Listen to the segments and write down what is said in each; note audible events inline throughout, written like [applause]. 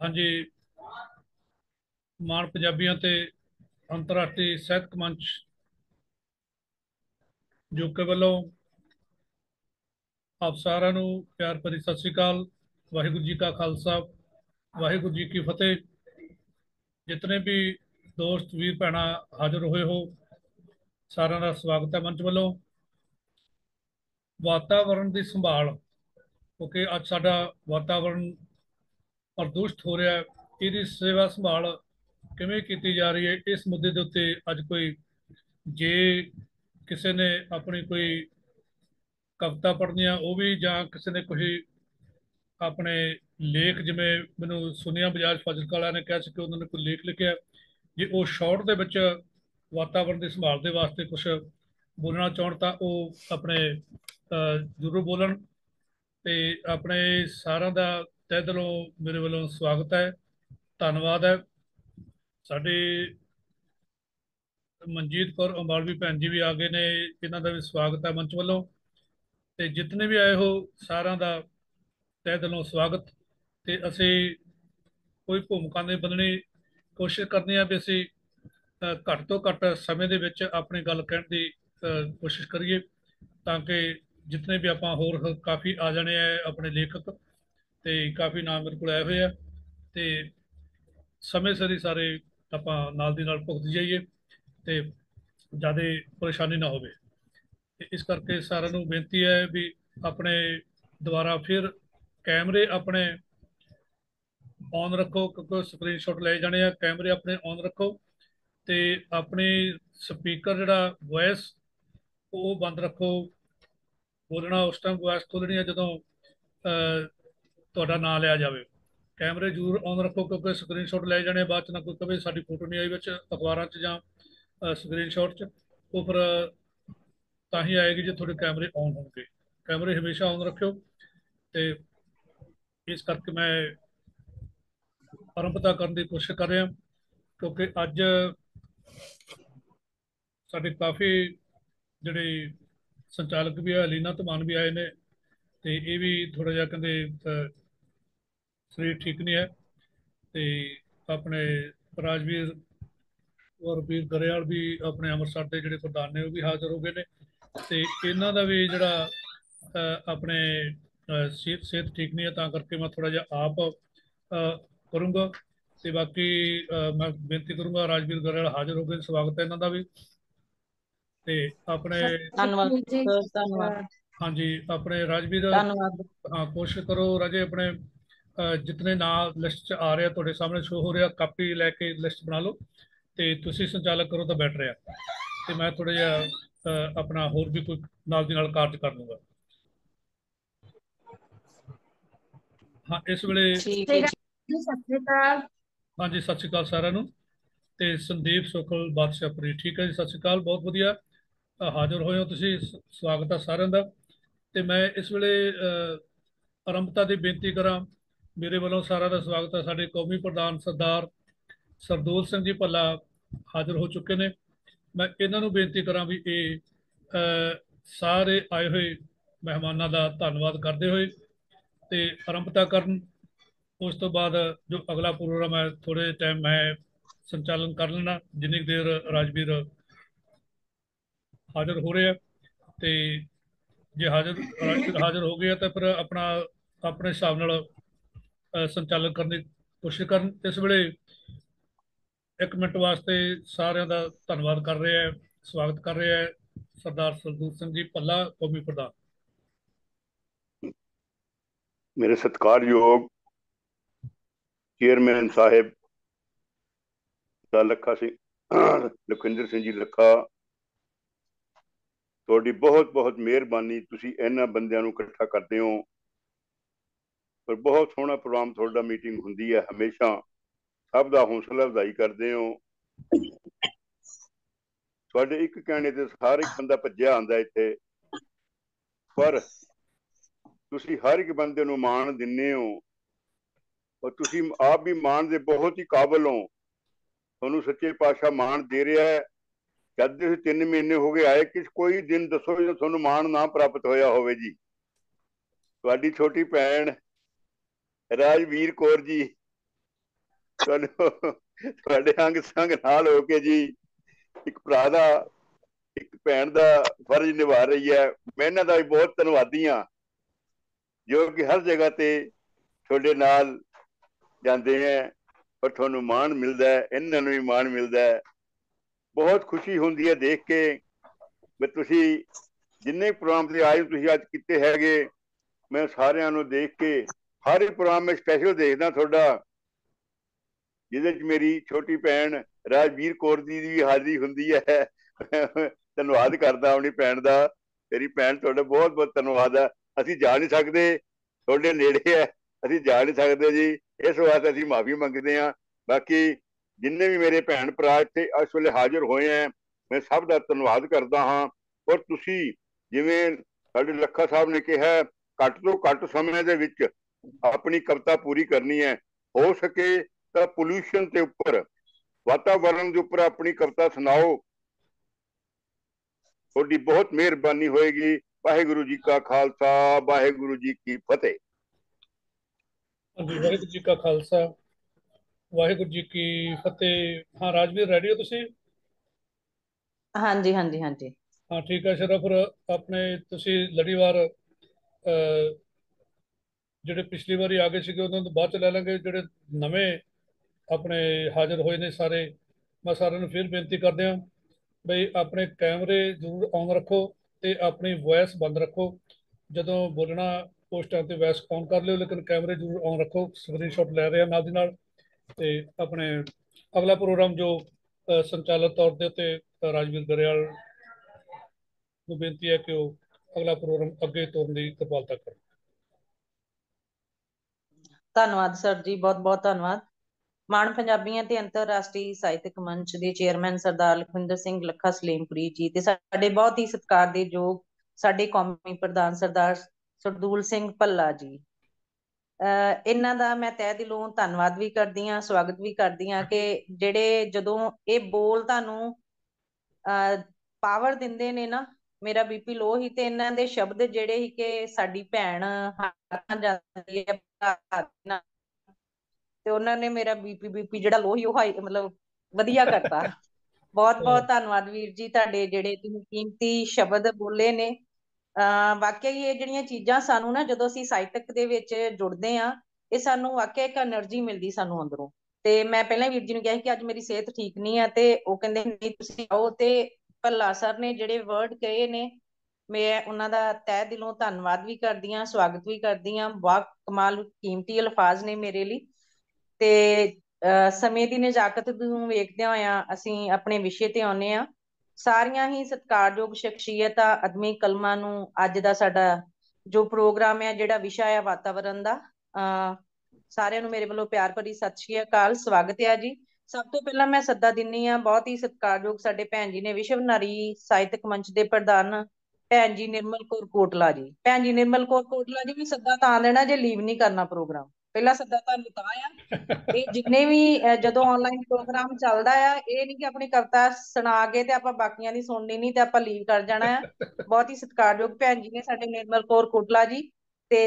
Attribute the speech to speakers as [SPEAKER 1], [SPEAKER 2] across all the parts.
[SPEAKER 1] ਹਾਂਜੀ। ਮਾਣ ਪੰਜਾਬੀਆਂ ਤੇ ਅੰਤਰਰਾਸ਼ਟਰੀ ਸਾਹਿਤਕ ਮੰਚ ਜੋਕੇ ਵੱਲੋਂ ਆਪ ਸਾਰਿਆਂ ਨੂੰ ਪਿਆਰ ਭਰੀ ਸਤਿ ਸ੍ਰੀ ਅਕਾਲ। ਵਾਹਿਗੁਰੂ ਜੀ ਕਾ ਖਾਲਸਾ, ਵਾਹਿਗੁਰੂ ਜੀ ਕੀ ਫਤਿਹ। ਜਿਤਨੇ ਵੀ ਦੋਸਤ, ਵੀਰ, ਭੈਣਾਂ ਹਾਜ਼ਰ ਹੋਏ ਹੋ, ਸਾਰਿਆਂ ਦਾ ਸਵਾਗਤ ਹੈ ਮੰਚ ਵੱਲੋਂ। ਵਾਤਾਵਰਣ ਦੀ ਸੰਭਾਲ, ਕਿਉਂਕਿ ਅੱਜ ਸਾਡਾ ਵਾਤਾਵਰਣ ਪ੍ਰਦੂਸ਼ਿਤ ਹੋ ਰਿਹਾ ਇਹਦੀ ਸੇਵਾ ਸੰਭਾਲ ਕਿਵੇਂ ਕੀਤੀ ਜਾ ਰਹੀ ਹੈ? ਇਸ ਮੁੱਦੇ ਦੇ ਉੱਤੇ ਅੱਜ ਕੋਈ ਜੇ ਕਿਸੇ ਨੇ ਆਪਣੀ ਕੋਈ ਕਵਿਤਾ ਪੜ੍ਹਨੀ ਆ, ਉਹ ਵੀ ਜਾਂ ਕਿਸੇ ਨੇ ਕੋਈ ਆਪਣੇ ਲੇਖ ਜਿਵੇਂ ਮੈਨੂੰ ਸੁਨੀਆ ਬਜਾਜ ਫਜਲ ਕਾਲਾ ਨੇ ਕਿਹਾ ਸੀ ਕਿ ਉਹਨਾਂ ਨੇ ਕੋਈ ਲੇਖ ਲਿਖਿਆ। ਜੇ ਉਹ ਸ਼ਾਰਟ ਦੇ ਵਿੱਚ ਵਾਤਾਵਰਣ ਦੀ ਸੰਭਾਲ ਦੇ ਵਾਸਤੇ ਕੁਝ ਬੋਲਣਾ ਚਾਹਣ ਤਾਂ ਉਹ ਆਪਣੇ ਜ਼ਰੂਰ ਬੋਲਣ ਤੇ ਆਪਣੇ ਸਾਰਿਆਂ ਦਾ ਤਹਿ ਦਿਲੋਂ ਮੇਰੇ ਵੱਲੋਂ ਸਵਾਗਤ ਹੈ, ਧੰਨਵਾਦ ਹੈ। ਸਾਡੇ ਮਨਜੀਤ ਕੌਰ ਅੰਬਾਲਵੀ ਭੈਣ ਜੀ ਵੀ ਆ ਗਏ ਨੇ, ਇਹਨਾਂ ਦਾ ਵੀ ਸਵਾਗਤ ਹੈ ਮੰਚ ਵੱਲੋਂ। ਤੇ ਜਿਤਨੇ ਵੀ ਆਏ ਹੋ, ਸਾਰਿਆਂ ਦਾ ਤਹਿ ਦਿਲੋਂ ਸਵਾਗਤ। ਤੇ ਅਸੀਂ ਕੋਈ ਭੂਮਿਕਾ ਨਹੀਂ ਬਦਲਣੀ ਕੋਸ਼ਿਸ਼ ਕਰਨੀ ਆ ਵੀ ਅਸੀਂ ਘੱਟ ਤੋਂ ਘੱਟ ਸਮੇਂ ਦੇ ਵਿੱਚ ਆਪਣੀ ਗੱਲ ਕਹਿਣ ਦੀ ਕੋਸ਼ਿਸ਼ ਕਰੀਏ, ਤਾਂ ਕਿ ਜਿਤਨੇ ਵੀ ਆਪਾਂ ਹੋਰ ਕਾਫੀ ਆ ਜਾਣੇ ਆ ਆਪਣੇ ਲੇਖਕ ਤੇ ਕਾਫੀ ਨਾਮ ਮੇਰੇ ਕੋਲ ਆਏ ਹੋਏ ਆ ਤੇ ਸਮੇਂ ਸਿਰ ਹੀ ਸਾਰੇ ਆਪਾਂ ਨਾਲ ਦੀ ਨਾਲ ਭੁਗਤ ਜਾਈਏ ਤੇ ਜ਼ਿਆਦਾ ਪਰੇਸ਼ਾਨੀ ਨਾ ਹੋਵੇ। ਤੇ ਇਸ ਕਰਕੇ ਸਾਰਿਆਂ ਨੂੰ ਬੇਨਤੀ ਹੈ ਵੀ ਆਪਣੇ ਦੁਬਾਰਾ ਫਿਰ ਕੈਮਰੇ ਆਪਣੇ ਔਨ ਰੱਖੋ, ਕਿਉਂਕਿ ਸਕਰੀਨਸ਼ਾਟ ਲੈ ਜਾਣੇ ਆ, ਕੈਮਰੇ ਆਪਣੇ ਔਨ ਰੱਖੋ ਤੇ ਆਪਣੇ ਸਪੀਕਰ ਜਿਹੜਾ ਵੌਇਸ ਉਹ ਬੰਦ ਰੱਖੋ। ਬੋਲਣਾ ਉਸ ਟਾਈਮ ਵੌਇਸ ਖੋਲਣੀ ਹੈ ਜਦੋਂ ਤੁਹਾਡਾ ਨਾਮ ਲਿਆ ਜਾਵੇ। ਕੈਮਰੇ ਜ਼ਰੂਰ ਔਨ ਰੱਖੋ ਕਿਉਂਕਿ ਸਕਰੀਨਸ਼ਾਟ ਲੈ ਜਾਣੇ, ਬਾਅਦ ਚ ਨਾ ਕੋਈ ਕਵੇ ਸਾਡੀ ਫੋਟੋ ਨਹੀਂ ਆਈ ਵਿੱਚ ਅਖਬਾਰਾਂ 'ਚ ਜਾਂ ਸਕਰੀਨਸ਼ਾਟ 'ਚ। ਉਹ ਫਿਰ ਤਾਂ ਹੀ ਆਏਗੀ ਜੇ ਤੁਹਾਡੇ ਕੈਮਰੇ ਔਨ ਹੋਣਗੇ। ਕੈਮਰੇ ਹਮੇਸ਼ਾ ਔਨ ਰੱਖਿਓ ਤੇ ਇਸ ਕਰਕੇ ਮੈਂ ਪਰੰਪਰਾ ਕਰਨ ਦੀ ਕੋਸ਼ਿਸ਼ ਕਰ ਰਿਹਾ, ਕਿਉਂਕਿ ਅੱਜ ਸਾਡੇ ਕਾਫੀ ਜਿਹੜੇ ਸੰਚਾਲਕ ਵੀ ਆ ਲੀਨਾ ਧਮਾਨ ਵੀ ਆਏ ਨੇ ਤੇ ਇਹ ਵੀ ਥੋੜਾ ਜਿਹਾ ਕਹਿੰਦੇ ਸਰੀਰ ਠੀਕ ਨਹੀਂ ਹੈ ਤੇ ਆਪਣੇ ਰਾਜਵੀਰ ਔਰ ਵੀਰ ਗਰੇਵਾਲ ਵੀ ਆਪਣੇ ਅੰਮ੍ਰਿਤਸਰ ਦੇ ਜਿਹੜੇ ਪ੍ਰਧਾਨ ਨੇ ਉਹ ਵੀ ਹਾਜ਼ਰ ਹੋ ਗਏ ਨੇ ਤੇ ਇਹਨਾਂ ਦਾ ਵੀ ਜਿਹੜਾ ਆਪਣੇ ਸਿਹਤ ਸਿਹਤ ਠੀਕ ਨਹੀਂ ਹੈ ਤਾਂ ਕਰਕੇ ਮੈਂ ਥੋੜਾ ਜਿਹਾ ਆਪ ਕਰੂੰਗਾ ਤੇ ਬਾਕੀ ਮੈਂ ਬੇਨਤੀ ਕਰੂੰਗਾ ਰਾਜਵੀਰ ਗਰੇਵਾਲ ਹਾਜ਼ਰ ਹੋ ਗਏ ਸਵਾਗਤ ਹੈ ਇਹਨਾਂ ਦਾ ਵੀ ਤੇ ਆਪਣੇ
[SPEAKER 2] ਧੰਨਵਾਦ ਧੰਨਵਾਦ।
[SPEAKER 1] ਹਾਂਜੀ ਆਪਣੇ ਰਾਜਵੀਰ
[SPEAKER 2] ਧੰਨਵਾਦ।
[SPEAKER 1] ਹਾਂ ਕੋਸ਼ਿਸ਼ ਕਰੋ ਰਾਜੇ ਆਪਣੇ ਜਿਤਨੇ ਨਾਂ ਲਿਸਟ 'ਚ ਆ ਰਿਹਾ ਤੁਹਾਡੇ ਸਾਹਮਣੇ ਸ਼ੋ ਹੋ ਰਿਹਾ ਕਾਪੀ ਲੈ ਕੇ ਲਿਸਟ ਬਣਾ ਲਓ ਤੇ ਤੁਸੀਂ ਸੰਚਾਲਕ ਕਰੋ ਤਾਂ ਬੈਟਰ ਆ। ਤੇ ਮੈਂ ਥੋੜਾ ਜਿਹਾ ਆਪਣਾ ਹੋਰ ਵੀ ਕੋਈ ਨਾਲ ਦੀ ਨਾਲ ਕਾਰਜ ਕਰ ਲੂੰਗਾ ਹਾਂ ਇਸ ਵੇਲੇ
[SPEAKER 2] ਠੀਕ ਹੈ
[SPEAKER 3] ਸਤਿ ਸ਼੍ਰੀ ਅਕਾਲ।
[SPEAKER 1] ਹਾਂਜੀ ਸਤਿ ਸ਼੍ਰੀ ਅਕਾਲ ਸਾਰਿਆਂ ਨੂੰ। ਤੇ ਸੰਦੀਪ ਸੁਖਲ ਬਾਦਸ਼ਾਹਪੁਰੀ ਠੀਕ ਹੈ ਜੀ ਸਤਿ ਸ਼੍ਰੀ ਅਕਾਲ ਬਹੁਤ ਵਧੀਆ। ਹਾਜ਼ਰ ਹੋਏ ਹੋ ਤੁਸੀਂ ਸਵਾਗਤ ਹੈ ਸਾਰਿਆਂ ਦਾ। ਤੇ ਮੈਂ ਇਸ ਵੇਲੇ ਆਰੰਭਤਾ ਦੀ ਬੇਨਤੀ ਕਰਾਂ ਮੇਰੇ ਵੱਲੋਂ ਸਾਰਿਆਂ ਦਾ ਸਵਾਗਤ ਹੈ। ਸਾਡੇ ਕੌਮੀ ਪ੍ਰਧਾਨ ਸਰਦਾਰ ਸਰਦੂਲ ਸਿੰਘ ਜੀ ਭੱਲਾ ਹਾਜ਼ਰ ਹੋ ਚੁੱਕੇ ਨੇ। ਮੈਂ ਇਹਨਾਂ ਨੂੰ ਬੇਨਤੀ ਕਰਾਂ ਵੀ ਇਹ ਸਾਰੇ ਆਏ ਹੋਏ ਮਹਿਮਾਨਾਂ ਦਾ ਧੰਨਵਾਦ ਕਰਦੇ ਹੋਏ ਤੇ ਆਰੰਭਤਾ ਕਰਨ। ਉਸ ਤੋਂ ਬਾਅਦ ਜੋ ਅਗਲਾ ਪ੍ਰੋਗਰਾਮ ਹੈ ਥੋੜੇ ਟਾਈਮ ਮੈਂ ਸੰਚਾਲਨ ਕਰ ਲੈਣਾ ਜਿੰਨੀ ਦੇਰ ਰਾਜਵੀਰ ਹਾਜ਼ਰ ਹੋ ਰਿਹਾ ਤੇ ਜੇ ਹਾਜ਼ਰ ਹਾਜ਼ਰ ਹੋ ਗਿਆ ਤਾਂ ਫਿਰ ਆਪਣਾ, ਆਪਣੇ ਹਿਸਾਬ ਨਾਲ ਸੰਚਾਲਨ ਕਰਨ ਦੀ ਕੋਸ਼ਿਸ਼ ਕਰਨ। ਇਸ ਵੇਲੇ ਇੱਕ ਮਿੰਟ ਵਾਸਤੇ ਸਾਰਿਆਂ ਦਾ ਧੰਨਵਾਦ ਕਰ ਰਿਹਾ ਹੈ, ਸਵਾਗਤ ਕਰ ਰਿਹਾ ਹੈ ਸਰਦਾਰ ਸਰਦੂਰ ਸਿੰਘ ਜੀ ਪੱਲਾ ਕੌਮੀ ਪ੍ਰਧਾਨ।
[SPEAKER 4] ਮੇਰੇ ਸਤਿਕਾਰਯੋਗ ਚੇਅਰਮੈਨ ਸਾਹਿਬ ਦਾ ਲੱਖਾ ਸਿੰਘ ਲਖਿੰਦਰ ਸਿੰਘ ਜੀ ਲੱਖਾ, ਤੁਹਾਡੀ ਬਹੁਤ ਬਹੁਤ ਮਿਹਰਬਾਨੀ। ਤੁਸੀਂ ਇਹਨਾਂ ਬੰਦਿਆਂ ਨੂੰ ਇਕੱਠਾ ਕਰਦੇ ਹੋ। ਪਰ ਬਹੁਤ ਸੋਹਣਾ ਪ੍ਰੋਗਰਾਮ ਤੁਹਾਡਾ ਮੀਟਿੰਗ ਹੁੰਦੀ ਹੈ, ਹਮੇਸ਼ਾ ਸਭ ਦਾ ਹੌਸਲਾ ਅਫਜ਼ਾਈ ਕਰਦੇ ਹੋ। ਤੁਹਾਡੇ ਇੱਕ ਕਹਿਣੇ ਤੇ ਹਰ ਇੱਕ ਬੰਦਾ ਭੱਜਿਆ ਆਂਦਾ ਇੱਥੇ। ਪਰ ਤੁਸੀਂ ਹਰ ਇੱਕ ਬੰਦੇ ਨੂੰ ਮਾਣ ਦਿੰਨੇ ਹੋ ਔਰ ਤੁਸੀਂ ਆਪ ਵੀ ਮਾਣ ਦੇ ਬਹੁਤ ਹੀ ਕਾਬਲ ਹੋ। ਤੁਹਾਨੂੰ ਸੱਚੇ ਪਾਤਸ਼ਾਹ ਮਾਣ ਦੇ ਰਿਹਾ ਹੈ। ਜਦ ਤੁਸੀਂ 3 ਮਹੀਨੇ ਹੋ ਗਏ ਆਏ ਕਿ ਕੋਈ ਦਿਨ ਦੱਸੋ ਜਦੋਂ ਤੁਹਾਨੂੰ ਮਾਣ ਨਾ ਪ੍ਰਾਪਤ ਹੋਇਆ ਹੋਵੇ ਜੀ। ਤੁਹਾਡੀ ਛੋਟੀ ਭੈਣ ਰਾਜਵੀਰ ਕੌਰ ਜੀ, ਤੁਹਾਨੂੰ ਤੁਹਾਡੇ ਅੰਗ ਸੰਗ ਨਾਲ ਹੋ ਕੇ ਜੀ ਇੱਕ ਭਰਾ ਦਾ, ਇੱਕ ਭੈਣ ਦਾ ਫਰਜ਼ ਨਿਭਾ ਰਹੀ ਹੈ। ਮੈਂ ਇਹਨਾਂ ਦਾ ਵੀ ਬਹੁਤ ਧੰਨਵਾਦੀ ਹਾਂ, ਜੋ ਕਿ ਹਰ ਜਗ੍ਹਾ ਤੇ ਤੁਹਾਡੇ ਨਾਲ ਜਾਂਦੇ ਹੈ ਪਰ ਤੁਹਾਨੂੰ ਮਾਣ ਮਿਲਦਾ ਹੈ, ਇਹਨਾਂ ਨੂੰ ਵੀ ਮਾਣ ਮਿਲਦਾ ਹੈ। ਬਹੁਤ ਖੁਸ਼ੀ ਹੁੰਦੀ ਹੈ ਦੇਖ ਕੇ ਵੀ ਤੁਸੀਂ ਜਿੰਨੇ ਪ੍ਰੋਗਰਾਮ ਤੇ ਆਏ, ਤੁਸੀਂ ਅੱਜ ਕੀਤੇ ਹੈਗੇ, ਮੈਂ ਸਾਰਿਆਂ ਨੂੰ ਦੇਖ ਕੇ ਹਰ ਇੱਕ ਪ੍ਰੋਗਰਾਮ ਮੈਂ ਸਪੈਸ਼ਲ ਦੇਖਦਾ ਤੁਹਾਡਾ, ਜਿਹਦੇ ਚ ਮੇਰੀ ਛੋਟੀ ਭੈਣ ਰਾਜਵੀਰ ਕੌਰ ਦੀ ਵੀ ਹਾਜ਼ਰੀ ਹੁੰਦੀ ਹੈ। ਧੰਨਵਾਦ ਕਰਦਾ ਆਪਣੀ ਭੈਣ ਦਾ। ਤੇਰੀ ਭੈਣ ਤੁਹਾਡਾ ਬਹੁਤ ਬਹੁਤ ਧੰਨਵਾਦ ਹੈ। ਅਸੀਂ ਜਾ ਨਹੀਂ ਸਕਦੇ, ਤੁਹਾਡੇ ਨੇੜੇ ਹੈ। ਅਸੀਂ ਜਾ ਨਹੀਂ ਸਕਦੇ ਜੀ। ਇਸ ਵਾਸਤੇ ਅਸੀਂ ਮਾਫੀ ਮੰਗਦੇ ਹਾਂ। ਬਾਕੀ ਜਿੰਨੇ ਵੀ ਮੇਰੇ ਭੈਣ ਭਰਾ ਇੱਥੇ ਇਸ ਵੇਲੇ ਹਾਜ਼ਰ ਹੋਏ ਆ ਮੈਂ ਸਭ ਦਾ ਧੰਨਵਾਦ ਕਰਦਾ ਹਾਂ। ਔਰ ਤੁਸੀਂ ਜਿਵੇਂ ਸਾਡੇ ਲੱਖਾ ਸਾਹਿਬ ਨੇ ਕਿਹਾ, ਘੱਟ ਤੋਂ ਘੱਟ ਸਮੇਂ ਦੇ ਵਿੱਚ ਆਪਣੀ ਕਵਿਤਾ ਪੂਰੀ ਕਰਨੀ ਹੈ। ਹੋ ਸਕੇ ਤਾਂ ਪੋਲੂਸ਼ਨ ਦੇ ਉੱਪਰ ਵਾਤਾਵਰਣ ਦੇ ਉੱਪਰ ਆਪਣੀ ਕਵਿਤਾ ਸੁਣਾਓ। ਤੁਹਾਡੀ ਬਹੁਤ ਮਿਹਰਬਾਨੀ ਹੋਏਗੀ। ਵਾਹਿਗੁਰੂ ਜੀ ਕਾ ਖਾਲਸਾ ਵਾਹਿਗੁਰੂ ਜੀ ਕੀ ਫਤਿਹ।
[SPEAKER 1] ਹਾਂਜੀ ਵਾਹਿਗੁਰੂ ਜੀ ਕਾ ਖਾਲਸਾ ਵਾਹਿਗੁਰੂ ਜੀ ਕੀ ਫਤਿਹ। ਹਾਂ ਰਾਜਵੀਰ ਰੈਡੀ ਹੋ ਤੁਸੀਂ?
[SPEAKER 2] ਹਾਂਜੀ ਹਾਂਜੀ ਹਾਂਜੀ।
[SPEAKER 1] ਹਾਂ ਠੀਕ ਹੈ ਸ਼ਰਫ ਆਪਣੇ ਤੁਸੀਂ ਲੜੀਵਾਰ ਅਹ, ਜਿਹੜੇ ਪਿਛਲੀ ਵਾਰੀ ਆ ਗਏ ਸੀਗੇ ਉਹਨਾਂ ਤੋਂ ਬਾਅਦ ਚ ਲੈ ਲਾਂਗੇ। ਜਿਹੜੇ ਨਵੇਂ ਆਪਣੇ ਹਾਜ਼ਰ ਹੋਏ ਨੇ ਸਾਰੇ ਮੈਂ ਸਾਰਿਆਂ ਨੂੰ ਫਿਰ ਬੇਨਤੀ ਕਰਦੇ ਹਾਂ ਬਈ ਆਪਣੇ ਕੈਮਰੇ ਜ਼ਰੂਰ ਔਨ ਰੱਖੋ ਤੇ ਆਪਣੀ ਵੌਇਸ ਬੰਦ ਰੱਖੋ। ਜਦੋਂ ਬੋਲਣਾ ਉਸ ਟਾਈਮ ਤੇ ਵੌਇਸ ਔਨ ਕਰ ਲਿਓ ਲੇਕਿਨ ਕੈਮਰੇ ਜ਼ਰੂਰ ਔਨ ਰੱਖੋ। ਸਕਰੀਨਸ਼ਾਟ ਲੈ ਰਹੇ ਆ ਨਾਲ ਦੀ ਨਾਲ। ਤੇ ਆਪਣੇ ਅਗਲਾ ਪ੍ਰੋਗਰਾਮ ਜੋ ਅ, ਸੰਚਾਲਕ ਤੌਰ ਦੇ ਉੱਤੇ ਰਾਜਵੀਰ ਗਰੇਵਾਲ ਨੂੰ ਬੇਨਤੀ ਹੈ ਕਿ ਉਹ ਅਗਲਾ ਪ੍ਰੋਗਰਾਮ ਅੱਗੇ ਤੋਰਨ ਦੀ ਕਿਰਪਾਲਤਾ ਕਰੋ।
[SPEAKER 2] ਧੰਨਵਾਦ, ਸਰ ਜੀ, ਬਹੁਤ ਬਹੁਤ ਧੰਨਵਾਦ। ਮਾਣ ਪੰਜਾਬੀਆਂ ਤੇ ਅੰਤਰਰਾਸ਼ਟਰੀ ਸਾਹਿਤਕ ਮੰਚ ਦੇ ਚੇਅਰਮੈਨ ਸਰਦਾਰ ਲਖਵਿੰਦਰ ਸਿੰਘ ਲੱਖਾ ਸਲੇਮਪੁਰੀ ਜੀ ਤੇ ਸਾਡੇ ਬਹੁਤ ਹੀ ਸਤਿਕਾਰ ਦੇ ਯੋਗ ਸਾਡੇ ਕੌਮੀ ਪ੍ਰਧਾਨ ਸਰਦਾਰ ਸਰਦੂਲ ਸਿੰਘ ਭੱਲਾ ਜੀ। ਅਹ ਇਹਨਾਂ ਦਾ ਮੈਂ ਤਹਿ ਦਿਲੋਂ ਧੰਨਵਾਦ ਵੀ ਕਰਦੀ ਹਾਂ, ਸਵਾਗਤ ਵੀ ਕਰਦੀ ਹਾਂ ਕਿ ਜਿਹੜੇ ਜਦੋਂ ਇਹ ਬੋਲ ਤੁਹਾਨੂੰ ਅਹ ਪਾਵਰ ਦਿੰਦੇ ਨੇ ਨਾ ਮੇਰਾ ਬੀਪੀ ਲੋ ਹੀ ਤੇ ਇਹਨਾਂ ਦੇ ਸ਼ਬਦ ਜਿਹੜੇ ਸੀ ਕਿ ਸਾਡੀ ਭੈਣ ਤੇ ਉਹਨਾਂ ਨੇ ਮੇਰਾ ਬੀਪੀ ਬੀਪੀ ਜਿਹੜਾ ਲੋ ਹੀ ਉਹ ਮਤਲਬ ਵਧੀਆ ਕਰਤਾ। ਬਹੁਤ ਬਹੁਤ ਧੰਨਵਾਦ ਵੀਰ ਜੀ ਤੁਹਾਡੇ ਜਿਹੜੇ ਤੁਸੀਂ ਕੀਮਤੀ ਸ਼ਬਦ ਬੋਲੇ ਨੇ। ਅਹ ਵਾਕਿਆ ਹੀ ਇਹ ਜਿਹੜੀਆਂ ਚੀਜ਼ਾਂ ਸਾਨੂੰ ਨਾ ਜਦੋਂ ਅਸੀਂ ਸਾਹਿਤਕ ਦੇ ਵਿੱਚ ਜੁੜਦੇ ਹਾਂ, ਇਹ ਸਾਨੂੰ ਵਾਕਿਆ ਇੱਕ એનર્ਜੀ ਮਿਲਦੀ ਸਾਨੂੰ ਅੰਦਰੋਂ। ਤੇ ਮੈਂ ਪਹਿਲਾਂ ਵੀਰ ਜੀ ਨੂੰ ਕਿਹਾ ਸੀ ਕਿ ਅੱਜ ਮੇਰੀ ਸਿਹਤ ਠੀਕ ਨਹੀਂ ਹੈ ਤੇ ਉਹ ਕਹਿੰਦੇ ਨਹੀਂ ਤੁਸੀਂ ਆਓ ਤੇ ਭੱਲਾ ਸਰ ਨੇ ਜਿਹੜੇ ਵਰਡ ਕਹੇ ਨੇ, ਮੈਂ ਉਹਨਾਂ ਦਾ ਤਹਿ ਦਿਲੋਂ ਧੰਨਵਾਦ ਵੀ ਕਰਦੀ ਹਾਂ, ਸਵਾਗਤ ਵੀ ਕਰਦੀ ਹਾਂ। ਬਹੁਤ ਕਮਾਲ ਕੀਮਤੀ ਅਲਫਾਜ਼ ਨੇ ਮੇਰੇ ਲਈ। ਤੇ ਸਮੇਂ ਦੀ ਨਜ਼ਾਕਤ ਨੂੰ ਵੇਖਦਿਆਂ ਹੋਇਆਂ ਅਸੀਂ ਆਪਣੇ ਵਿਸ਼ੇ ਤੇ ਆਉਨੇ ਆ ਸਾਰੀਆਂ ਹੀ ਸਤਿਕਾਰਯੋਗ ਸ਼ਖਸੀਅਤਾਂ, ਅਦਮੀ ਕਲਮਾਂ ਨੂੰ ਅੱਜ ਦਾ ਸਾਡਾ ਜੋ ਪ੍ਰੋਗਰਾਮ ਹੈ, ਜਿਹੜਾ ਵਿਸ਼ਾ ਹੈ ਵਾਤਾਵਰਣ ਦਾ ਅ ਸਾਰਿਆਂ ਨੂੰ ਮੇਰੇ ਵੱਲੋਂ ਪਿਆਰ ਭਰੀ ਸਤਿ ਸ਼੍ਰੀ ਅਕਾਲ, ਸਵਾਗਤ ਹੈ ਜੀ। ਸਭ ਤੋਂ ਪਹਿਲਾਂ ਮੈਂ ਸੱਦਾ ਦਿੰਨੀ ਆ ਬਹੁਤ ਹੀ ਸਤਿਕਾਰਯੋਗ ਸਾਡੇ ਭੈਣ ਜੀ ਨੇ ਵਿਸ਼ਵ ਨਾਰੀ ਸਾਹਿਤਕ ਮੰਚ ਦੇ ਪ੍ਰਧਾਨ ਭੈਣ ਜੀ ਨਿਰਮਲ ਕੌਰ ਕੋਟਲਾ ਜੀ। ਭੈਣ ਜੀ ਨਿਰਮਲ ਕੌਰ ਕੋਟਲਾ ਜੀ ਵੀ ਸੱਦਾ ਤਾਂ ਦੇਣਾ ਜੇ ਲੀਵ ਨਹੀਂ ਕਰਨਾ ਪ੍ਰੋਗਰਾਮ ਪਹਿਲਾ ਸੱਦਾ ਤੁਹਾਨੂੰ ਤਾਂ ਆ ਇਹ ਜਿੰਨੇ ਵੀ ਜਦੋਂ ਆਨਲਾਈਨ ਪ੍ਰੋਗਰਾਮ ਚੱਲਦਾ ਆ, ਇਹ ਨਹੀਂ ਕਿ ਆਪਣੀ ਕਵਿਤਾ ਸੁਣਾ ਕੇ ਤੇ ਆਪਾਂ ਬਾਕੀਆਂ ਦੀ ਸੁਣਨੀ ਨਹੀਂ ਤੇ ਆਪਾਂ ਲੀਵ ਕਰ ਜਾਣਾ ਆ। ਬਹੁਤ ਹੀ ਸਤਿਕਾਰਯੋਗ ਭੈਣ ਜੀ ਨੇ ਸਾਡੇ ਨਿਰਮਲ ਕੌਰ ਕੋਟਲਾ ਜੀ ਤੇ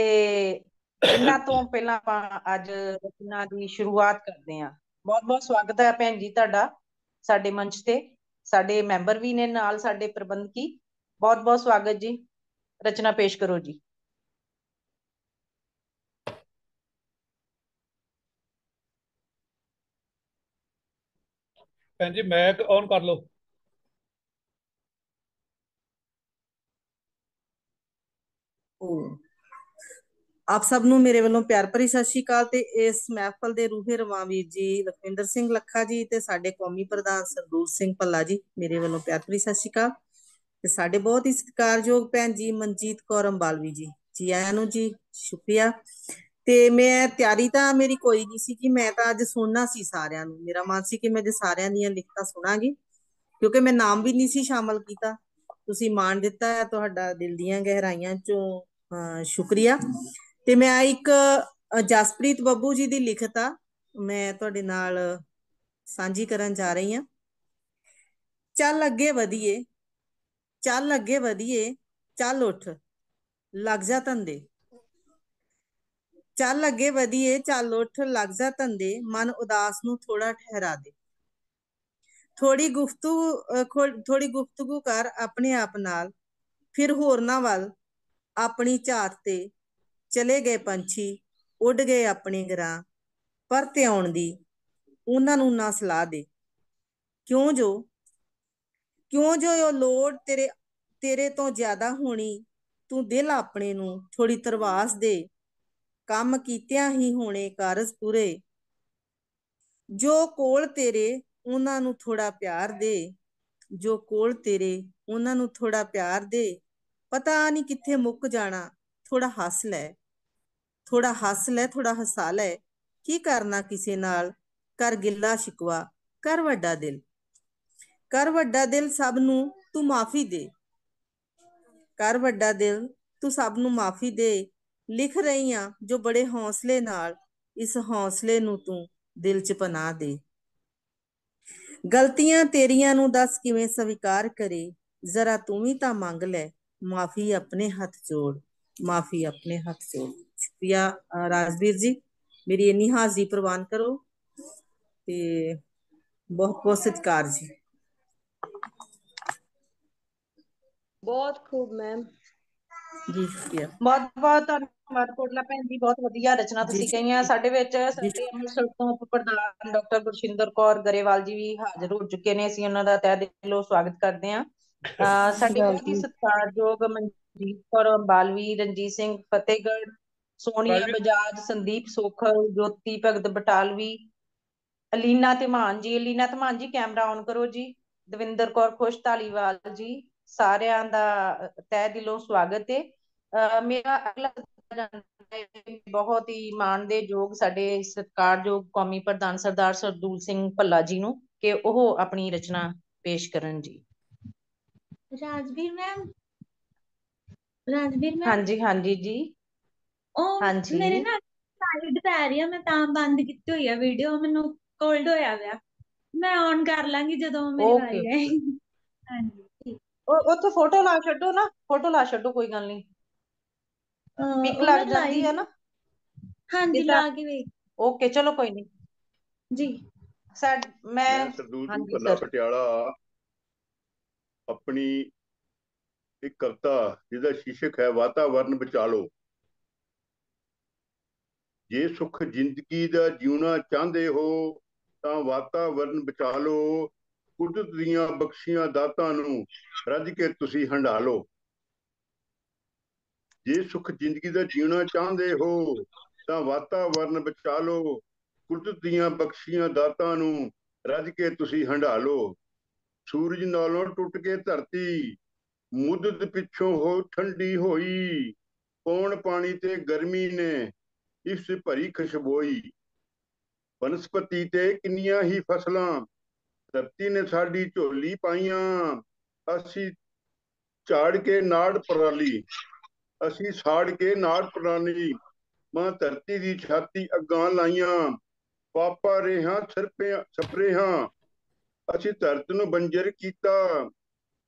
[SPEAKER 2] ਇਹਨਾਂ ਤੋਂ ਪਹਿਲਾਂ ਆਪਾਂ ਅੱਜ ਰਚਨਾ ਦੀ ਸ਼ੁਰੂਆਤ ਕਰਦੇ ਆ ਬਹੁਤ ਬਹੁਤ ਸਵਾਗਤ ਹੈ ਭੈਣ ਜੀ ਤੁਹਾਡਾ ਸਾਡੇ ਮੰਚ ਤੇ। ਸਾਡੇ ਮੈਂਬਰ ਵੀ ਨੇ ਨਾਲ ਸਾਡੇ ਪ੍ਰਬੰਧਕੀ। ਬਹੁਤ ਬਹੁਤ ਸਵਾਗਤ ਜੀ। ਰਚਨਾ ਪੇਸ਼ ਕਰੋ ਜੀ।
[SPEAKER 1] ਭੈਣ ਜੀ ਮੈਕ ਔਨ ਕਰ ਲਓ।
[SPEAKER 3] ਆਪ ਸਭ ਨੂੰ ਮੇਰੇ ਵੱਲੋਂ ਪਿਆਰ ਭਰੀ ਸਤਿ ਸ਼੍ਰੀ ਅਕਾਲ ਤੇ ਇਸ ਮਹਿਫਲ ਦੇ ਰੂਹੇ ਰਵਾਂ ਵੀਰ ਜੀ ਲਖਵਿੰਦਰ ਸਿੰਘ ਲੱਖਾ ਜੀ ਤੇ ਸਾਡੇ ਕੌਮੀ ਪ੍ਰਧਾਨ ਸਰਦੂਰ ਸਿੰਘ ਭੱਲਾ ਜੀ, ਮੇਰੇ ਵੱਲੋਂ ਪਿਆਰ ਭਰੀ ਸਤਿ ਸ਼੍ਰੀ ਅਕਾਲ। ਤੇ ਸਾਡੇ ਬਹੁਤ ਹੀ ਸਤਿਕਾਰਯੋਗ ਭੈਣ ਜੀ ਮਨਜੀਤ ਕੌਰ ਅੰਬਾਲਵੀ ਜੀ ਜੀ ਆਇਆਂ ਨੂੰ ਜੀ, ਸ਼ੁਕਰੀਆ। ਤੇ ਮੈਂ ਤਿਆਰੀ ਤਾਂ ਮੇਰੀ ਕੋਈ ਨਹੀਂ ਸੀ ਕਿ ਮੈਂ ਤਾਂ ਅੱਜ ਸੁਣਨਾ ਸੀ ਸਾਰਿਆਂ ਨੂੰ। ਮੇਰਾ ਮਨ ਸੀ ਕਿ ਮੈਂ ਜੇ ਸਾਰਿਆਂ ਦੀਆਂ ਲਿਖਤਾਂ ਸੁਣਾਂਗੀ, ਕਿਉਂਕਿ ਮੈਂ ਨਾਮ ਵੀ ਨਹੀਂ ਸੀ ਸ਼ਾਮਲ ਕੀਤਾ। ਤੁਸੀਂ ਮਾਣ ਦਿੱਤਾ ਹੈ ਤੁਹਾਡਾ ਦਿਲ ਦੀਆਂ ਗਹਿਰਾਈਆਂ ਚੋਂ ਸ਼ੁਕਰੀਆ। ਤੇ ਮੈਂ ਇੱਕ ਜਸਪ੍ਰੀਤ ਬੱਬੂ ਜੀ ਦੀ ਲਿਖਤ ਆ, ਮੈਂ ਤੁਹਾਡੇ ਨਾਲ ਸਾਂਝੀ ਕਰਨ ਜਾ ਰਹੀ ਹਾਂ। ਚੱਲ ਅੱਗੇ ਵਧੀਏ, ਚੱਲ ਅੱਗੇ ਵਧੀਏ, ਚੱਲ ਉੱਠ, ਲੱਗ ਜਾ ਧੰਦੇ। ਚੱਲ ਅੱਗੇ ਵਧੀਏ, ਚੱਲ ਉੱਠ, ਲੱਗ ਜਾ ਧੰਦੇ, ਮਨ ਉਦਾਸ ਨੂੰ ਥੋੜਾ ਠਹਿਰਾ ਦੇ। ਥੋੜੀ ਗੁਫ਼ਤਗੂ ਥੋੜੀ ਗੁਫ਼ਤਗੂ ਕਰ ਆਪਣੇ ਆਪ ਨਾਲ, ਫਿਰ ਹੋਰਨਾਂ ਵੱਲ ਆਪਣੀ ਝਾਤ ਤੇ ਚਲੇ ਗਏ ਪੰਛੀ, ਉੱਡ ਗਏ ਆਪਣੇ ਘਰਾਂ ਪਰਤੇ ਆਉਣ ਦੀ ਉਹਨਾਂ ਨੂੰ ਨਾ ਸਲਾਹ ਦੇ। ਕਿਉਂ ਜੋ? ਕਿਉਂ ਜੋ ਉਹ ਲੋੜ ਤੇਰੇ ਤੇਰੇ ਤੋਂ ਜ਼ਿਆਦਾ ਹੋਣੀ? ਤੂੰ ਦਿਲ ਆਪਣੇ ਨੂੰ ਥੋੜੀ ਤਰਵਾਸ ਦੇ। ਕੰਮ ਕੀਤਿਆਂ ਹੀ ਹੋਣੇ ਕਾਰਜ ਪੂਰੇ। ਜੋ ਕੋਲ ਤੇਰੇ, ਉਹਨਾਂ ਨੂੰ ਥੋੜਾ ਪਿਆਰ ਦੇ। ਜੋ ਕੋਲ ਤੇਰੇ, ਉਹਨਾਂ ਨੂੰ ਥੋੜਾ ਪਿਆਰ ਦੇ। ਪਤਾ ਨਹੀਂ ਕਿੱਥੇ ਮੁੱਕ ਜਾਣਾ ਥੋੜਾ ਹੱਸ ਲੈ। ਥੋੜਾ ਹੱਸ ਲੈ ਥੋੜਾ ਹਸਾ ਲੈ ਕੀ ਕਰਨਾ ਕਿਸੇ ਨਾਲ? ਕਰ ਗਿੱਲਾ ਸ਼ਿਕਵਾ ਕਰ ਵੱਡਾ ਦਿਲ। ਕਰ ਵੱਡਾ ਦਿਲ ਸਭ ਨੂੰ ਤੂੰ ਮਾਫੀ ਦੇ। ਕਰ ਵੱਡਾ ਦਿਲ ਤੂੰ ਸਭ ਨੂੰ ਮਾਫੀ ਦੇ। ਲਿਖ ਰਹੀ ਆ ਜੋ ਬੜੇ ਹੌਸਲੇ ਨਾਲ, ਇਸ ਹੌਸਲੇ ਨੂੰ ਤੂੰ ਦਿਲ 'ਚ ਪਨਾਹ ਦੇ। ਗਲਤੀਆਂ ਤੇਰੀਆਂ ਨੂੰ ਦੱਸ ਕਿਵੇਂ ਸਵੀਕਾਰ ਕਰੇ? ਜ਼ਰਾ ਤੂੰ ਵੀ ਤਾਂ ਮੰਗ ਲੈ। ਮਾਫੀ ਆਪਣੇ ਹੱਥ ਜੋੜ, ਮਾਫੀ ਆਪਣੇ ਹੱਥ ਜੋੜ। ਸ਼ੁਕਰੀਆ ਰਾਜਵੀਰ ਜੀ। ਮੇਰੀ ਇੰਨੀ ਹਾਜ਼ਰੀ ਪ੍ਰਵਾਨ ਕਰੋ ਤੇ ਬਹੁਤ ਬਹੁਤ ਸਤਿਕਾਰ ਜੀ।
[SPEAKER 5] ਬਹੁਤ ਖੂਬ ਮੈਮ
[SPEAKER 3] ਜੀ ਸ਼ੁਕਰੀਆ।
[SPEAKER 2] ਬਹੁਤ ਬਹੁਤ ਧੰਨਵਾਦ ਕੋਟਲਾ ਭੈਣ ਜੀ ਬਹੁਤ ਵਧੀਆ ਰਚਨਾ ਤੁਸੀਂ ਕਹੀਆਂ। ਸਾਡੇ ਵਿੱਚ। ਸਾਡੇ ਅੰਮ੍ਰਿਤਸਰ ਤੋਂ ਉਪ ਪ੍ਰਧਾਨ ਡਾਕਟਰ ਗੁਰਸ਼ਿੰਦਰ ਕੌਰ ਗਰੇਵਾਲ ਜੀ ਵੀ ਹਾਜ਼ਰ ਹੋ ਚੁੱਕੇ ਨੇ। ਅਸੀਂ ਉਹਨਾਂ ਦਾ ਤਹਿ ਦਿਲੋਂ ਸਵਾਗਤ ਕਰਦੇ ਹਾਂ। ਸਾਡੇ ਬਹੁਤ ਹੀ ਸਤਿਕਾਰਯੋਗ ਮਨਜੀਤ ਕੌਰ ਬਾਲਵੀ ਰਣਜੀਤ ਸਿੰਘ ਫਤਿਹਗੜ੍ਹ ਸੋਨੀਆ। ਬਜਾਜ ਸੰਦੀਪ ਸੋਖਲ ਜੋਤੀ ਭਗਤ ਬਟਾਲਵੀ ਅਲੀਨਾ ਧਮਾਨ ਜੀ ਅਲੀਨਾ ਧਮਾਨ ਜੀ ਕੈਮਰਾ ਔਨ ਕਰੋ ਜੀ। ਦਵਿੰਦਰ ਕੌਰ ਖੁਸ਼ ਧਾਲੀਵਾਲ ਜੀ ਸਾਰਿਆਂ ਦਾ ਤਹਿ ਦਿਲੋਂ ਸਵਾਗਤ ਹੈ ਮੇਰਾ ਅਗਲਾ ਬਹੁਤ ਹੀ ਮਾਣ ਦੇ ਯੋਗ ਸਾਡੇ ਸਤਿਕਾਰਯੋਗ ਕੌਮੀ ਪ੍ਰਧਾਨ ਸਰਦਾਰ ਸਰਦੂਲ ਸਿੰਘ ਭੱਲਾ ਜੀ ਨੂੰ ਕਿ ਉਹ ਆਪਣੀ ਰਚਨਾ ਪੇਸ਼ ਕਰਨ ਜੀ।
[SPEAKER 6] ਰਾਜਵੀਰ ਮੈਮ? ਰਾਜਵੀਰ ਮੈਮ?
[SPEAKER 2] ਹਾਂਜੀ ਹਾਂਜੀ ਜੀ।
[SPEAKER 6] ਉਹ
[SPEAKER 2] ਹਾਂਜੀ।
[SPEAKER 6] ਮੇਰੇ ਨਾ ਸਾਈਡ ਪੈ ਰਹੀ ਆ ਮੈਂ ਤਾਂ ਬੰਦ ਕੀਤੀ ਹੋਈ ਆ ਵੀਡੀਓ ਮੈਨੂੰ ਕੋਲਡ ਹੋਇਆ ਪਿਆ। ਮੈਂ ਔਨ ਕਰ ਲਾਂਗੀ ਜਦੋਂ ਮੇਰੀ
[SPEAKER 2] Okay,
[SPEAKER 6] ਵਾਰੀ ਆਏਗੀ। ਹਾਂਜੀ। ਠੀਕ
[SPEAKER 2] ਉਹ ਉੱਥੇ ਫੋਟੋ ਲਾ ਛੱਡੋ ਨਾ ਫੋਟੋ ਲਾ ਛੱਡੋ ਕੋਈ ਗੱਲ ਨਹੀਂ।
[SPEAKER 6] ਅਹ,
[SPEAKER 2] ਪਿਕ
[SPEAKER 6] ਉਹ
[SPEAKER 2] ਲੱਗ
[SPEAKER 6] ਮੈਂ
[SPEAKER 2] ਜਾਂਦੀ
[SPEAKER 6] ਲਾਈ-
[SPEAKER 2] ਹੈ ਨਾ।
[SPEAKER 6] ਹਾਂਜੀ
[SPEAKER 2] ਜਿੱਦਾਂ-
[SPEAKER 6] ਲਾ ਕੇ ਵੇਖ।
[SPEAKER 2] ਓਕੇ ਚਲੋ ਕੋਈ ਨਹੀਂ।
[SPEAKER 6] ਜੀ।
[SPEAKER 2] ਸਾਡ ਮੈਂ
[SPEAKER 4] ਮੈਂ ਸਰਦੂਲ ਸਿੰਘ
[SPEAKER 2] ਹਾਂਜੀ
[SPEAKER 4] ਭੱਲਾ
[SPEAKER 2] ਸਰ।
[SPEAKER 4] ਪਟਿਆਲਾ। ਆਪਣੀ ਇੱਕ ਕਵਿਤਾ ਜਿਹਦਾ ਸ਼ੀਰਸ਼ਕ ਹੈ ਵਾਤਾਵਰਨ ਬਚਾ ਲਓ। ਜੇ ਸੁਖ ਜ਼ਿੰਦਗੀ ਦਾ ਜਿਉਣਾ ਚਾਹੁੰਦੇ ਹੋ, ਤਾਂ ਵਾਤਾਵਰਨ ਬਚਾ ਲਓ। ਕੁਦਰਤ ਦੀਆਂ ਬਖਸ਼ੀਆਂ ਦਾਤਾਂ ਨੂੰ ਰੱਜ ਕੇ ਤੁਸੀਂ ਹੰਢਾ ਲਓ। ਜੇ ਸੁਖ ਜ਼ਿੰਦਗੀ ਦਾ ਜਿਉਣਾ ਚਾਹੁੰਦੇ ਹੋ, ਤਾਂ ਵਾਤਾਵਰਨ ਬਚਾ ਲਓ। ਕੁਦਰਤ ਦੀਆਂ ਬਖਸ਼ੀਆਂ ਦਾਤਾਂ ਨੂੰ ਰੱਜ ਕੇ ਤੁਸੀਂ ਹੰਢਾ ਲਓ। ਸੂਰਜ ਨਾਲੋਂ ਟੁੱਟ ਕੇ ਧਰਤੀ, ਮੁੱਦਤ ਪਿੱਛੋਂ ਹੋ ਠੰਡੀ ਹੋਈ। ਪੌਣ ਪਾਣੀ ਤੇ ਗਰਮੀ ਨੇ ਇਸ ਭਰੀ ਖੁਸ਼ਬੋਈ। ਬਨਸਪਤੀ ਤੇ ਕਿੰਨੀਆਂ ਹੀ ਫਸਲਾਂ, ਧਰਤੀ ਨੇ ਸਾਡੀ ਝੋਲੀ ਪਾਈਆਂ। ਅਸੀਂ ਝਾੜ ਕੇ ਨਾੜ ਪਰਾਲੀ, ਅਸੀਂ ਸਾੜ ਕੇ ਨਾੜ ਪਰਾਲੀ, ਮਾਂ ਧਰਤੀ ਦੀ ਛਾਤੀ ਅੱਗਾਂ ਲਾਈਆਂ। ਪਾਪਾ ਰੇਹਾਂ ਸਰਪਿਆਂ, ਸਪਰੇਹਾਂ, ਅਸੀਂ ਧਰਤ ਨੂੰ ਬੰਜਰ ਕੀਤਾ।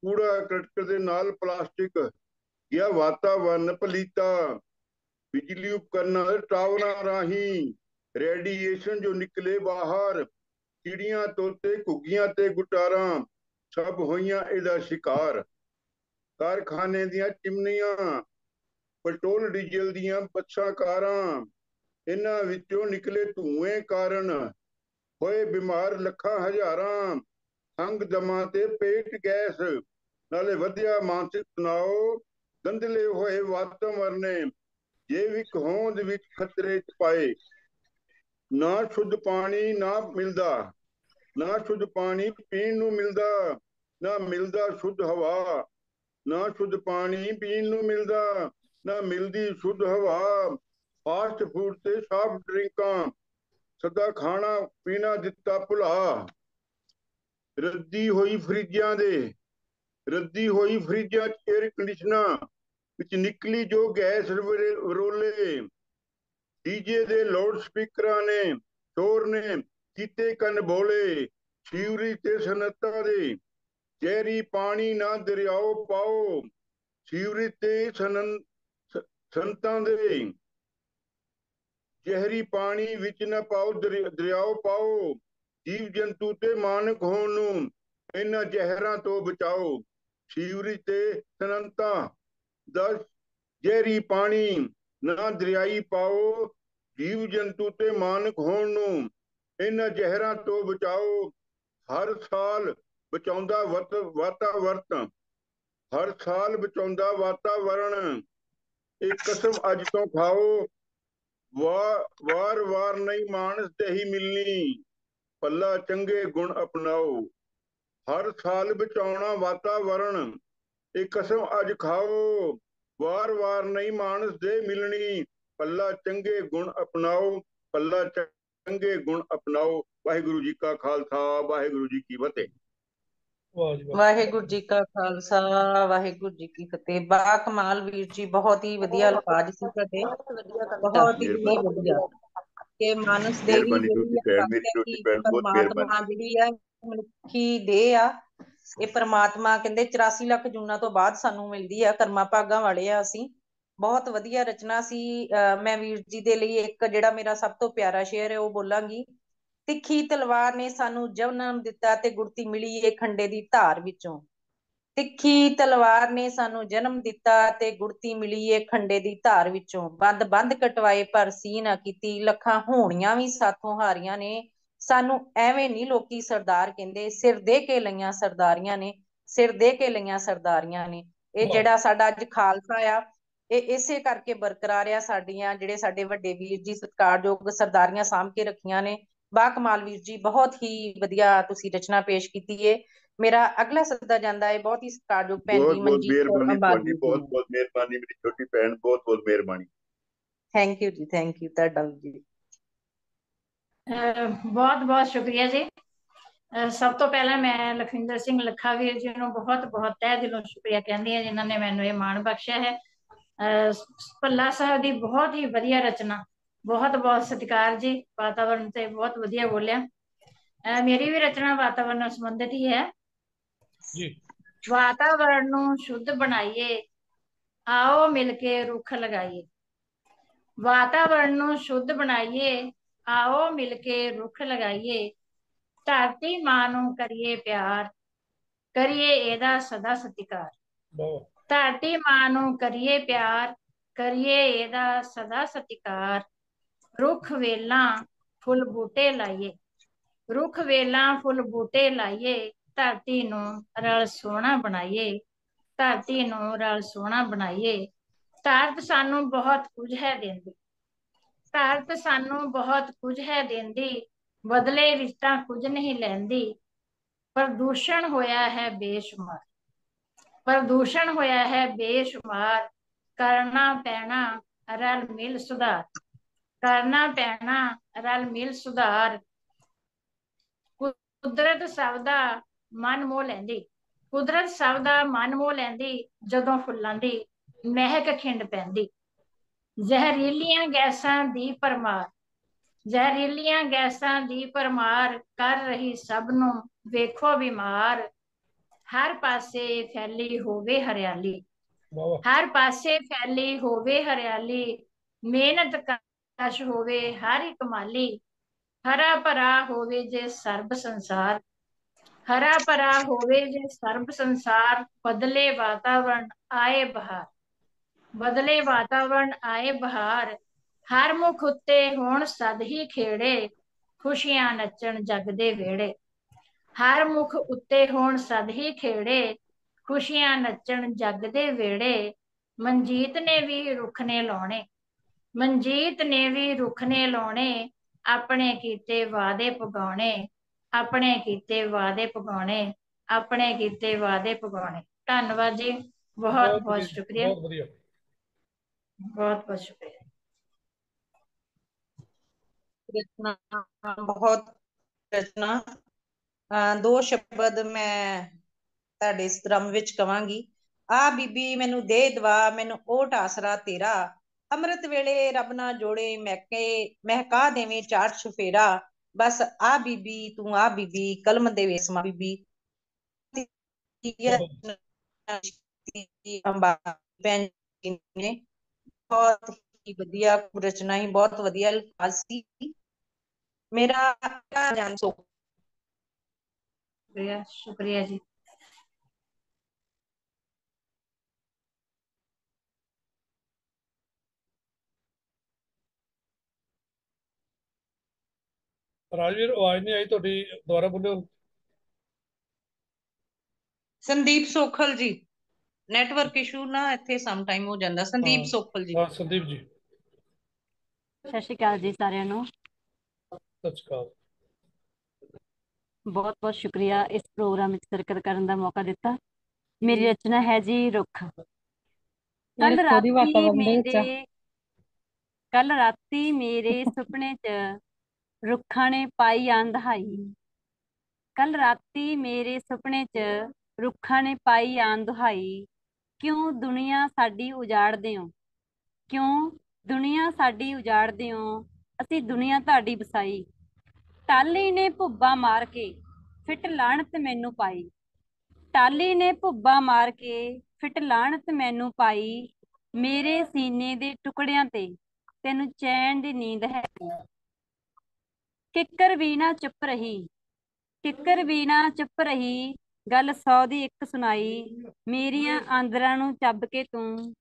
[SPEAKER 4] ਕੂੜਾ ਕਰਕਟ ਦੇ ਨਾਲ ਪਲਾਸਟਿਕ, ਗਿਆ ਵਾਤਾਵਰਨ ਪਲੀਤਾ ਬਿਜਲੀ ਉਪਕਰਨਾਂ ਟਾਵਰਾਂ ਰਾਹੀਂ ਰੇਡੀਏਸ਼ਨ ਜੋ ਨਿਕਲੇ ਬਾਹਰ, ਚਿੜੀਆਂ ਤੋਤੇ, ਘੁੱਗੀਆਂ ਤੇ ਗੁਟਾਰਾਂ, ਸਭ ਹੋਈਆਂ ਇਹਦਾ ਸ਼ਿਕਾਰ। ਕਾਰਖਾਨੇ ਦੀਆਂ ਚਿਮਨੀਆਂ, ਪੈਟਰੋਲ, ਡੀਜ਼ਲ ਦੀਆਂ ਬੱਸਾਂ, ਕਾਰਾਂ, ਇਹਨਾਂ ਵਿੱਚੋਂ ਨਿਕਲੇ ਧੂਏ ਕਾਰਨ ਹੋਏ ਬਿਮਾਰ ਲੱਖਾਂ ਹਜ਼ਾਰਾਂ ਸੰਗ ਦਮਾ ਤੇ ਪੇਟ ਗੈਸ, ਨਾਲੇ ਵਧਿਆ ਮਾਨਸਿਕ ਤਣਾਅ ਗੰਦਲੇ ਹੋਏ ਵਾਤਾਵਰਨ ਵਾਤਾਵਰਣ ਜੈਵਿਕ ਹੋਂਦ ਵਿੱਚ ਖਤਰੇ ਚ ਪਾਏ, ਨਾ ਸ਼ੁੱਧ ਪਾਣੀ ਨਾ ਮਿਲਦਾ, ਨਾ ਸ਼ੁੱਧ ਪਾਣੀ ਪੀਣ ਨੂੰ ਮਿਲਦਾ, ਨਾ ਮਿਲਦਾ ਸ਼ੁੱਧ ਹਵਾ, ਨਾ ਸ਼ੁੱਧ ਪਾਣੀ ਪੀਣ ਨੂੰ ਮਿਲਦਾ, ਨਾ ਮਿਲਦੀ ਸ਼ੁੱਧ ਹਵਾ, ਫਾਸਟ ਫੂਡ ਤੇ ਸਾਫਟ ਡਰਿੰਕਾਂ, ਸਦਾ ਖਾਣਾ ਪੀਣਾ ਦਿੱਤਾ ਭੁਲਾ। ਰੱਦੀ ਹੋਈ ਫਰਿੱਜਾਂ ਦੇ, ਰੱਦੀ ਹੋਈ ਫਰਿੱਜਾਂ ਚ 에ਅਰ ਕੰਡੀਸ਼ਨਾਂ ਵਿੱਚ ਨਿਕਲੀ ਜੋ ਗੈਸ ਵਰੇ- ਰੋਲੇ। ਡੀਜੇ ਦੇ ਲਾਊਡ ਸਪੀਕਰਾਂ ਨੇ ਸ਼ੋਰ ਨੇ ਕੀਤੇ ਕੰਨ ਬੋਲੇ ਸ਼ਿਵਰੀ ਤੇ ਸਨਤਾਂ ਦੇ। ਜ਼ਹਿਰੀ ਪਾਣੀ ਨਾ ਦਰਿਆਓ ਪਾਓ ਸ਼ਿਵਰੀ ਤੇ ਸਨਨ ਸੰਤਾਂ ਦੇ। ਜ਼ਹਿਰੀ ਪਾਣੀ ਵਿੱਚ ਨਾ ਪਾਓ ਦਰਿ- ਦਰਿਆਓ ਪਾਓ, ਜੀਵ ਜੰਤੂ ਤੇ ਮਾਨਕ ਹੋਣ ਨੂੰ ਇਹਨਾਂ ਜ਼ਹਿਰਾਂ ਤੋਂ ਬਚਾਓ ਸੀਵਰੇਜ ਤੇ ਸਨੰਤਾ ਦਸ ਜ਼ਹਿਰੀ ਪਾਣੀ ਨਾ ਦਰਿਆਈ ਪਾਓ, ਜੀਵ ਜੰਤੂ ਤੇ ਮਾਨਕ ਹੋਣ ਨੂੰ, ਇਹਨਾਂ ਜ਼ਹਿਰਾਂ ਤੋਂ ਬਚਾਓ। ਹਰ ਸਾਲ ਬਚਾਉਂਦਾ ਵਤ ਹਰ ਸਾਲ ਬਚਾਉਂਦਾ ਵਾਤਾਵਰਣ। ਇਹ ਕਸਮ ਅੱਜ ਤੋਂ ਖਾਓ। ਵਾਰ ਵਾਰ ਨਹੀਂ ਮਾਨਸ ਤੇ ਹੀ ਮਿਲਣੀ। ਪੱਲਾ ਚੰਗੇ ਗੁਣ ਅਪਣਾਓ। ਹਰ ਸਾਲ ਬਚਾਉਣਾ ਵਾਤਾਵਰਣ। ਇਹ ਕਸਮ ਅੱਜ ਖਾਓ। ਵਾਰ ਵਾਰ ਨਹੀਂ ਮਾਨਸ ਦੇ ਮਿਲਣੀ। ਪੱਲਾ ਚੰਗੇ ਗੁਣ ਅਪਣਾਓ। ਪੱਲਾ ਚੰਗੇ ਗੁਣ ਅਪਣਾਓ। ਵਾਹਿਗੁਰੂ ਜੀ ਕਾ ਖਾਲਸਾ ਵਾਹਿਗੁਰੂ ਜੀ ਕੀ ਫਤਿਹ।
[SPEAKER 2] ਵਾਹਿਗੁਰੂ ਜੀ ਕਾ ਖਾਲਸਾ ਵਾਹਿਗੁਰੂ ਜੀ ਕੀ ਫਤਿਹ। ਬਾ ਕਮਾਲ ਵੀਰ ਜੀ ਬਹੁਤ ਹੀ ਵਧੀਆ ਅਲਫਾਜ਼ ਸੀ ਤੁਹਾਡੇ।
[SPEAKER 5] ਬਹੁਤ ਵਧੀਆ। ਕਵਿਤਾ
[SPEAKER 2] ਬਹੁਤ ਹੀ। ਵਧੀਆ ਕਿ ਮਾਨਸ ਦੇਵੀ ਜਿਹੜੀ ਹੈ ਮਨੁੱਖੀ ਦੇਹ ਆ ਇਹ ਪਰਮਾਤਮਾ ਕਹਿੰਦੇ 84 ਲੱਖ ਜੂਨਾਂ ਤੋਂ ਬਾਅਦ ਸਾਨੂੰ ਮਿਲਦੀ ਆ, ਕਰਮਾ ਭਾਗਾਂ ਵਾਲੇ ਆ ਅਸੀਂ। ਬਹੁਤ ਵਧੀਆ ਰਚਨਾ ਸੀ। ਮੈਂ ਵੀਰ ਜੀ ਦੇ ਲਈ ਇੱਕ ਜਿਹੜਾ ਮੇਰਾ ਸਭ ਤੋਂ ਪਿਆਰਾ ਸ਼ੇਅਰ ਹੈ, ਉਹ ਬੋਲਾਂਗੀ। ਤਿੱਖੀ ਤਲਵਾਰ ਨੇ ਸਾਨੂੰ ਜਨਮ ਦਿੱਤਾ ਤੇ ਗੁਰਤੀ ਮਿਲੀ ਏ ਖੰਡੇ ਦੀ ਧਾਰ ਵਿੱਚੋਂ। ਤਿੱਖੀ ਤਲਵਾਰ ਨੇ ਸਾਨੂੰ ਜਨਮ ਦਿੱਤਾ ਤੇ ਗੁਰਤੀ ਮਿਲੀ ਏ ਖੰਡੇ ਦੀ ਧਾਰ ਵਿੱਚੋਂ। ਬੰਦ ਬੰਦ ਕਟਵਾਏ ਪਰ ਸੀ ਨਾ ਕੀਤੀ। ਲੱਖਾਂ ਹੋਣੀਆਂ ਵੀ ਸਾਥੋਂ ਹਾਰੀਆਂ ਨੇ। ਸਾਨੂੰ ਐਵੇਂ ਨਹੀਂ ਲੋਕੀ ਸਰਦਾਰ ਕਹਿੰਦੇ ਸਿਰ ਦੇ ਕੇ ਲਈਆਂ ਸਰਦਾਰੀਆਂ ਨੇ ਸਿਰ ਦੇ ਕੇ ਲਈਆਂ ਸਰਦਾਰੀਆਂ ਨੇ। ਇਹ। ਜਿਹੜਾ ਸਾਡਾ ਅੱਜ ਖਾਲਸਾ ਆ ਇਹ ਇਸੇ ਕਰਕੇ ਬਰਕਰਾਰ ਆ ਸਾਡੀਆਂ ਜਿਹੜੇ ਸਾਡੇ ਵੱਡੇ ਵੀਰ ਜੀ ਸਤਿਕਾਰਯੋਗ ਸਰਦਾਰੀਆਂ ਸਾਂਭ ਕੇ ਰੱਖੀਆਂ ਨੇ। ਬਾ ਕਮਾਲ ਵੀਰ ਜੀ ਬਹੁਤ ਹੀ ਵਧੀਆ ਤੁਸੀਂ ਰਚਨਾ ਪੇਸ਼ ਕੀਤੀ ਏ। ਮੇਰਾ ਅਗਲਾ ਸੱਦਾ ਜਾਂਦਾ ਹੈ ਬਹੁਤ ਹੀ ਸਤਿਕਾਰਯੋਗ ਭੈਣ ਜੀ
[SPEAKER 4] ਬਹੁਤ
[SPEAKER 2] ਮਨਜੀਤ
[SPEAKER 4] ਤੁਹਾਡੀ ਬਹੁਤ ਬਹੁਤ ਮਿਹਰਬਾਨੀ ਮੇਰੀ ਛੋਟੀ ਭੈਣ ਬਹੁਤ ਬਹੁਤ ਮਿਹਰਬਾਨੀ।
[SPEAKER 2] ਥੈਂਕ ਯੂ ਜੀ ਥੈਂਕ ਯੂ ਤੁਹਾਡਾ ਜੀ।
[SPEAKER 7] ਬਹੁਤ ਬਹੁਤ ਸ਼ੁਕਰੀਆ ਜੀ। ਸਭ ਤੋਂ ਪਹਿਲਾਂ ਮੈਂ ਲਖਵਿੰਦਰ ਸਿੰਘ ਲੱਖਾ ਵੀਰ ਜੀ ਨੂੰ ਬਹੁਤ ਬਹੁਤ ਤਹਿ ਦਿਲੋਂ ਸ਼ੁਕਰੀਆ ਕਹਿੰਦੀ ਹਾਂ ਜਿਨ੍ਹਾਂ ਨੇ ਮੈਨੂੰ ਇਹ ਮਾਣ ਬਖਸ਼ਿਆ ਹੈ। ਭੱਲਾ ਸਾਹਿਬ ਦੀ ਬਹੁਤ ਹੀ ਵਧੀਆ ਰਚਨਾ ਬਹੁਤ ਬਹੁਤ ਸਤਿਕਾਰ ਜੀ। ਵਾਤਾਵਰਣ ਤੇ ਬਹੁਤ ਵਧੀਆ ਬੋਲਿਆ। ਮੇਰੀ ਵੀ ਰਚਨਾ ਵਾਤਾਵਰਣ ਨਾਲ ਸੰਬੰਧਿਤ ਹੀ ਹੈ।
[SPEAKER 1] ਜੀ।
[SPEAKER 7] ਵਾਤਾਵਰਣ ਨੂੰ ਸ਼ੁੱਧ ਬਣਾਈਏ ਆਓ ਮਿਲ ਕੇ ਰੁੱਖ ਲਗਾਈਏ। ਵਾਤਾਵਰਣ ਨੂੰ ਸ਼ੁੱਧ ਬਣਾਈਏ ਆਓ ਮਿਲ ਕੇ ਰੁੱਖ ਲਗਾਈਏ ਧਰਤੀ ਮਾਂ ਨੂੰ ਕਰੀਏ ਪਿਆਰ ਕਰੀਏ ਇਹਦਾ ਸਦਾ ਸਤਿਕਾਰ
[SPEAKER 1] ਬਹੁਤ
[SPEAKER 7] ਧਰਤੀ ਮਾਂ ਨੂੰ ਕਰੀਏ ਪਿਆਰ ਕਰੀਏ ਇਹਦਾ ਸਦਾ ਸਤਿਕਾਰ ਰੁੱਖ ਵੇਲਾਂ ਫੁੱਲ ਬੂਟੇ ਲਾਈਏ ਰੁੱਖ ਵੇਲਾਂ ਫੁੱਲ ਬੂਟੇ ਲਾਈਏ ਧਰਤੀ ਨੂੰ ਰਲ ਸੋਹਣਾ ਬਣਾਈਏ ਧਰਤੀ ਨੂੰ ਰਲ ਸੋਹਣਾ ਬਣਾਈਏ ਧਰਤ ਸਾਨੂੰ ਬਹੁਤ ਕੁਝ ਹੈ ਦਿੰਦੀ ਧਰਤ ਸਾਨੂੰ ਬਹੁਤ ਕੁਝ ਹੈ ਦਿੰਦੀ, ਬਦਲੇ ਵਿੱਚ ਤਾਂ ਕੁਝ ਨਹੀਂ ਲੈਂਦੀ। ਪ੍ਰਦੂਸ਼ਣ ਹੋਇਆ ਹੈ ਬੇਸ਼ੁਮਾਰ। ਪ੍ਰਦੂਸ਼ਣ ਹੋਇਆ ਹੈ ਬੇਸ਼ੁਮਾਰ। ਕਰਨਾ ਪੈਣਾ, ਰਲ ਮਿਲ ਸੁਧਾਰ। ਕਰਨਾ ਪੈਣਾ, ਰਲ ਮਿਲ ਸੁਧਾਰ। ਕੁਦਰਤ ਸਭ ਦਾ ਮਨ ਮੋਹ ਲੈਂਦੀ। ਕੁਦਰਤ ਸਭ ਦਾ ਮਨ ਮੋਹ ਲੈਂਦੀ ਜਦੋਂ ਫੁੱਲਾਂ ਦੀ ਮਹਿਕ ਖਿੰਡ ਪੈਂਦੀ। ਜ਼ਹਿਰੀਲੀਆਂ ਗੈਸਾਂ ਦੀ ਪਰਮਾਰ ਜ਼ਹਿਰੀਲੀਆਂ ਗੈਸਾਂ ਦੀ ਪਰਮਾਰ ਕਰ ਰਹੀ ਸਭ ਨੂੰ ਵੇਖੋ ਬਿਮਾਰ। ਹਰ ਪਾਸੇ ਫੈਲੀ ਹੋਵੇ ਹਰਿਆਲੀ। ਹਰ ਪਾਸੇ ਫੈਲੀ ਹੋਵੇ ਹਰਿਆਲੀ। ਮਿਹਨਤ ਕਸ਼ ਹੋਵੇ ਹਰ ਇੱਕ ਮਾਲੀ। ਹਰਾ ਭਰਾ ਹੋਵੇ ਜੇ ਸਰਬ ਸੰਸਾਰ। ਹਰਾ ਭਰਾ ਹੋਵੇ ਜੇ ਸਰਬ ਸੰਸਾਰ। ਬਦਲੇ ਵਾਤਾਵਰਣ ਆਏ ਬਹਾਰ। ਬਦਲੇ ਵਾਤਾਵਰਣ ਆਏ ਬਹਾਰ ਹਰ ਮੁਖ ਉੱਤੇ ਹੋਣ ਸਦ ਹੀ ਖੇੜੇ ਖੁਸ਼ੀਆਂ ਨੱਚਣ ਜਗ ਦੇ ਵਿਹੜੇ। ਹਰ ਮੁਖ ਉੱਤੇ ਹੋਣ ਸਦ ਹੀ ਖੇੜੇ ਖੁਸ਼ੀਆਂ ਨੱਚਣ ਜਗ ਦੇ ਵਿਹੜੇ। ਮਨਜੀਤ ਨੇ ਵੀ ਰੁੱਖ ਨੇ ਲਾਉਣੇ ਮਨਜੀਤ ਨੇ ਵੀ ਰੁੱਖ ਨੇ ਲਾਉਣੇ ਆਪਣੇ ਕੀਤੇ ਵਾਅਦੇ ਪਗਾਉਣੇ ਆਪਣੇ ਕੀਤੇ ਵਾਅਦੇ ਪਗਾਉਣੇ ਆਪਣੇ ਕੀਤੇ ਵਾਅਦੇ ਪਗਾਉਣੇ। ਧੰਨਵਾਦ ਜੀ ਬਹੁਤ ਬਹੁਤ ਸ਼ੁਕਰੀਆ।
[SPEAKER 1] ਬਹੁਤ ਵਧੀਆ
[SPEAKER 7] ਬਹੁਤ ਬਹੁਤ ਸ਼ੁਕਰੀਆ
[SPEAKER 2] ਰਚਨਾ ਬਹੁਤ ਰਚਨਾ ਅਹ ਦੋ ਸ਼ਬਦ ਮੈਂ ਤੁਹਾਡੇ ਇਸ ਧਰਮ ਵਿੱਚ ਕਵਾਂਗੀ ਆ ਬੀਬੀ ਮੈਨੂੰ ਦੇ ਦਵਾ ਮੈਨੂੰ ਓਟ ਆਸਰਾ ਤੇਰਾ ਅੰਮ੍ਰਿਤ ਵੇਲੇ ਰੱਬ ਨਾ ਜੋੜੇ ਮਹਿਕੇ ਮਹਿਕਾ ਦੇਵੇਂ ਚਾਰ ਚੁਫੇਰਾ ਬਸ ਆ ਬੀਬੀ ਤੂੰ ਆ ਬੀਬੀ ਕਲਮ ਦੇ ਵੇਸਮਾ ਬੀਬੀ ਅੰਬਾ ਭੈਣ ਜੀ ਨੇ ਬਹੁਤ ਹੀ ਵਧੀਆ ਰਚਨਾ ਹੀ ਬਹੁਤ ਵਧੀਆ ਅਲਫਾਜ਼ ਸੀ ਮੇਰਾ ਜਾਨ ਸੋ
[SPEAKER 7] ਸ਼ੁਕਰੀਆ ਸ਼ੁਕਰੀਆ ਜੀ
[SPEAKER 1] ਰਾਜਵੀਰ ਆਵਾਜ਼ ਨਹੀਂ ਆਈ ਤੁਹਾਡੀ ਦੁਬਾਰਾ ਬੋਲਿਓ
[SPEAKER 2] ਸੰਦੀਪ ਸੋਖਲ ਜੀ ਨੈਟਵਰਕ ਇਸ਼ੂ ਨਾ ਇੱਥੇ ਸਮ ਟਾਈਮ ਹੋ ਜਾਂਦਾ। ਸੰਦੀਪ। ਸੋਖਲ ਜੀ।
[SPEAKER 1] ਹਾਂ ਸੰਦੀਪ ਜੀ।
[SPEAKER 8] ਸਤਿ ਸ਼੍ਰੀ ਅਕਾਲ ਜੀ ਸਾਰਿਆਂ ਨੂੰ।
[SPEAKER 1] ਸਤਿ ਸ਼੍ਰੀ ਅਕਾਲ।
[SPEAKER 8] ਬਹੁਤ ਬਹੁਤ ਸ਼ੁਕਰੀਆ ਇਸ ਪ੍ਰੋਗਰਾਮ ਵਿੱਚ ਸ਼ਿਰਕਤ ਕਰਨ ਦਾ ਮੌਕਾ ਦਿੱਤਾ। ਮੇਰੀ ਰਚਨਾ ਹੈ ਜੀ ਰੁੱਖ। ਕੱਲ ਰਾਤੀ। ਮੇਰੇ ਕੱਲ ਰਾਤੀ ਮੇਰੇ ਸੁਪਨੇ 'ਚ ਰੁੱਖਾਂ ਨੇ ਪਾਈ ਆਂਧਾਈ ਕੱਲ ਰਾਤੀ ਮੇਰੇ ਸੁਪਨੇ 'ਚ ਰੁੱਖਾਂ ਨੇ ਪਾਈ ਆਂਧਾਈ ਕਿਉਂ ਦੁਨੀਆ ਸਾਡੀ ਉਜਾੜਦੇ ਹੋ? ਕਿਉਂ ਦੁਨੀਆ ਸਾਡੀ ਉਜਾੜਦੇ ਹੋ? ਅਸੀਂ ਦੁਨੀਆ ਤੁਹਾਡੀ ਵਸਾਈ। ਟਾਲੀ ਨੇ ਭੁੱਬਾ ਮਾਰ ਕੇ ਫਿੱਟ ਲਾਹਣਤ ਮੈਨੂੰ ਪਾਈ। ਟਾਲੀ ਨੇ ਭੁੱਬਾ ਮਾਰ ਕੇ ਫਿੱਟ ਲਾਹਣਤ ਮੈਨੂੰ ਪਾਈ ਮੇਰੇ ਸੀਨੇ ਦੇ ਟੁਕੜਿਆਂ ਤੇ। ਤੈਨੂੰ ਚੈਨ ਦੀ ਨੀਂਦ ਹੈ ਕਿੱਕਰ ਵੀ ਨਾ ਚੁੱਪ ਰਹੀ। ਕਿੱਕਰ ਵੀ ਨਾ ਚੁੱਪ ਰਹੀ। ਗੱਲ ਸੌ ਦੀ ਇੱਕ ਸੁਣਾਈ ਮੇਰੀਆਂ ਆਂਦਰਾਂ ਨੂੰ ਚੱਬ ਕੇ ਤੂੰ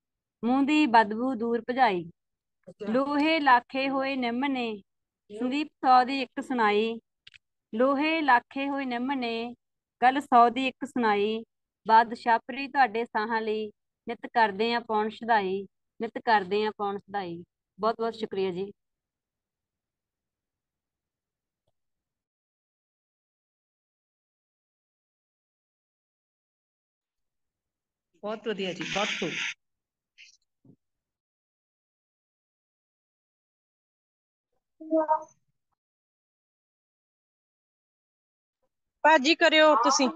[SPEAKER 8] ਮੂੰਹ ਦੀ ਬਦਬੂ ਦੂਰ ਭਜਾਈ। ਲੋਹੇ ਲਾਖੇ ਹੋਏ ਨਿੰਮ ਨੇ ਸੰਦੀਪ ਸੌ ਦੀ ਇੱਕ ਸੁਣਾਈ। ਲੋਹੇ ਲਾਖੇ ਹੋਏ ਨਿੰਮ ਨੇ ਗੱਲ ਸੌ ਦੀ ਇੱਕ ਸੁਣਾਈ। ਬਾਦਸ਼ਾਹਪਰੀ ਤੁਹਾਡੇ ਸਾਹਾਂ ਲਈ ਨਿਤ ਕਰਦੇ ਆ ਪੌਣ ਸ਼ਦਾਈ ਨਿਤ ਕਰਦੇ ਆ ਪੌਣ ਸ਼ਦਾਈ। ਬਹੁਤ ਬਹੁਤ ਸ਼ੁਕਰੀਆ ਜੀ।
[SPEAKER 2] ਬਹੁਤ ਵਧੀਆ ਜੀ ਬਹੁਤ ਖੂਬ ਭਾਜੀ ਕਰਿਓ ਤੁਸੀਂ।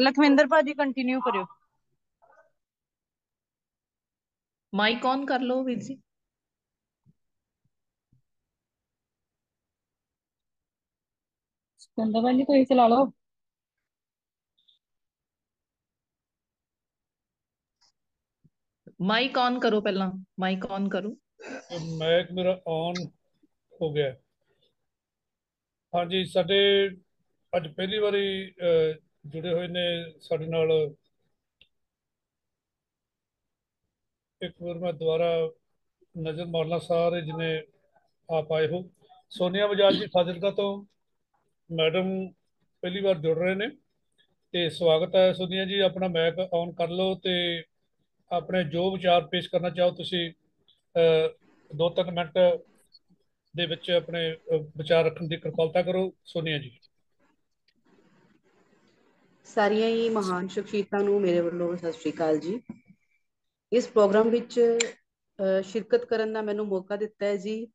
[SPEAKER 2] ਲਖਵਿੰਦਰ ਭਾਜੀ ਕੰਟੀਨਿਊ ਕਰਿਓ।
[SPEAKER 9] ਮਾਈਕ ਔਨ ਕਰ ਲਓ ਵੀਰ ਜੀ।
[SPEAKER 10] ਸਿਕੰਦਰ ਭਾਜੀ ਤੁਸੀਂ ਚਲਾ ਲਓ।
[SPEAKER 9] ਮਾਈਕ ਔਨ ਕਰੋ ਪਹਿਲਾਂ ਮਾਈਕ ਔਨ ਕਰੋ।
[SPEAKER 1] ਮੈਕ ਮੇਰਾ ਔਨ ਹੋ ਗਿਆ। ਹਾਂਜੀ, ਸਾਡੇ ਅੱਜ ਪਹਿਲੀ ਵਾਰੀ ਜੁੜੇ ਹੋਏ ਨੇ ਸਾਡੇ ਨਾਲ। ਇੱਕ ਵਾਰ ਮੈਂ ਦੁਬਾਰਾ ਨਜ਼ਰ ਮਾਰਨਾ, ਸਾਰੇ ਜਿਨੇ ਆਪ ਆਏ ਹੋ। ਸੋਨੀਆ ਬਜਾਜ ਜੀ ਫਾਜ਼ਿਲਕਾ ਤੋਂ। ਮੈਡਮ ਪਹਿਲੀ ਵਾਰ ਜੁੜ ਰਹੇ ਨੇ। ਤੇ ਸਵਾਗਤ ਹੈ ਸੋਨੀਆ ਜੀ, ਆਪਣਾ ਮੈਕ ਔਨ ਕਰ ਲਓ ਤੇ ਆਪਣੇ ਜੋ ਵਿਚਾਰ ਪੇਸ਼ ਕਰਨਾ ਚਾਹੋ ਤੁਸੀਂ ਦੋ ਤਿੰਨ ਮਿੰਟ ਦੇ ਵਿੱਚ ਆਪਣੇ ਵਿਚਾਰ ਰੱਖਣ ਦੀ ਕਿਰਪਾਲਤਾ ਕਰੋ। ਸੋਨੀਆ ਜੀ।
[SPEAKER 11] ਸਾਰੀਆਂ ਹੀ ਮਹਾਨ ਸ਼ਖਸੀਅਤਾਂ ਨੂੰ ਮੇਰੇ ਵੱਲੋਂ ਸਤਿ ਸ਼੍ਰੀ ਅਕਾਲ ਜੀ। ਇਸ ਪ੍ਰੋਗਰਾਮ ਵਿੱਚ ਸ਼ਿਰਕਤ ਕਰਨ ਦਾ ਮੈਨੂੰ ਮੌਕਾ ਦਿੱਤਾ ਹੈ ਜੀ।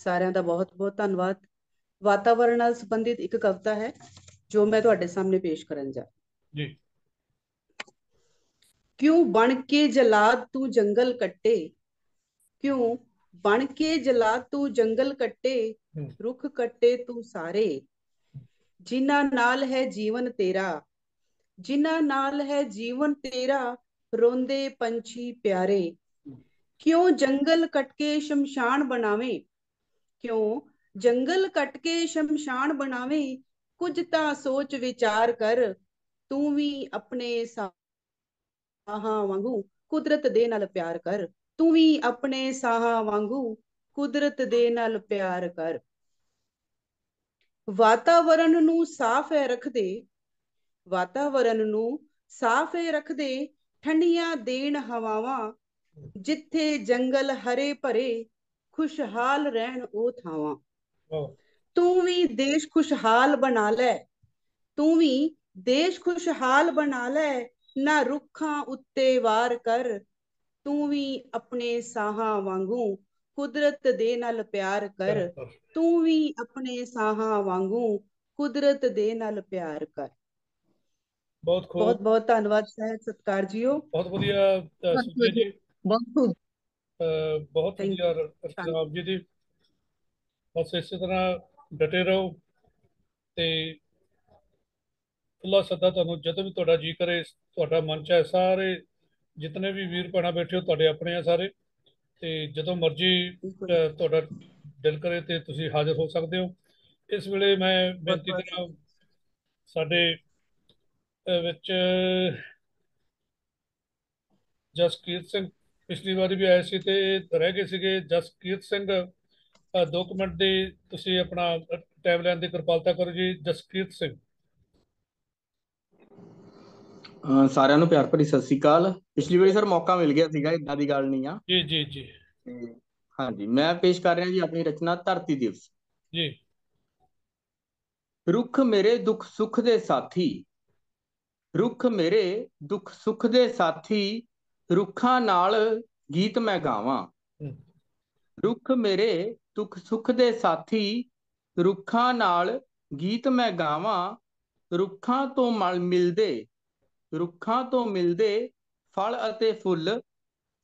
[SPEAKER 11] ਸਾਰਿਆਂ ਦਾ ਬਹੁਤ ਬਹੁਤ ਧੰਨਵਾਦ। ਵਾਤਾਵਰਣ ਨਾਲ ਸੰਬੰਧਿਤ ਇੱਕ ਕਵਿਤਾ ਹੈ ਜੋ ਮੈਂ ਤੁਹਾਡੇ ਸਾਹਮਣੇ ਪੇਸ਼ ਕਰਨ ਜਾ
[SPEAKER 1] ਜੀ।
[SPEAKER 11] ਕਿਉਂ ਬਣ ਕੇ ਜਲਾਦ ਤੂੰ ਜੰਗਲ ਕੱਟੇ? ਕਿਉਂ ਬਣ ਕੇ ਜਲਾਦ ਤੂੰ ਜੰਗਲ ਕੱਟੇ। ਰੁੱਖ ਕੱਟੇ ਤੂੰ ਸਾਰੇ। ਜਿਨ੍ਹਾਂ ਨਾਲ ਹੈ ਜੀਵਨ ਤੇਰਾ ਜਿਨ੍ਹਾਂ ਨਾਲ ਹੈ ਜੀਵਨ ਤੇਰਾ ਰੋਂਦੇ ਪੰਛੀ ਪਿਆਰੇ। ਕਿਉਂ ਜੰਗਲ ਕੱਟ ਕੇ ਸ਼ਮਸ਼ਾਨ ਬਣਾਵੇਂ? ਕਿਉਂ ਜੰਗਲ ਕੱਟ ਕੇ ਸ਼ਮਸ਼ਾਨ ਬਣਾਵੇਂ? ਕੁਝ ਤਾਂ ਸੋਚ ਵਿਚਾਰ ਕਰ ਤੂੰ ਵੀ ਆਪਣੇ ਸਾਹਾਂ ਵਾਂਗੂ ਕੁਦਰਤ ਦੇ ਨਾਲ ਪਿਆਰ ਕਰ। ਤੂੰ ਵੀ ਆਪਣੇ ਸਾਹਾਂ ਵਾਂਗੂ ਕੁਦਰਤ ਦੇ ਨਾਲ ਪਿਆਰ ਕਰ। ਵਾਤਾਵਰਣ ਨੂੰ ਸਾਫ਼ ਹੈ ਰੱਖਦੇ ਵਾਤਾਵਰਣ ਨੂੰ ਸਾਫ਼ ਹੈ ਰੱਖਦੇ ਠੰਡੀਆਂ ਦੇਣ ਹਵਾਵਾਂ ਜਿੱਥੇ ਜੰਗਲ ਹਰੇ ਭਰੇ ਖੁਸ਼ਹਾਲ ਰਹਿਣ ਉਹ ਥਾਵਾਂ। ਤੂੰ ਵੀ ਦੇਸ਼ ਖੁਸ਼ਹਾਲ ਬਣਾ ਲੈ। ਤੂੰ ਵੀ ਦੇਸ਼ ਖੁਸ਼ਹਾਲ ਬਣਾ ਲੈ। ਨਾ ਰੁੱਖਾਂ ਉੱਤੇ ਵਾਰ ਕਰ ਤੂੰ ਵੀ ਆਪਣੇ ਸਾਹਾਂ ਵਾਂਗੂ ਕੁਦਰਤ ਦੇ ਨਾਲ ਪਿਆਰ ਕਰ। ਤੂੰ ਵੀ ਆਪਣੇ ਸਾਹਾਂ ਵਾਂਗੂ ਕੁਦਰਤ ਦੇ ਨਾਲ ਪਿਆਰ ਕਰ।
[SPEAKER 1] ਬਹੁਤ ਖੂਬ।
[SPEAKER 11] ਬਹੁਤ ਬਹੁਤ ਧੰਨਵਾਦ ਸਹਿਤ ਸਤਿਕਾਰ ਜੀਓ।
[SPEAKER 1] ਬਹੁਤ ਵਧੀਆ ਸੁਨੀਆ ਜੀ।
[SPEAKER 9] ਬਹੁਤ
[SPEAKER 1] ਬਹੁਤ ਵਧੀਆ ਆਪ ਜੀ ਦੀ। ਬਸ ਇਸੇ ਤਰ੍ਹਾਂ ਡਟੇ ਰਹੋ ਤੇ ਖੁੱਲਾ ਸੱਦਾ ਤੁਹਾਨੂੰ ਜਦੋਂ ਵੀ ਤੁਹਾਡਾ ਜੀ ਕਰੇ ਤੁਹਾਡਾ ਮਨ ਚਾਹੇ ਸਾਰੇ ਜਿਤਨੇ ਵੀ ਵੀਰ ਭੈਣਾਂ ਬੈਠੇ ਹੋ ਤੁਹਾਡੇ ਆਪਣੇ ਆ ਸਾਰੇ। ਤੇ ਜਦੋਂ ਮਰਜ਼ੀ ਤੁਹਾਡਾ ਦਿਲ ਕਰੇ ਤੇ ਤੁਸੀਂ ਹਾਜ਼ਰ ਹੋ ਸਕਦੇ ਹੋ। ਇਸ ਵੇਲੇ ਮੈਂ ਬੇਨਤੀ ਕਰਾਂ ਸਾਡੇ ਵਿੱਚ ਜਸਕੀਰਤ ਸਿੰਘ ਪਿਛਲੀ ਵਾਰੀ ਵੀ ਆਏ ਸੀ ਤੇ ਰਹਿ ਗਏ ਸੀਗੇ। ਜਸਕੀਰਤ ਸਿੰਘ ਦੋ ਕੁ ਮਿੰਟ ਦੀ ਤੁਸੀਂ ਆਪਣਾ ਟਾਈਮ ਲੈਣ ਦੀ ਕਿਰਪਾਲਤਾ ਕਰੋ ਜੀ। ਜਸਕੀਰਤ ਸਿੰਘ।
[SPEAKER 10] ਸਾਰਿਆਂ ਨੂੰ ਪਿਆਰ ਭਰੀ ਸਤਿ ਸ੍ਰੀ ਅਕਾਲ। ਪਿਛਲੀ ਵਾਰੀ ਸਰ ਮੌਕਾ ਮਿਲ ਗਿਆ ਸੀਗਾ ਇਦਾਂ ਦੀ ਗੱਲ ਨਹੀਂ ਆ।
[SPEAKER 1] ਜੀ ਜੀ ਜੀ।
[SPEAKER 10] ਹਾਂਜੀ ਮੈਂ ਪੇਸ਼ ਕਰ ਰਿਹਾ ਜੀ ਆਪਣੀ ਰਚਨਾ ਧਰਤੀ ਦਿਵਸ।
[SPEAKER 1] ਜੀ।
[SPEAKER 10] ਰੁੱਖ ਮੇਰੇ ਦੁੱਖ ਸੁੱਖ ਦੇ ਸਾਥੀ ਰੁੱਖ ਮੇਰੇ ਦੁੱਖ ਸੁੱਖ ਦੇ ਸਾਥੀ ਰੁੱਖਾਂ ਨਾਲ ਗੀਤ ਮੈਂ ਗਾਵਾਂ। ਰੁੱਖ ਮੇਰੇ ਦੁੱਖ ਸੁੱਖ ਦੇ ਸਾਥੀ ਰੁੱਖਾਂ ਨਾਲ ਗੀਤ ਮੈਂ ਗਾਵਾਂ। ਰੁੱਖਾਂ ਤੋਂ ਮਲ ਮਿਲਦੇ ਰੁੱਖਾਂ ਤੋਂ ਮਿਲਦੇ ਫਲ ਅਤੇ ਫੁੱਲ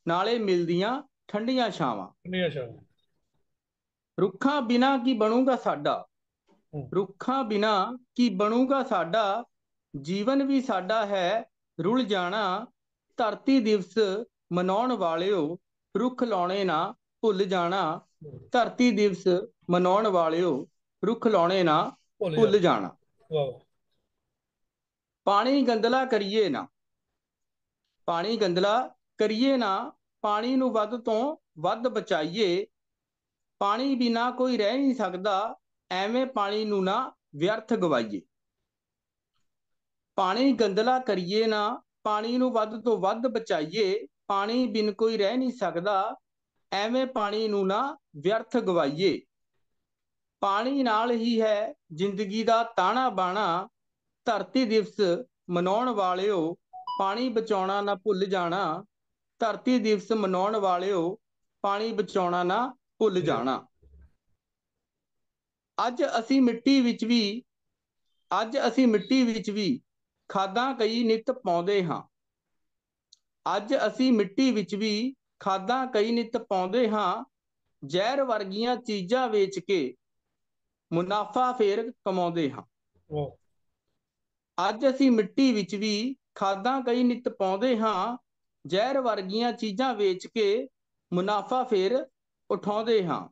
[SPEAKER 10] ਨਾਲੇ ਮਿਲਦੀਆਂ ਠੰਡੀਆਂ ਛਾਵਾਂ।
[SPEAKER 1] ਕਿੰਨੀ ਆਸ਼ਾ
[SPEAKER 10] ਰੁੱਖਾਂ ਬਿਨਾ ਕੀ ਬਣੂਗਾ ਸਾਡਾ? ਰੁੱਖਾਂ ਬਿਨਾ ਕੀ ਬਣੂਗਾ ਸਾਡਾ? ਜੀਵਨ ਵੀ ਸਾਡਾ ਹੈ ਰੁਲ ਜਾਣਾ। ਧਰਤੀ ਦਿਵਸ ਮਨਾਉਣ ਵਾਲਿਓ ਰੁੱਖ ਲਾਉਣੇ ਨਾ ਭੁੱਲ ਜਾਣਾ। ਧਰਤੀ ਦਿਵਸ ਮਨਾਉਣ ਵਾਲਿਓ ਰੁੱਖ ਲਾਉਣੇ ਨਾ
[SPEAKER 1] ਭੁੱਲ ਜਾਣਾ। ਵਾਹ।
[SPEAKER 10] ਪਾਣੀ ਗੰਦਲਾ ਕਰੀਏ ਨਾ। ਪਾਣੀ ਗੰਦਲਾ ਕਰੀਏ ਨਾ, ਪਾਣੀ ਨੂੰ ਵੱਧ ਤੋਂ ਵੱਧ ਬਚਾਈਏ। ਪਾਣੀ ਬਿਨਾ ਕੋਈ ਰਹਿ ਨਹੀਂ ਸਕਦਾ, ਐਵੇਂ ਪਾਣੀ ਨੂੰ ਨਾ ਵਿਅਰਥ ਗਵਾਈਏ। ਪਾਣੀ ਗੰਦਲਾ ਕਰੀਏ ਨਾ, ਪਾਣੀ ਨੂੰ ਵੱਧ ਤੋਂ ਵੱਧ ਬਚਾਈਏ। ਪਾਣੀ ਬਿਨ ਕੋਈ ਰਹਿ ਨਹੀਂ ਸਕਦਾ, ਐਵੇਂ ਪਾਣੀ ਨੂੰ ਨਾ ਵਿਅਰਥ ਗਵਾਈਏ। ਪਾਣੀ ਨਾਲ ਹੀ ਹੈ ਜ਼ਿੰਦਗੀ ਦਾ ਤਾਣਾ ਬਾਣਾ ਧਰਤੀ ਦਿਵਸ ਮਨਾਉਣ ਵਾਲਿਓ ਪਾਣੀ ਬਚਾਉਣਾ ਨਾ ਭੁੱਲ ਜਾਣਾ। ਧਰਤੀ ਦਿਵਸ ਮਨਾਉਣ ਵਾਲਿਓ ਪਾਣੀ ਬਚਾਉਣਾ ਨਾ ਭੁੱਲ ਜਾਣਾ। ਅੱਜ ਅਸੀਂ ਮਿੱਟੀ ਵਿੱਚ ਵੀ ਅੱਜ ਅਸੀਂ ਮਿੱਟੀ ਵਿੱਚ ਵੀ ਖਾਦਾਂ ਕਈ ਨਿਤ ਪਾਉਂਦੇ ਹਾਂ। ਅੱਜ ਅਸੀਂ ਮਿੱਟੀ ਵਿੱਚ ਵੀ ਖਾਦਾਂ ਕਈ ਨਿਤ ਪਾਉਂਦੇ ਹਾਂ। ਜ਼ਹਿਰ ਵਰਗੀਆਂ ਚੀਜ਼ਾਂ ਵੇਚ ਕੇ ਮੁਨਾਫਾ ਫੇਰ ਕਮਾਉਂਦੇ ਹਾਂ।
[SPEAKER 1] ਵਾਹ।
[SPEAKER 10] ਅੱਜ ਅਸੀਂ ਮਿੱਟੀ ਵਿੱਚ ਵੀ ਖਾਦਾਂ ਕਈ ਨਿਤ ਪਾਉਂਦੇ ਹਾਂ, ਜ਼ਹਿਰ ਵਰਗੀਆਂ ਚੀਜ਼ਾਂ ਵੇਚ ਕੇ ਮੁਨਾਫਾ ਫੇਰ ਉਠਾਉਂਦੇ ਹਾਂ।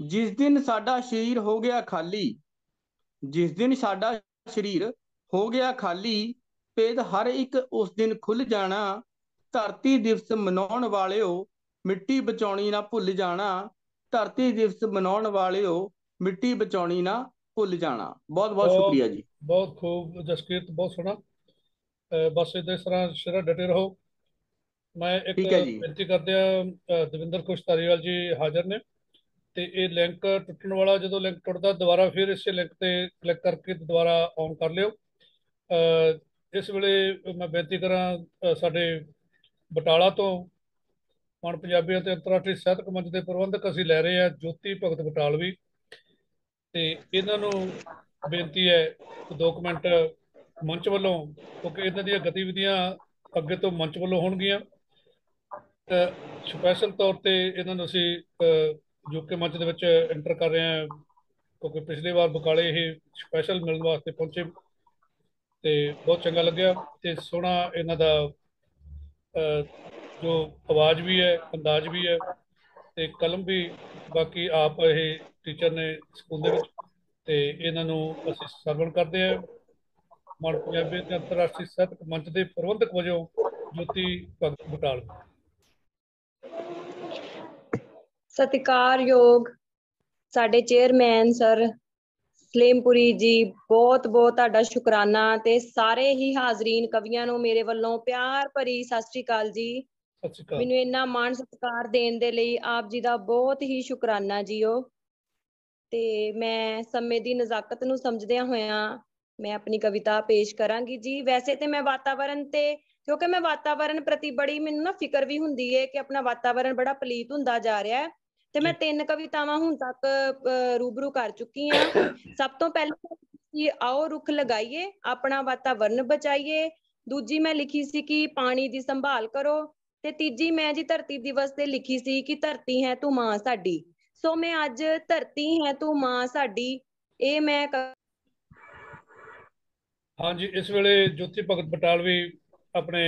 [SPEAKER 10] ਜਿਸ ਦਿਨ ਸਾਡਾ ਸਰੀਰ ਹੋ ਗਿਆ ਖਾਲੀ, ਜਿਸ ਦਿਨ ਸਾਡਾ ਸਰੀਰ ਹੋ ਗਿਆ ਖਾਲੀ, ਭੇਦ ਹਰ ਇੱਕ ਉਸ ਦਿਨ ਖੁੱਲ ਜਾਣਾ, ਧਰਤੀ ਦਿਵਸ ਮਨਾਉਣ ਵਾਲਿਓ ਮਿੱਟੀ ਬਚਾਉਣੀ ਨਾ ਭੁੱਲ ਜਾਣਾ, ਧਰਤੀ ਦਿਵਸ ਮਨਾਉਣ ਵਾਲਿਓ ਮਿੱਟੀ ਬਚਾਉਣੀ ਨਾ ਭੁੱਲ ਜਾਣਾ। ਬਹੁਤ ਬਹੁਤ ਸ਼ੁਕਰੀਆ ਜੀ।
[SPEAKER 1] ਬਹੁਤ ਖੂਬ ਜਸਕੀਰਤ ਬਹੁਤ ਸੋਹਣਾ। ਬਸ ਇਦਾਂ ਇਸ ਤਰ੍ਹਾਂ ਸਿਰਾ ਡਟੇ ਰਹੋ। ਮੈਂ ਇੱਕ। ਬੇਨਤੀ ਕਰਦਿਆਂ ਅਹ ਦਵਿੰਦਰ ਖੁਸ਼ ਧਾਰੀਵਾਲ ਜੀ ਹਾਜ਼ਰ ਨੇ। ਤੇ ਇਹ ਲਿੰਕ ਟੁੱਟਣ ਵਾਲਾ ਜਦੋਂ ਲਿੰਕ ਟੁੱਟਦਾ ਦੁਬਾਰਾ ਫਿਰ ਇਸੇ ਲਿੰਕ ਤੇ ਕਲਿੱਕ ਕਰਕੇ ਦੁਬਾਰਾ ਔਨ ਕਰ ਲਿਓ। ਇਸ ਵੇਲੇ ਮੈਂ ਬੇਨਤੀ ਕਰਾਂ ਸਾਡੇ ਬਟਾਲਾ ਤੋਂ ਮਨ ਪੰਜਾਬੀ ਅਤੇ ਅੰਤਰਰਾਸ਼ਟਰੀ ਸਾਹਿਤਕ ਮੰਚ ਦੇ ਪ੍ਰਬੰਧਕ ਅਸੀਂ ਲੈ ਰਹੇ ਹਾਂ ਜੋਤੀ ਭਗਤ ਬਟਾਲਵੀ। ਤੇ ਇਹਨਾਂ ਨੂੰ ਬੇਨਤੀ ਹੈ ਕਿ ਦੋ ਕੁ ਮੰਚ ਵੱਲੋਂ, ਕਿਉਂਕਿ ਇਹਨਾਂ ਦੀਆਂ ਗਤੀਵਿਧੀਆਂ ਅੱਗੇ ਤੋਂ ਮੰਚ ਵੱਲੋਂ ਹੋਣਗੀਆਂ। ਸਪੈਸ਼ਲ ਤੌਰ ਤੇ ਇਹਨਾਂ ਨੂੰ ਅਸੀਂ ਯੂਕੇ ਮੰਚ ਦੇ ਵਿੱਚ ਐਂਟਰ ਕਰ ਰਹੇ ਹਾਂ, ਕਿਉਂਕਿ ਪਿਛਲੀ ਵਾਰ ਬਕਾਲੇ ਇਹ ਸਪੈਸ਼ਲ ਮਿਲਣ ਵਾਸਤੇ ਪਹੁੰਚੇ। ਤੇ ਬਹੁਤ ਚੰਗਾ ਲੱਗਿਆ ਤੇ ਸੋਹਣਾ ਇਹਨਾਂ ਦਾ ਜੋ ਆਵਾਜ਼ ਵੀ ਹੈ, ਅੰਦਾਜ਼ ਵੀ ਹੈ, ਤੇ ਕਲਮ ਵੀ ਬਾਕੀ ਆਪ ਇਹ ਟੀਚਰ ਨੇ ਸਕੂਲ ਦੇ ਵਿੱਚ ਤੇ ਇਹਨਾਂ ਨੂੰ ਅਸੀਂ ਸਰਵਣ ਕਰਦੇ ਹਾਂ। ਮਨ ਪੰਜਾਬੀ ਤੇ ਅੰਤਰਰਾਸ਼ਟਰੀ ਸਾਹਿਤਕ ਮੰਚ ਦੇ ਪ੍ਰਬੰਧਕ ਵਜੋਂ ਜੋਤੀ ਭਗਤ ਬਟਾਲ।
[SPEAKER 5] ਸਤਿਕਾਰਯੋਗ ਸਾਡੇ ਚੇਅਰਮੈਨ ਸਰ ਸਲੇਮਪੁਰੀ ਜੀ ਬਹੁਤ ਬਹੁਤ ਤੁਹਾਡਾ ਸ਼ੁਕਰਾਨਾ ਤੇ ਸਾਰੇ ਹੀ ਹਾਜ਼ਰੀਨ ਕਵੀਆਂ ਨੂੰ ਮੇਰੇ ਵੱਲੋਂ ਪਿਆਰ ਭਰੀ ਸਤਿ ਸ਼੍ਰੀ ਅਕਾਲ ਜੀ। ਮੈਨੂੰ ਇੰਨਾ ਮਾਣ ਸਤਿਕਾਰ ਦੇਣ ਦੇ ਲਈ ਆਪ ਜੀ ਦਾ ਬਹੁਤ ਹੀ ਸ਼ੁਕਰਾਨਾ ਜੀਓ। ਤੇ ਮੈਂ ਸਮੇਂ ਦੀ ਨਜ਼ਾਕਤ ਨੂੰ ਸਮਝਦਿਆਂ ਹੋਇਆਂ ਮੈਂ ਆਪਣੀ ਕਵਿਤਾ ਪੇਸ਼ ਕਰਾਂਗੀ ਜੀ। ਵੈਸੇ ਤੇ ਮੈਂ ਵਾਤਾਵਰਣ ਤੇ ਕਿਉਂਕਿ ਮੈਂ ਵਾਤਾਵਰਣ ਪ੍ਰਤੀ ਬੜੀ ਮੈਨੂੰ ਨਾ ਫਿਕਰ ਵੀ ਹੁੰਦੀ ਹੈ ਕਿ ਆਪਣਾ ਵਾਤਾਵਰਣ ਬੜਾ ਪਲੀਤ ਹੁੰਦਾ ਜਾ ਰਿਹਾ ਹੈ। ਤੇ ਮੈਂ ਤਿੰਨ ਕਵਿਤਾਵਾਂ ਹੁਣ ਤੱਕ ਅਹ, ਰੂਬਰੂ ਕਰ ਚੁੱਕੀ ਹਾਂ। [coughs] ਸਭ ਤੋਂ ਪਹਿਲਾਂ ਕਿ ਆਓ ਰੁੱਖ ਲਗਾਈਏ ਆਪਣਾ ਵਾਤਾਵਰਣ ਬਚਾਈਏ। ਦੂਜੀ ਮੈਂ ਲਿਖੀ ਸੀ ਕਿ ਪਾਣੀ ਦੀ ਸੰਭਾਲ ਕਰੋ। ਤੇ ਤੀਜੀ ਮੈਂ ਜੀ ਧਰਤੀ ਦਿਵਸ ਤੇ ਲਿਖੀ ਸੀ ਕਿ ਧਰਤੀ ਹੈ ਤੂੰ ਮਾਂ ਸਾਡੀ। ਸੋ ਮੈਂ ਅੱਜ ਧਰਤੀ ਹੈ ਤੂੰ ਮਾਂ ਸਾਡੀ ਇਹ ਮੈਂ
[SPEAKER 1] ਹਾਂਜੀ ਇਸ ਵੇਲੇ ਜੋਤੀ ਭਗਤ ਬਟਾਲਵੀ ਆਪਣੇ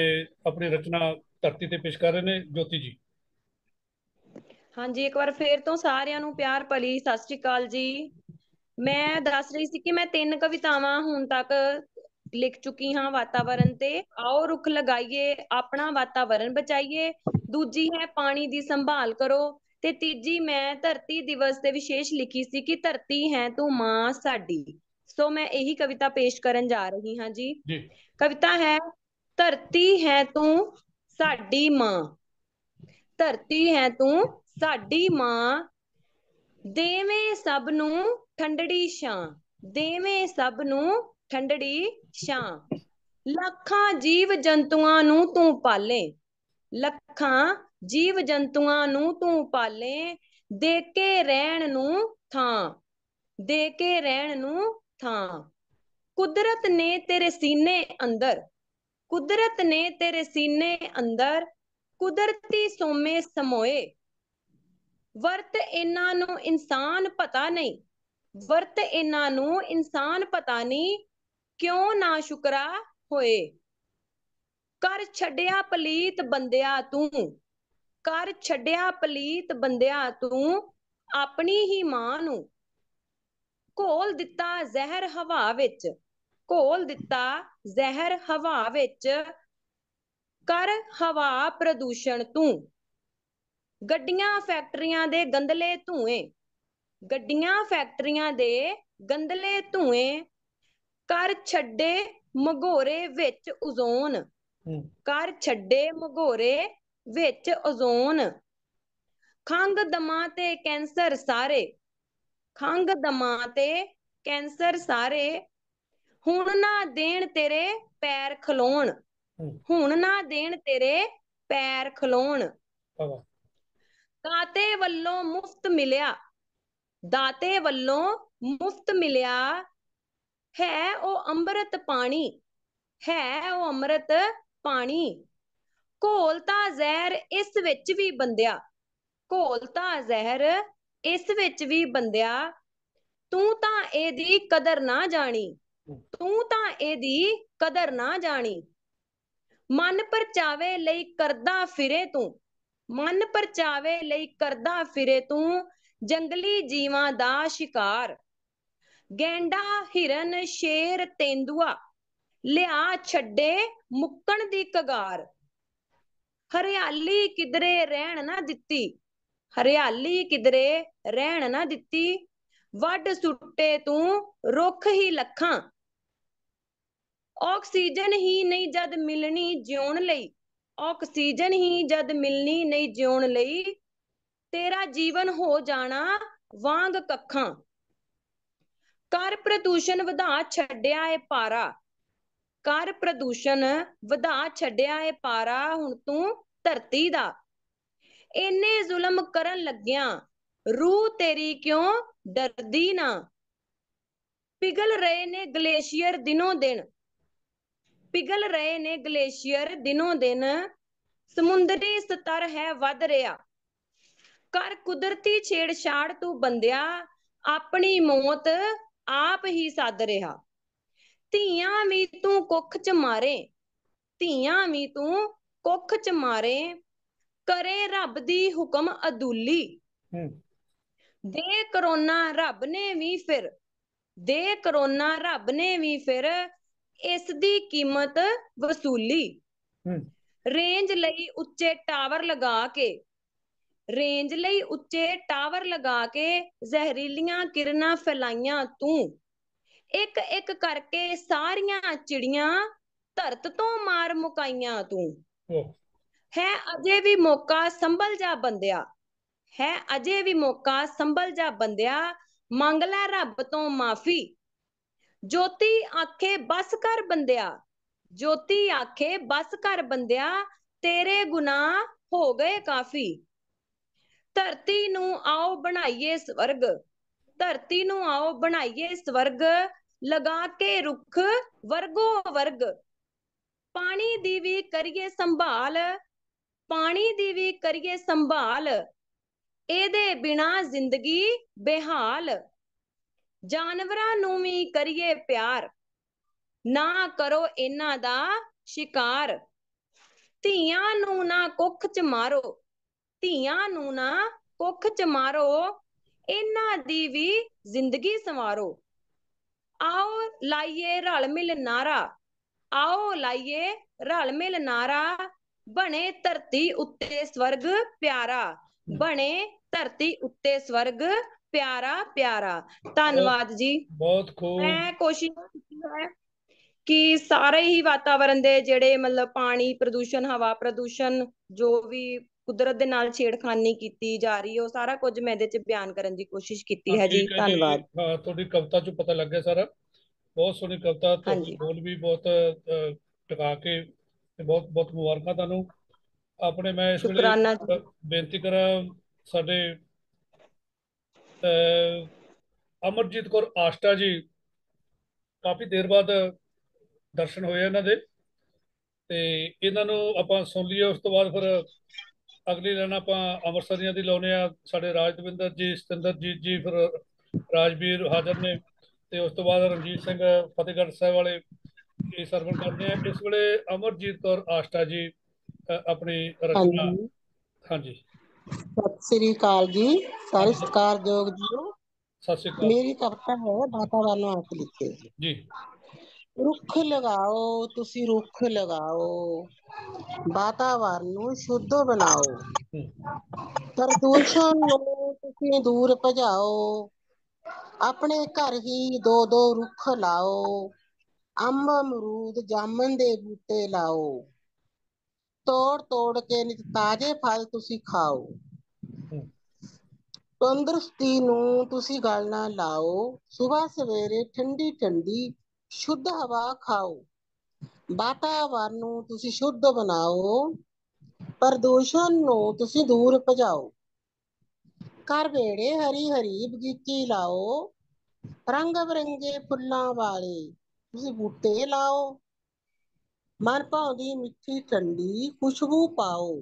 [SPEAKER 1] ਆਪਣੀ ਰਚਨਾ ਧਰਤੀ ਤੇ ਪੇਸ਼ ਕਰ ਰਹੇ ਨੇ। ਜੋਤੀ ਜੀ।
[SPEAKER 5] ਹਾਂਜੀ ਇੱਕ ਵਾਰ ਫੇਰ ਤੋਂ ਸਾਰਿਆਂ ਨੂੰ ਪਿਆਰ ਭਲੀ ਸਤਿ ਸ਼੍ਰੀ ਅਕਾਲ ਜੀ। ਮੈਂ ਦੱਸ ਰਹੀ ਸੀ ਕਿ ਮੈਂ ਤਿੰਨ ਕਵਿਤਾਵਾਂ ਹੁਣ ਤੱਕ ਲਿਖ ਚੁੱਕੀ ਹਾਂ ਵਾਤਾਵਰਣ ਤੇ। ਆਓ ਰੁੱਖ ਲਗਾਈਏ ਆਪਣਾ ਵਾਤਾਵਰਣ ਬਚਾਈਏ। ਦੂਜੀ ਹੈ ਪਾਣੀ ਦੀ ਸੰਭਾਲ ਕਰੋ। ਤੇ ਤੀਜੀ ਮੈਂ ਧਰਤੀ ਦਿਵਸ ਤੇ ਵਿਸ਼ੇਸ਼ ਲਿਖੀ ਸੀ ਕਿ ਧਰਤੀ ਹੈ ਤੂੰ ਮਾਂ ਸਾਡੀ। ਸੋ ਮੈਂ ਇਹੀ ਕਵਿਤਾ ਪੇਸ਼ ਕਰਨ ਜਾ ਰਹੀ ਹਾਂ ਜੀ।
[SPEAKER 1] ਜੀ।
[SPEAKER 5] ਕਵਿਤਾ ਹੈ ਧਰਤੀ ਹੈ ਤੂੰ ਸਾਡੀ ਮਾਂ। ਧਰਤੀ ਹੈ ਤੂੰ ਸਾਡੀ ਮਾਂ। ਦੇਵੇਂ ਸਭ ਨੂੰ ਠੰਡੜੀ ਛਾਂ। ਦੇਵੇਂ ਸਭ ਨੂੰ ਠੰਡੜੀ ਛਾਂ। ਲੱਖਾਂ ਜੀਵ ਜੰਤੂਆਂ ਨੂੰ ਤੂੰ ਪਾਲੇ। ਲੱਖਾਂ ਜੀਵ ਜੰਤੂਆਂ ਨੂੰ ਤੂੰ ਪਾਲੇ, ਦੇ ਕੇ ਰਹਿਣ ਨੂੰ ਥਾਂ, ਦੇ ਕੇ ਰਹਿਣ ਨੂੰ ਥਾਂ। ਕੁਦਰਤ ਨੇ ਤੇਰੇ ਸੀਨੇ ਅੰਦਰ, ਕੁਦਰਤ ਨੇ ਤੇਰੇ ਸੀਨੇ ਅੰਦਰ ਕੁਦਰਤੀ ਸੋਮੇ ਸਮੋਏ। ਵਰਤ ਇਹਨਾਂ ਨੂੰ ਇਨਸਾਨ ਪਤਾ ਨਹੀਂ, ਵਰਤ ਇਹਨਾਂ ਨੂੰ ਇਨਸਾਨ ਪਤਾ ਨਹੀਂ, ਕਿਉਂ ਨਾ ਸ਼ੁਕਰਾ ਹੋਏ। ਕਰ ਛੱਡਿਆ ਪਲੀਤ ਬੰਦਿਆ ਤੂੰ ਕਰ ਛੱਡਿਆ ਪਲੀਤ ਬੰਦਿਆ ਤੂੰ ਆਪਣੀ ਹੀ ਮਾਂ ਨੂੰ। ਘੋਲ ਦਿੱਤਾ ਜ਼ਹਿਰ ਹਵਾ ਵਿੱਚ ਘੋਲ ਦਿੱਤਾ ਜ਼ਹਿਰ ਹਵਾ ਵਿੱਚ ਕਰ ਹਵਾ ਪ੍ਰਦੂਸ਼ਣ ਤੂੰ। ਗੱਡੀਆਂ ਫੈਕਟਰੀਆਂ ਦੇ ਗੰਦਲੇ ਧੂਏ ਗੱਡੀਆਂ ਫੈਕਟਰੀਆਂ ਦੇ ਗੰਦਲੇ ਧੂਏ ਕਰ ਛੱਡੇ ਮਗੋਰੇ ਵਿੱਚ ਓਜ਼ੋਨ
[SPEAKER 1] ਹੂੰ।
[SPEAKER 5] ਕਰ ਛੱਡੇ ਮਗੋਰੇ ਵਿੱਚ ਓਜ਼ੋਨ ਖੰਗ ਦਮਾ ਤੇ ਕੈਂਸਰ ਸਾਰੇ ਖੰਗ ਦਮਾ ਤੇ ਕੈਂਸਰ ਸਾਰੇ ਹੁਣ ਨਾ ਦੇਣ ਤੇਰੇ ਪੈਰ ਖਲੋਣ ਹੁਣ ਨਾ ਦੇਣ ਤੇਰੇ ਪੈਰ ਖਲੋਣ। ਦਾਤੇ ਵੱਲੋਂ ਮੁਫਤ ਮਿਲਿਆ ਦਾਤੇ ਵੱਲੋਂ ਮੁਫਤ ਮਿਲਿਆ ਹੈ ਉਹ ਅੰਮ੍ਰਿਤ ਪਾਣੀ ਹੈ ਉਹ ਅੰਮ੍ਰਿਤ ਪਾਣੀ। ਘੋਲਤਾ ਜ਼ਹਿਰ ਇਸ ਵਿੱਚ ਵੀ ਬੰਦਿਆ ਘੋਲਤਾ ਜ਼ਹਿਰ ਇਸ ਵਿੱਚ ਵੀ ਬੰਦਿਆ, ਤੂੰ ਤਾਂ ਇਹਦੀ ਕਦਰ ਨਾ ਜਾਣੀ, ਤੂੰ ਤਾਂ ਇਹਦੀ ਕਦਰ ਨਾ ਜਾਣੀ। ਮਨ ਪਰਚਾਵੇ ਲਈ ਕਰਦਾ ਫਿਰੇ ਤੂੰ, ਮਨ ਪਰਚਾਵੇ ਲਈ ਕਰਦਾ ਫਿਰੇ ਤੂੰ, ਜੰਗਲੀ ਜੀਵਾਂ ਦਾ ਸ਼ਿਕਾਰ। ਗੈਂਡਾ ਹਿਰਨ ਸ਼ੇਰ ਤੇਂਦੂਆ, ਲਿਆ ਛੱਡੇ ਮੁੱਕਣ ਦੀ ਕਗਾਰ। ਹਰਿਆਲੀ ਕਿਧਰੇ ਰਹਿਣ ਨਾ ਦਿੱਤੀ, ਹਰਿਆਲੀ ਕਿਧਰੇ ਰਹਿਣ ਨਾ ਦਿੱਤੀ, ਵੱਢ ਸੁੱਟੇ ਤੂੰ ਰੁੱਖ ਹੀ ਲੱਖਾਂ, ਆਕਸੀਜਨ ਹੀ ਨਹੀਂ ਜਦ ਮਿਲਣੀ ਜਿਉਣ ਲਈ, ਆਕਸੀਜਨ ਹੀ ਜਦ ਮਿਲਣੀ ਨਹੀਂ ਜਿਉਣ ਲਈ, ਤੇਰਾ ਜੀਵਨ ਹੋ ਜਾਣਾ ਵਾਂਗ ਕੱਖਾਂ, ਕਰ ਪ੍ਰਦੂਸ਼ਣ ਵਧਾ ਛੱਡਿਆ ਏ ਪਾਰਾ ਕਰ ਪ੍ਰਦੂਸ਼ਣ ਵਧਾ ਛੱਡਿਆ ਏ ਪਾਰਾ ਹੁਣ ਤੂੰ ਧਰਤੀ ਦਾ। ਇੰਨੇ ਜ਼ੁਲਮ ਕਰਨ ਲੱਗਿਆ, ਰੂਹ ਤੇਰੀ ਕਿਉਂ ਡਰਦੀ ਨਾ? ਪਿਘਲ ਰਹੇ ਨੇ ਗਲੇਸ਼ੀਅਰ ਦਿਨੋਂ ਦਿਨ। ਪਿਘਲ ਰਹੇ ਨੇ ਗਲੇਸ਼ੀਅਰ ਦਿਨੋਂ ਦਿਨ। ਸਮੁੰਦਰੀ ਸਤਰ ਹੈ ਵੱਧ ਰਿਹਾ। ਕਰ ਕੁਦਰਤੀ ਛੇੜਛਾੜ ਤੂੰ ਬੰਦਿਆ, ਆਪਣੀ ਮੌਤ ਆਪ ਹੀ ਸੱਦ ਰਿਹਾ। ਧੀਆਂ ਵੀ ਤੂੰ ਕੁੱਖ ਚ ਮਾਰੇ ਧੀਆਂ ਵੀ ਤੂੰ ਕੁੱਖ ਚ ਮਾਰੇ ਕਰੇ ਰੱਬ ਦੀ ਹੁਕਮ ਅਦੂਲੀ। ਦੇ ਕਰੋਨਾ ਰੱਬ ਨੇ ਵੀ ਫਿਰ ਦੇ ਕਰੋਨਾ ਰੱਬ ਨੇ ਵੀ ਫਿਰ ਇਸ ਦੀ ਕੀਮਤ ਵਸੂਲੀ। ਰੇਂਜ ਲਈ ਉੱਚੇ ਟਾਵਰ ਲਗਾ ਕੇ ਰੇਂਜ ਲਈ ਉੱਚੇ ਟਾਵਰ ਲਗਾ ਕੇ ਜ਼ਹਿਰੀਲੀਆਂ ਕਿਰਨਾਂ ਫੈਲਾਈਆਂ ਤੂੰ। ਇੱਕ ਇੱਕ ਕਰਕੇ ਸਾਰੀਆਂ ਚਿੜੀਆਂ ਧਰਤ ਤੋਂ ਮਾਰ ਮੁਕਾਈਆਂ ਤੂੰ। ਹੈ ਅਜੇ ਵੀ ਮੌਕਾ ਸੰਭਲ ਜਾ ਬੰਦਿਆ। ਹੈ ਅਜੇ ਵੀ ਮੌਕਾ ਸੰਭਲ ਜਾ ਬੰਦਿਆ। ਮੰਗ ਲੈ ਰੱਬ ਤੋਂ ਮਾਫੀ। ਜੋਤੀ ਆਖੇ ਬਸ ਕਰ ਬੰਦਿਆ। ਜੋਤੀ ਆਖੇ ਬਸ ਕਰ ਬੰਦਿਆ। ਤੇਰੇ ਗੁਨਾਹ ਹੋ ਗਏ ਕਾਫੀ। ਧਰਤੀ ਨੂੰ ਆਓ ਬਣਾਈਏ ਸਵਰਗ। ਧਰਤੀ ਨੂੰ ਆਓ ਬਣਾਈਏ ਸਵਰਗ। ਲਗਾ ਕੇ ਰੁੱਖ ਵਰਗੋ ਵਰਗ। ਪਾਣੀ ਦੀ ਵੀ ਕਰੀਏ ਸੰਭਾਲ, ਪਾਣੀ ਦੀ ਵੀ ਕਰੀਏ ਸੰਭਾਲ। ਇਹਦੇ ਬਿਨਾ ਜ਼ਿੰਦਗੀ ਬੇਹਾਲ। ਜਾਨਵਰਾਂ ਨੂੰ ਵੀ ਕਰੀਏ ਪਿਆਰ। ਨਾ ਕਰੋ ਇਹਨਾਂ ਦਾ ਸ਼ਿਕਾਰ। ਧੀਆਂ ਨੂੰ ਨਾ ਕੁੱਖ ਚ ਮਾਰੋ। ਧੀਆਂ ਨੂੰ ਨਾ ਕੁੱਖ ਚ ਮਾਰੋ। ਇਹਨਾਂ ਦੀ ਵੀ ਜ਼ਿੰਦਗੀ ਸੰਵਾਰੋ। ਆਓ ਲਾਈਏ ਰਲ ਮਿਲ ਨਾਰਾ ਆਓ ਲਾਈਏ ਰਲ ਮਿਲ ਨਾਰਾ ਬਣੇ ਧਰਤੀ ਉੱਤੇ ਸਵਰਗ ਪਿਆਰਾ ਬਣੇ ਧਰਤੀ ਉੱਤੇ ਸਵਰਗ ਪਿਆਰਾ ਪਿਆਰਾ। ਧੰਨਵਾਦ ਜੀ।
[SPEAKER 1] ਬਹੁਤ ਖੂਬ।
[SPEAKER 5] ਮੈਂ ਕੋਸ਼ਿਸ਼ ਕੀਤੀ ਹੈ ਕਿ ਸਾਰੇ ਹੀ ਵਾਤਾਵਰਣ ਦੇ ਜਿਹੜੇ ਮਤਲਬ ਪਾਣੀ ਪ੍ਰਦੂਸ਼ਣ ਹਵਾ ਪ੍ਰਦੂਸ਼ਣ ਜੋ ਵੀ ਕੁਦਰਤ ਦੇ ਨਾਲ ਛੇੜਖਾਨੀ ਕੀਤੀ ਜਾ ਰਹੀ ਹੈ ਉਹ ਸਾਰਾ ਕੁਝ ਮੈਂ ਇਹਦੇ ਚ ਬਿਆਨ ਕਰਨ ਦੀ ਕੋਸ਼ਿਸ਼ ਕੀਤੀ ਹੈ ਜੀ ਧੰਨਵਾਦ।
[SPEAKER 1] ਹਾਂ ਤੁਹਾਡੀ ਕਵਿਤਾ ਚੋਂ ਪਤਾ ਲੱਗਿਆ ਸਾਰਾ। ਬਹੁਤ ਸੋਹਣੀ ਕਵਿਤਾ ਤੁਹਾਡੇ। ਬੋਲ ਵੀ ਬਹੁਤ ਟਿਕਾ ਕੇ ਤੇ ਬਹੁਤ ਬਹੁਤ ਮੁਬਾਰਕਾਂ ਤੁਹਾਨੂੰ। ਆਪਣੇ ਮੈਂ ਇਸ ਵੇਲੇ ਬੇਨਤੀ ਕਰਾਂ ਸਾਡੇ ਅਮਰਜੀਤ ਕੌਰ ਆਸ਼ਟਾ ਜੀ ਕਾਫੀ ਦੇਰ ਬਾਅਦ ਦਰਸ਼ਨ ਹੋਏ ਇਹਨਾਂ ਦੇ। ਤੇ ਇਹਨਾਂ ਨੂੰ ਆਪਾਂ ਸੁਣ ਲਈਏ ਉਸ ਤੋਂ ਬਾਅਦ ਫਿਰ ਅਗਲੀ ਲਾਈਨ ਆਪਾਂ ਅੰਮ੍ਰਿਤਸਰੀਆਂ ਦੀ ਲਾਉਨੇ ਆ ਸਾਡੇ ਰਾਜਦਵਿੰਦਰ ਜੀ ਸਤਿੰਦਰਜੀਤ ਜੀ ਫਿਰ ਰਾਜਵੀਰ ਹਾਜ਼ਰ ਨੇ ਤੇ ਉਸ ਤੋਂ ਬਾਅਦ ਰਣਜੀਤ ਸਿੰਘ ਫਤਿਹਗੜ੍ਹ ਸਾਹਿਬ ਵਾਲੇ ਇਹ ਸਰਵਣ ਕਰਦੇ ਆ ਇਸ ਵੇਲੇ ਅਮਰਜੀਤ ਕੌਰ ਆਸ਼ਟਾ ਜੀ ਆਪਣੀ ਰਚਨਾ।
[SPEAKER 12] ਹਾਂਜੀ। ਸਤਿ ਸ੍ਰੀ ਅਕਾਲ ਜੀ। ਸਾਰੇ ਸਤਿਕਾਰਯੋਗ ਜੀਓ।
[SPEAKER 1] ਸਤਿ ਸ਼੍ਰੀ ਅਕਾਲ।
[SPEAKER 12] ਮੇਰੀ ਕਵਿਤਾ ਹੈ ਵਾਤਾਵਰਨ ਵਾਸਤੇ ਲਿਖੀ।
[SPEAKER 1] ਜੀ।
[SPEAKER 12] ਰੁੱਖ ਲਗਾਓ, ਤੁਸੀਂ ਰੁੱਖ ਲਗਾਓ। ਵਾਤਾਵਰਨ ਨੂੰ ਸ਼ੁੱਧ ਬਣਾਓ। ਪ੍ਰਦੂਸ਼ਣ ਨੂੰ ਤੁਸੀਂ ਦੂਰ ਭਜਾਓ। ਆਪਣੇ ਘਰ ਹੀ ਦੋ ਦੋ ਰੁੱਖ ਲਾਓ। ਅੰਬ, ਅਮਰੂਦ ਜਾਮਨ ਦੇ ਬੂਟੇ ਲਾਓ। ਤੋੜ ਤੋੜ ਕੇ ਤਾਜ਼ੇ ਫਲ ਤੁਸੀਂ ਖਾਓ। ਤੰਦਰੁਸਤੀ ਨੂੰ ਤੁਸੀਂ ਗਲ ਨਾ ਲਾਓ। ਸਵੇਰ ਸਵੇਰੇ ਠੰਡੀ ਠੰਡੀ ਸ਼ੁੱਧ ਹਵਾ ਖਾਓ। ਵਾਤਾਵਰਨ ਨੂੰ ਤੁਸੀਂ ਸ਼ੁੱਧ ਬਣਾਓ ਪ੍ਰਦੂਸ਼ਣ ਨੂੰ ਤੁਸੀਂ ਦੂਰ ਭਜਾਓ। ਘਰ ਵੇੜੇ ਹਰੀ ਹਰੀ ਬਗੀਚੀ ਲਾਓ ਰੰਗ ਬਰੰਗੇ ਫੁੱਲਾਂ ਵਾਲੇ ਤੁਸੀਂ ਬੂਟੇ ਲਾਓ। ਮਨ ਭਾਉਂਦੀ ਮਿੱਠੀ ਠੰਡੀ ਖੁਸ਼ਬੂ ਪਾਓ।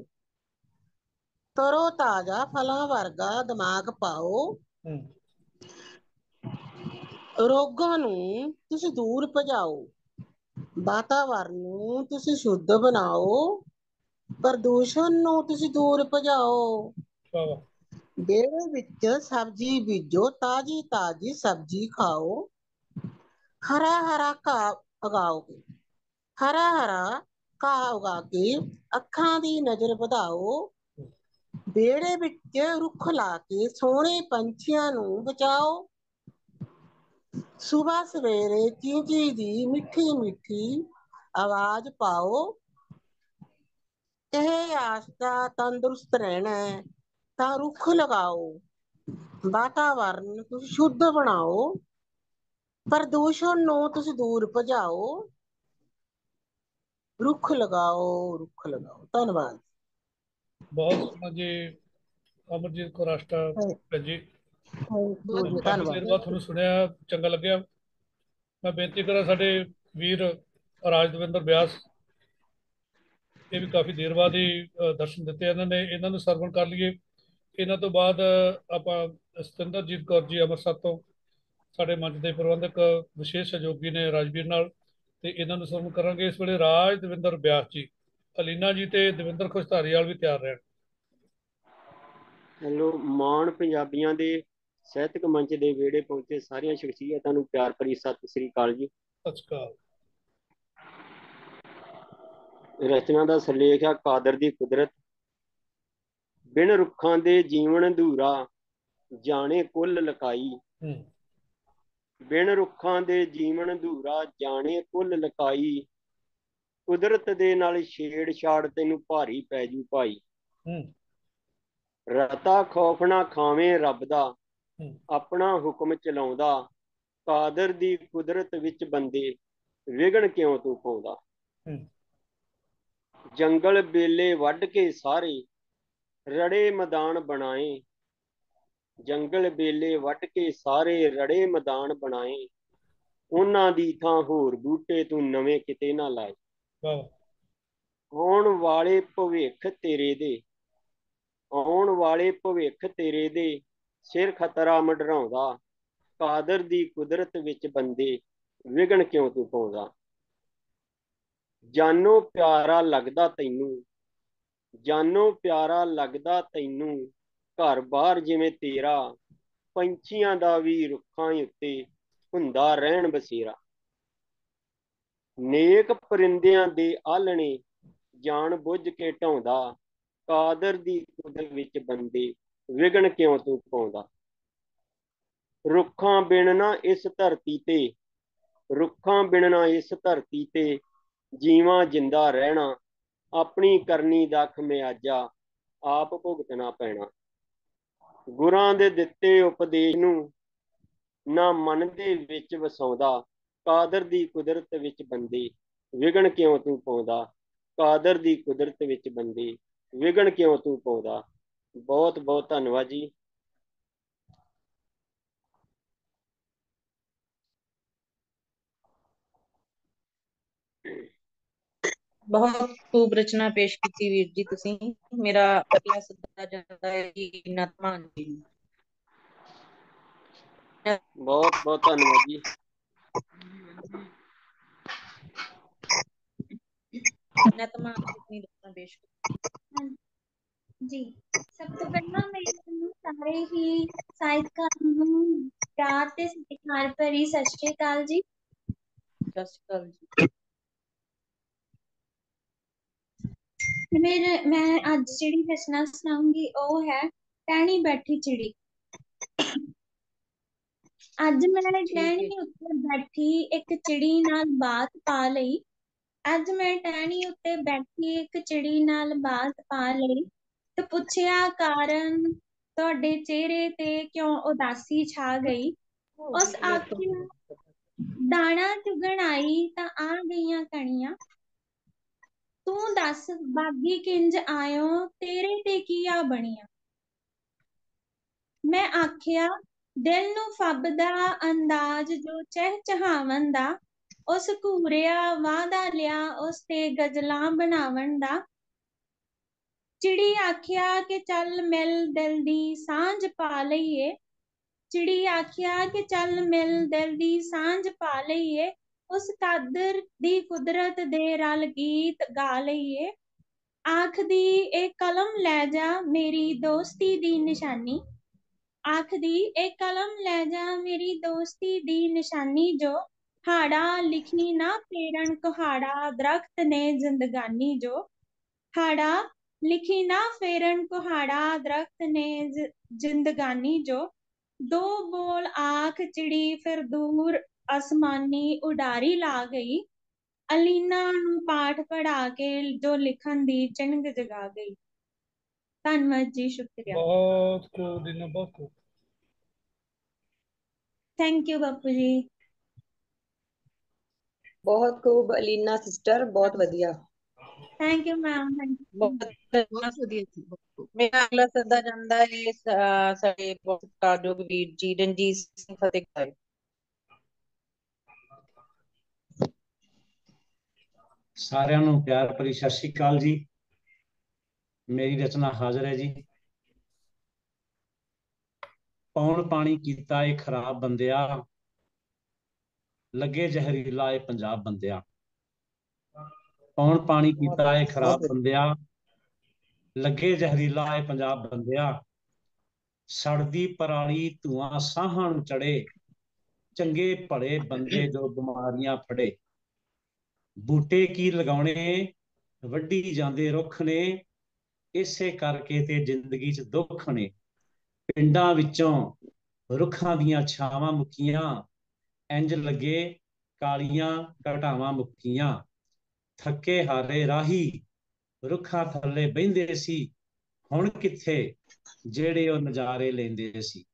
[SPEAKER 12] ਤਰੋ ਤਾਜ਼ਾ ਫਲਾਂ ਵਰਗਾ ਦਿਮਾਗ ਪਾਓ। ਰੋਗਾਂ ਨੂੰ ਤੁਸੀਂ ਦੂਰ ਭਜਾਓ। ਵਾਤਾਵਰਨ ਨੂੰ ਤੁਸੀਂ ਸ਼ੁੱਧ ਬਣਾਓ। ਪ੍ਰਦੂਸ਼ਣ ਨੂੰ ਤੁਸੀਂ ਦੂਰ ਭਜਾਓ।
[SPEAKER 1] ਵਾਹ। ਵਾਹ
[SPEAKER 12] ਵਿਹੜੇ ਵਿੱਚ ਸਬਜ਼ੀ ਬੀਜੋ ਤਾਜ਼ੀ ਤਾਜ਼ੀ ਸਬਜ਼ੀ ਖਾਓ। ਹਰਾ ਹਰਾ ਘਾਹ ਉਗਾਓ ਹਰਾ ਹਰਾ ਘਾਹ ਉਗਾ ਕੇ ਅੱਖਾਂ ਦੀ ਨਜ਼ਰ ਵਧਾਓ। ਵਿਹੜੇ ਵਿੱਚ ਰੁੱਖ ਲਾ ਕੇ ਸੋਹਣੇ ਪੰਛੀਆਂ ਨੂੰ ਬਚਾਓ। ਸੁਬਹ ਸਵੇਰੇ ਚੀਂਚੀ ਦੀ ਮਿੱਠੀ ਮਿੱਠੀ ਆਵਾਜ਼ ਪਾਓ। ਇਹ ਆਸਤਾ ਤੰਦਰੁਸਤ ਰਹਿਣਾ ਹੈ ਤਾਂ ਰੁੱਖ ਲਗਾਓ। ਵਾਤਾਵਰਨ ਤੁਸੀਂ ਸ਼ੁੱਧ ਬਣਾਓ ਪ੍ਰਦੂਸ਼ਣ ਨੂੰ ਤੁਸੀਂ ਦੂਰ ਭਜਾਓ। ਰੁੱਖ ਲਗਾਓ ਰੁੱਖ ਲਗਾਓ। ਧੰਨਵਾਦ।
[SPEAKER 1] ਬਹੁਤ ਸੋਹਣਾ ਜੀ ਅਮਰਜੀਤ ਕੌਰ ਆਸ਼ਟਾ ਭੈਣ ਜੀ।
[SPEAKER 12] ਬਹੁਤ ਧੰਨਵਾਦ।
[SPEAKER 1] ਤੁਹਾਨੂੰ ਸੁਣਿਆ ਚੰਗਾ ਲੱਗਿਆ। ਮੈਂ ਬੇਨਤੀ ਕਰਾਂ ਸਾਡੇ ਵੀਰ ਰਾਜਦਵਿੰਦਰ ਬਿਆਸ ਇਹ ਵੀ ਕਾਫੀ ਦੇਰ ਬਾਅਦ ਹੀ ਦਰਸ਼ਨ ਦਿੱਤੇ ਇਹਨਾਂ ਨੇ। ਇਹਨਾਂ ਨੂੰ ਸਰਵਣ ਕਰ ਲਈਏ। ਇਹਨਾਂ ਤੋਂ ਬਾਅਦ ਆਪਾਂ ਸਤਿੰਦਰਜੀਤ ਕੌਰ ਜੀ ਅੰਮ੍ਰਿਤਸਰ ਤੋਂ ਸਾਡੇ ਮੰਚ ਦੇ ਪ੍ਰਬੰਧਕ ਵਿਸ਼ੇਸ਼ ਸਹਿਯੋਗੀ ਨੇ ਰਾਜਵੀਰ ਨਾਲ ਤੇ ਇਹਨਾਂ ਨੂੰ ਸਰਵਣ ਕਰਾਂਗੇ। ਇਸ ਵੇਲੇ ਰਾਜਦਵਿੰਦਰ ਬਿਆਸ ਜੀ ਅਲੀਨਾ ਜੀ ਤੇ ਦਵਿੰਦਰ ਖੁਸ਼ਧਾਰੀਵਾਲ ਵੀ ਤਿਆਰ ਰਹਿਣ।
[SPEAKER 13] ਹੈਲੋ ਮਾਣ ਪੰਜਾਬੀਆਂ ਦੇ ਸਾਹਿਤਕ ਮੰਚ ਦੇ ਵਿਹੜੇ ਪਹੁੰਚੇ ਸਾਰੀਆਂ ਸ਼ਖਸੀਅਤਾਂ ਨੂੰ ਪਿਆਰ ਭਰੀ ਸਤਿ ਸ੍ਰੀ ਅਕਾਲ ਜੀ।
[SPEAKER 1] ਸਤਿ ਸ਼੍ਰੀ ਅਕਾਲ।
[SPEAKER 13] ਰਚਨਾ ਦਾ ਸਿਰਲੇਖ ਹੈ ਕਾਦਰ ਦੀ ਕੁਦਰਤ। ਬਿਨ ਰੁੱਖਾਂ ਦੇ ਜੀਵਨ ਅਧੂਰਾ ਜਾਣੇ ਕੁੱਲ ਲਕਾਈ। ਬਿਨ ਰੁੱਖਾਂ ਦੇ ਜੀਵਨ ਅਧੂਰਾ ਜਾਣੇ ਕੁੱਲ ਲਕਾਈ। ਕੁਦਰਤ ਦੇ ਨਾਲ ਛੇੜਛਾੜ ਤੈਨੂੰ ਭਾਰੀ ਪੈ ਜੂ ਭਾਈ। ਰਤਾ ਖੌਫ ਨਾ ਖਾਵੇਂ ਰੱਬ ਦਾ। ਆਪਣਾ ਹੁਕਮ ਚਲਾਉਂਦਾ ਕਾਦਰ ਦੀ ਕੁਦਰਤ ਵਿੱਚ ਬੰਦੇ ਵਿਗਣ ਕਿਉਂ ਤੂੰ ਪਾਉਂਦਾ ਜੰਗਲ ਬੇਲੇ ਵੱਢ ਕੇ ਸਾਰੇ ਰੜੇ ਮੈਦਾਨ ਬਣਾਏ। ਜੰਗਲ ਬੇਲੇ ਵੱਢ ਕੇ ਸਾਰੇ ਰੜੇ ਮੈਦਾਨ ਬਣਾਏ। ਉਹਨਾਂ ਦੀ ਥਾਂ ਹੋਰ ਬੂਟੇ ਤੂੰ ਨਵੇਂ ਕਿਤੇ ਨਾ ਲਾਏ। ਆਉਣ ਵਾਲੇ ਭਵਿੱਖ ਤੇਰੇ ਦੇ ਆਉਣ ਵਾਲੇ ਭਵਿੱਖ ਤੇਰੇ ਦੇ ਸਿਰ ਖਤਰਾ ਮਡਰਾਉਂਦਾ, ਕਾਦਰ ਦੀ ਕੁਦਰਤ ਵਿੱਚ ਬੰਦੇ ਵਿਗਣ ਕਿਉਂ ਤੂੰ ਪਾਉਂਦਾ? ਜਾਨੋ ਪਿਆਰਾ ਲੱਗਦਾ ਤੈਨੂੰ, ਜਾਨੋ ਪਿਆਰਾ ਲੱਗਦਾ ਤੈਨੂੰ, ਘਰ ਬਾਹਰ ਜਿਵੇਂ ਤੇਰਾ, ਪੰਛੀਆਂ ਦਾ ਵੀ ਰੁੱਖਾਂ ਉੱਤੇ ਹੁੰਦਾ ਰਹਿਣ ਬਸੇਰਾ। ਨੇਕ ਪਰਿੰਦਿਆਂ ਦੇ ਆਲਣੇ ਜਾਣ ਬੁੱਝ ਕੇ ਢਾਉਂਦਾ, ਕਾਦਰ ਦੀ ਕੁਦਰਤ ਵਿੱਚ ਬੰਦੇ ਵਿਗਣ ਕਿਉਂ ਤੂੰ ਪਾਉਂਦਾ? ਰੁੱਖਾਂ ਬਿਨ ਨਾ ਇਸ ਧਰਤੀ ਤੇ, ਰੁੱਖਾਂ ਬਿਨ ਨਾ ਇਸ ਧਰਤੀ ਤੇ ਜੀਵਾਂ ਜਿੰਦਾ ਰਹਿਣਾ, ਆਪਣੀ ਕਰਨੀ ਦਾ ਖਮਿਆਜਾ ਆਪ ਭੁਗਤਣਾ ਪੈਣਾ। ਗੁਰਾਂ ਦੇ ਦਿੱਤੇ ਉਪਦੇਸ਼ ਨੂੰ ਨਾ ਮਨ ਦੇ ਵਿੱਚ ਵਸਾਉਂਦਾ, ਕਾਦਰ ਦੀ ਕੁਦਰਤ ਵਿੱਚ ਬੰਦੇ। ਵਿਗਣ ਕਿਉਂ ਤੂੰ ਪਾਉਂਦਾ? ਕਾਦਰ ਦੀ ਕੁਦਰਤ ਵਿੱਚ ਬੰਦੇ। ਵਿਗਣ ਕਿਉਂ ਤੂੰ ਪਾਉਂਦਾ? ਬਹੁਤ ਬਹੁਤ ਧੰਨਵਾਦ ਜੀ
[SPEAKER 2] ਬਹੁਤ ਖੂਬ ਰਚਨਾ ਪੇਸ਼ ਕੀਤੀ ਵੀਰ ਜੀ ਤੁਸੀਂ ਮੇਰਾ ਅਗਲਾ ਸੱਦਾ ਜਾਂਦਾ ਹੈ ਜੀ ਨਤਮਾਨ ਜੀ ਨੂੰ।
[SPEAKER 13] ਬਹੁਤ ਬਹੁਤ ਧੰਨਵਾਦ ਜੀ
[SPEAKER 2] ਨਤਮਾਨ ਜੀ ਆਪਣੀ ਰਚਨਾ ਪੇਸ਼
[SPEAKER 6] ਜੀ। ਸਭ ਤੋਂ ਪਹਿਲਾਂ ਮੈਂ ਤੁਹਾਨੂੰ ਸਾਰੇ ਹੀ ਸਾਹਿਤਕਾਰਾਂ ਨੂੰ ਪਿਆਰ ਤੇ ਸਤਿਕਾਰ ਭਰੀ ਸਤਿ ਸ਼੍ਰੀ ਅਕਾਲ ਜੀ।
[SPEAKER 2] ਸਤਿ ਸ਼੍ਰੀ ਅਕਾਲ ਜੀ।
[SPEAKER 6] ਮੇਰੇ ਮੈਂ ਅੱਜ ਜਿਹੜੀ ਰਚਨਾ ਸੁਣਾਉਂਗੀ ਉਹ ਹੈ ਟਹਿਣੀ ਬੈਠੀ ਚਿੜੀ। ਅੱਜ ਮੈਂ ਟਹਿਣੀ ਉੱਤੇ ਬੈਠੀ ਇੱਕ ਚਿੜੀ ਨਾਲ ਬਾਤ ਪਾ ਲਈ। ਅੱਜ ਮੈਂ ਟਹਿਣੀ ਉੱਤੇ ਬੈਠੀ ਇੱਕ ਚਿੜੀ ਨਾਲ ਬਾਤ ਪਾ ਲਈ। ਪੁੱਛਿਆ ਕਾਰਨ ਤੁਹਾਡੇ ਚਿਹਰੇ ਤੇ ਕਿਉਂ ਉਦਾਸੀ ਛਾ ਗਈ? ਉਸ ਆਖਿਆ ਦਾਣਾ ਚੁਗਣ ਆਈ ਤਾਂ ਆ ਗਈਆਂ ਕਣੀਆਂ। ਤੂੰ ਦੱਸ ਬਾਗੀ ਕਿੰਜ ਆਇਓ? ਤੇਰੇ ਤੇ ਕੀ ਆ ਬਣੀਆਂ? ਮੈਂ ਆਖਿਆ ਦਿਲ ਨੂੰ ਫੱਬਦਾ ਅੰਦਾਜ਼ ਜੋ ਚਹਿਚਹਾਵਨ ਦਾ। ਉਸ ਘੂਰਿਆ ਵਾਦਾ ਲਿਆ ਉਸ ਤੇ ਗਜ਼ਲਾਂ ਬਣਾਵਣ ਦਾ। ਚਿੜੀ ਆਖਿਆ ਕਿ ਚੱਲ ਮਿਲ ਦਿਲ ਦੀ ਸਾਂਝ ਪਾ ਲਈਏ। ਚਿੜੀ ਆਖਿਆ ਕਿ ਚੱਲ ਮਿਲ ਦਿਲ ਦੀ ਸਾਂਝ ਪਾ ਲਈਏ। ਉਸ ਕਾਦਰ ਦੀ ਕੁਦਰਤ ਦੇ ਰਲ ਗੀਤ ਗਾ ਲਈਏ। ਆਖਦੀ, ਇਹ ਕਲਮ ਲੈ ਜਾ ਮੇਰੀ ਦੋਸਤੀ ਦੀ ਨਿਸ਼ਾਨੀ। ਆਖਦੀ, ਇਹ ਕਲਮ ਲੈ ਜਾ ਮੇਰੀ ਦੋਸਤੀ ਦੀ ਨਿਸ਼ਾਨੀ ਜੋ ਹਾੜਾ ਲਿਖੀ ਨਾ ਫੇਰਨ ਕੁਹਾੜਾ ਦਰਖਤ ਨੇ ਜ਼ਿੰਦਗਾਨੀ ਜੋ। ਹਾੜਾ ਲਿਖੀ ਨਾ ਫੇਰਨ ਕੁਹਾੜਾ ਦਰਖਤ ਨੇ ਜ਼ਿੰਦਗਾਨੀ ਜੋ। ਦੋ ਬੋਲ ਆਖ ਚਿੜੀ ਫਿਰ ਦੂਰ ਅਸਮਾਨੀ ਉਡਾਰੀ ਲਾ ਗਈ। ਅਲੀਨਾ ਨੂੰ ਪਾਠ ਪੜ੍ਹਾ ਕੇ ਜੋ ਲਿਖਣ ਦੀ ਚਿੰਗ ਜਗਾ ਗਈ। ਧੰਨਵਾਦ ਜੀ ਸ਼ੁਕਰੀਆ।
[SPEAKER 1] ਬਹੁਤ ਖੂਬ ਦਿਨ ਬਹੁਤ ਖੂਬ।
[SPEAKER 6] ਥੈਂਕ ਯੂ ਬਾਪੂ ਜੀ।
[SPEAKER 5] ਬਹੁਤ ਖੂਬ ਅਲੀਨਾ ਸਿਸਟਰ ਬਹੁਤ ਵਧੀਆ।
[SPEAKER 6] ਥੈਂਕ ਯੂ ਮੈਮ
[SPEAKER 2] ਬਹੁਤ
[SPEAKER 9] ਬਹੁਤ ਵਧੀਆ ਸੀ।
[SPEAKER 2] ਮੇਰਾ ਅਗਲਾ ਸੱਦਾ ਜਾਂਦਾ ਹੈ ਸਾਡੇ ਬਹੁਤ ਜੀ ਰਣਜੀਤ ਸਿੰਘ ਫਤਿਹ ਸਾਹਿਬ।
[SPEAKER 14] ਸਾਰਿਆਂ ਨੂੰ ਪਿਆਰ ਭਰੀ ਸਤਿ ਸ਼੍ਰੀ ਅਕਾਲ ਜੀ। ਮੇਰੀ ਰਚਨਾ ਹਾਜ਼ਰ ਹੈ ਜੀ। ਪੌਣ ਪਾਣੀ ਕੀਤਾ ਏ ਖਰਾਬ ਬੰਦਿਆ ਲੱਗੇ ਜ਼ਹਿਰੀਲਾ ਏ ਪੰਜਾਬ ਬੰਦਿਆ। ਪੌਣ ਪਾਣੀ ਕੀਤਾ ਏ ਖਰਾਬ ਬੰਦਿਆ? ਲੱਗੇ ਜ਼ਹਿਰੀਲਾ ਏ ਪੰਜਾਬ ਬੰਦਿਆ। ਸੜਦੀ ਪਰਾਲੀ ਧੂਆਂ ਸਾਹਾਂ ਨੂੰ ਚੜੇ। ਚੰਗੇ ਭਲੇ ਬੰਦੇ ਜੋ ਬਿਮਾਰੀਆਂ ਫੜੇ। ਬੂਟੇ ਕੀ ਲਗਾਉਣੇ? ਵੱਢੀ ਜਾਂਦੇ ਰੁੱਖ ਨੇ। ਇਸੇ ਕਰਕੇ ਤੇ ਜ਼ਿੰਦਗੀ 'ਚ ਦੁੱਖ ਨੇ। ਪਿੰਡਾਂ ਵਿੱਚੋਂ ਰੁੱਖਾਂ ਦੀਆਂ ਛਾਵਾਂ ਮੁੱਕੀਆਂ। ਇੰਜ ਲੱਗੇ ਕਾਲੀਆਂ ਘਟਾਵਾਂ ਮੁੱਕੀਆਂ। ਥੱਕੇ ਹਾਰੇ ਰਾਹੀ ਰੁੱਖਾਂ ਥੱਲੇ ਬਹਿੰਦੇ ਸੀ, ਹੁਣ ਕਿੱਥੇ? ਜਿਹੜੇ ਉਹ ਨਜ਼ਾਰੇ ਲੈਂਦੇ ਸੀ।